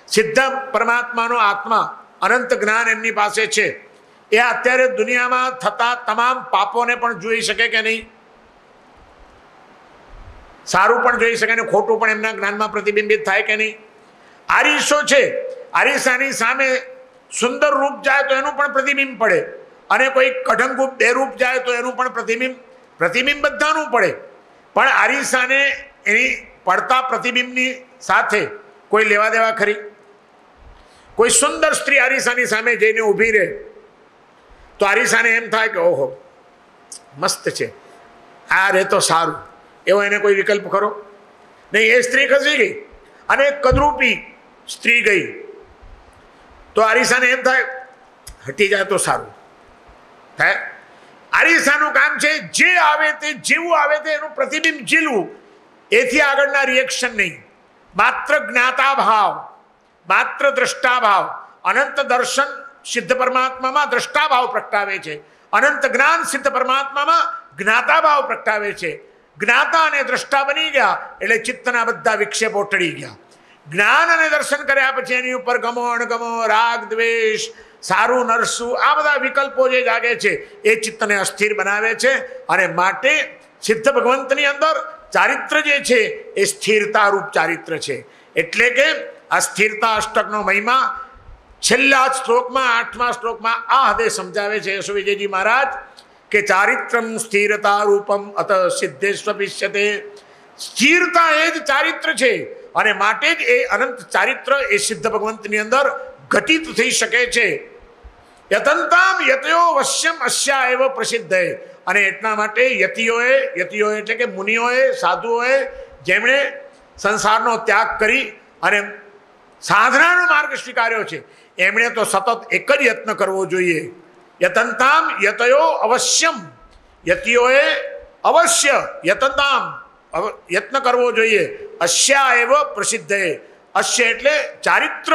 સિદ્ધ પરમાત્માનો આત્મા અનંત જ્ઞાન એમની પાસે છે. એ અત્યારે દુનિયામાં થતા તમામ પાપોને પણ જોઈ શકે કે નહીં? સારું પણ જોઈ શકે ને ખોટું પણ એમના જ્ઞાનમાં પ્રતિબિંબિત થાય કે નહીં? આરીસો છે. આરીસાની સામે સુંદર રૂપ જાય તો એનું પણ પ્રતિબિંબ પડે. અને કોઈ કઢંગુપ બે રૂપ જાય તો એનું પણ પ્રતિબિંબ પ્રતિબિંબ બધાનું પડે. પણ આરીસાને એની પડતા પ્રતિબિંબની સાથે કોઈ લેવા દેવા ખરી? કોઈ સુંદર સ્ત્રી આરીસાની સામે જઈને ઊભી રહે. તો આરીસાને એમ થાય કે ઓહો, મસ્ત છે. આ રહે તો સારું. એવો એને કોઈ વિકલ્પ ખરો? નહીં, એ સ્ત્રી ખસી ગઈ અને કદરૂપી સ્ત્રી ગઈ. તો આરીસાને એમ થાય, હટી જાય તો સારું. થાય આરીસાનું કામ છે, જે આવે તે જેવું આવે તે એનું પ્રતિબિંબ ઝીલવું. એથી આગળના રિએક્શન નહીં. માત્ર જ્ઞાતા ભાવ માત્ર દ્રષ્ટા ભાવ અનંત દર્શન સિદ્ધ પરમાત્મામાં દ્રષ્ટાભાવ પ્રગટાવે છે. અનંત જ્ઞાન સિદ્ધ પરમાત્મામાં જ્ઞાતા ભાવ પ્રગટાવે છે. જ્ઞાતા અને દ્રષ્ટા બની ગયા એટલે ચિત્તના બધા વિક્ષેપો ટળી ગયા. જ્ઞાન અને દર્શન કર્યા પછી એની ઉપર ગમો અણગમો રાગ, દ્વેષ, સારું, નરસું, આ બધા વિકલ્પો જે જાગે છે એ ચિત્તને અસ્થિર બનાવે છે અને માટે સિદ્ધ ભગવંતની અંદર ચારિત્ર જે છે એ સ્થિરતા રૂપ ચારિત્ર છે. એટલે કે આ સ્થિરતા અષ્ટકનો મહિમા છેલ્લા શ્લોકમાં, આઠમા શ્લોકમાં આ હદે સમજાવે છે યશો વિજયજી મહારાજ કે ચારિત્રમ સ્થિરતા રૂપમ અત સિદ્ધેશ્વપિષ્યતે સ્થિરતા એ જ ચારિત્ર છે અને માટે જ એ અનંત ચારિત્ર એ સિદ્ધ ભગવંતની અંદર ઘટિત થઈ શકે છે. યતંતામ યતયો વશ્યમ અશ્યા એવ પ્રસિદ્ધ. અને એટલા માટે યતિઓએ યતિઓ એટલે કે મુનિઓએ, સાધુઓએ જેમણે સંસારનો ત્યાગ કરી અને સાધનાનો માર્ગ સ્વીકાર્યો છે. એમણે તો સતત એક જ યત્ન કરવો જોઈએ. યતંતામ યતયો અવશ્યમ. યતિઓએ અવશ્ય યતંતામ યત્ન કરવો જોઈએ. અશ્યા એવ પ્રસિદ્ધ. અશ્ય એટલે ચારિત્ર.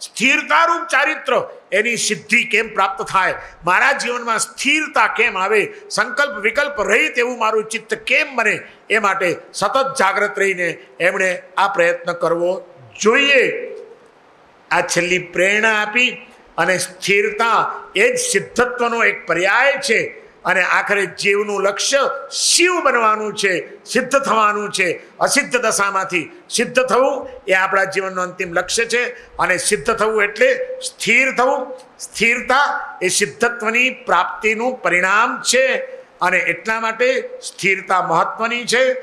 સ્થિરતારૂપ ચારિત્ર. એની સિદ્ધિ કેમ પ્રાપ્ત થાય? મારા જીવનમાં સ્થિરતા કેમ આવે? સંકલ્પ વિકલ્પ રહિત એવું મારું ચિત્ત કેમ બને? એ માટે સતત જાગ્રત રહીને એમણે આ પ્રયત્ન કરવો જોઈએ. આ છેલ્લી પ્રેરણા આપી અને સ્થિરતા એ જ સિદ્ધત્વનો એક પર્યાય છે. અને આખરે જીવનું લક્ષ્ય શિવ બનવાનું છે, સિદ્ધ થવાનું છે. અસિદ્ધ દશામાંથી સિદ્ધ થવું એ આપણા જીવનનું અંતિમ લક્ષ્ય છે અને સિદ્ધ થવું એટલે સ્થિર થવું. સ્થિરતા એ સિદ્ધત્વની પ્રાપ્તિનું પરિણામ છે અને એટલા માટે સ્થિરતા મહત્વની છે.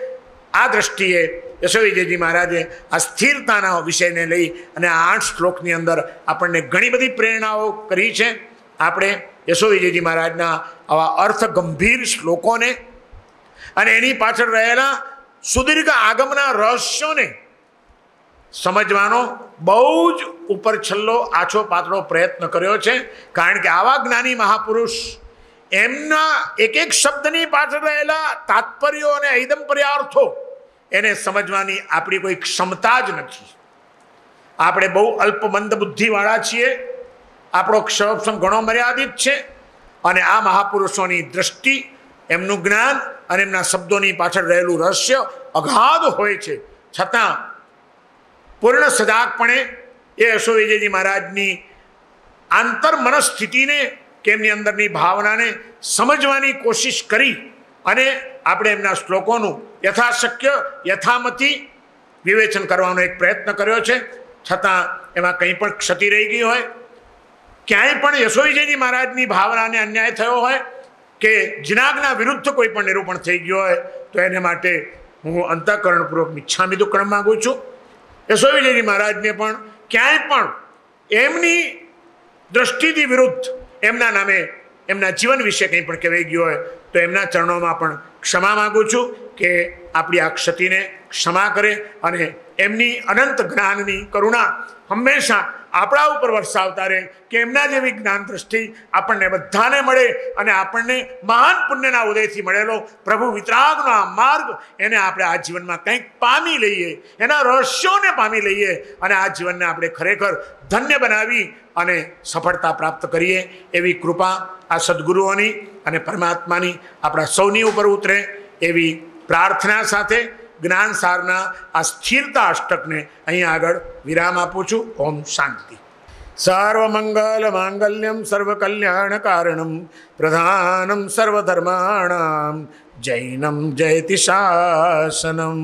આ દ્રષ્ટિએ યશો વિજયજી મહારાજે આ સ્થિરતાના વિષયને લઈ અને આ આઠ શ્લોકની અંદર આપણને ઘણી બધી પ્રેરણાઓ કરી છે. આપણે યશો વિજયજી મહારાજના આવા અર્થ ગંભીર શ્લોકોને અને એની પાછળ રહેલા સુદીર્ઘ આગમના રહસ્યોને સમજવાનો બહુ જ ઉપર છલ્લો આછો પાતળો પ્રયત્ન કર્યો છે. કારણ કે આવા જ્ઞાની મહાપુરુષ એમના એક એક શબ્દની પાછળ રહેલા તાત્પર્યો અને ઐદંપર્યાર્થો એને સમજવાની આપણી કોઈ ક્ષમતા જ નથી. આપણે બહુ અલ્પમંદ બુદ્ધિવાળા છીએ. આપણો ક્ષમ ઘણો મર્યાદિત છે. અને આ મહાપુરુષોની દ્રષ્ટિ, એમનું જ્ઞાન અને એમના શબ્દોની પાછળ રહેલું રહસ્ય અગાધ હોય છે. છતાં, પૂર્ણ સજાગપણે એ યશો વિજયજી મહારાજની આંતર મનસ્થિતિને કે એમની અંદરની ભાવનાને સમજવાની કોશિશ કરી અને આપણે એમના શ્લોકોનું યથાશક્ય, યથામતી વિવેચન કરવાનો એક પ્રયત્ન કર્યો છે. છતાં એમાં કંઈ પણ ક્ષતિ રહી ગઈ હોય, ક્યાંય પણ યશો વિજયજી મહારાજની ભાવનાને અન્યાય થયો હોય, કે જિનાગના વિરુદ્ધ કોઈ પણ નિરૂપણ થઈ ગયું હોય, તો એને માટે હું અંતઃકરણપૂર્વક મિચ્છામી કરવા માગું છું. યશોવિજયજી મહારાજને પણ ક્યાંય પણ એમની દ્રષ્ટિથી વિરુદ્ધ એમના નામે એમના જીવન વિશે કંઈ પણ કહેવાઈ ગયું હોય તો એમના ચરણોમાં પણ ક્ષમા માગું છું કે આપણી આ ક્ષતિને ક્ષમા કરે અને એમની અનંત જ્ઞાનની કરુણા હંમેશા આપણા ઉપર વરસાવતા રહે કે એમના જેવી જ્ઞાન દ્રષ્ટિ આપણને બધાને મળે અને આપણને મહાન પુણ્યના ઉદયથી મળેલો પ્રભુ વિતરાગનો આ માર્ગ એને આપણે આ જીવનમાં કંઈક પામી લઈએ, એના રહસ્યોને પામી લઈએ અને આ જીવનને આપણે ખરેખર ધન્ય બનાવી અને સફળતા પ્રાપ્ત કરીએ એવી કૃપા આ સદગુરુઓની અને પરમાત્માની આપણા સૌની ઉપર ઉતરે એવી પ્રાર્થના સાથે જ્ઞાન સારના આ સ્થિરતા અષ્ટકને અહીં આગળ વિરામ આપું છું. ઓમ શાંતિ. સર્વમંગલ માંગલ્યમ, સર્વકલ્યાણ કારણમ, પ્રધાનમ સર્વધર્માણામ, જૈનમ જયતિ શાસનમ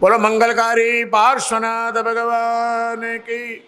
બોલો, મંગલકારી પાર્શ્વનાથ ભગવાન કી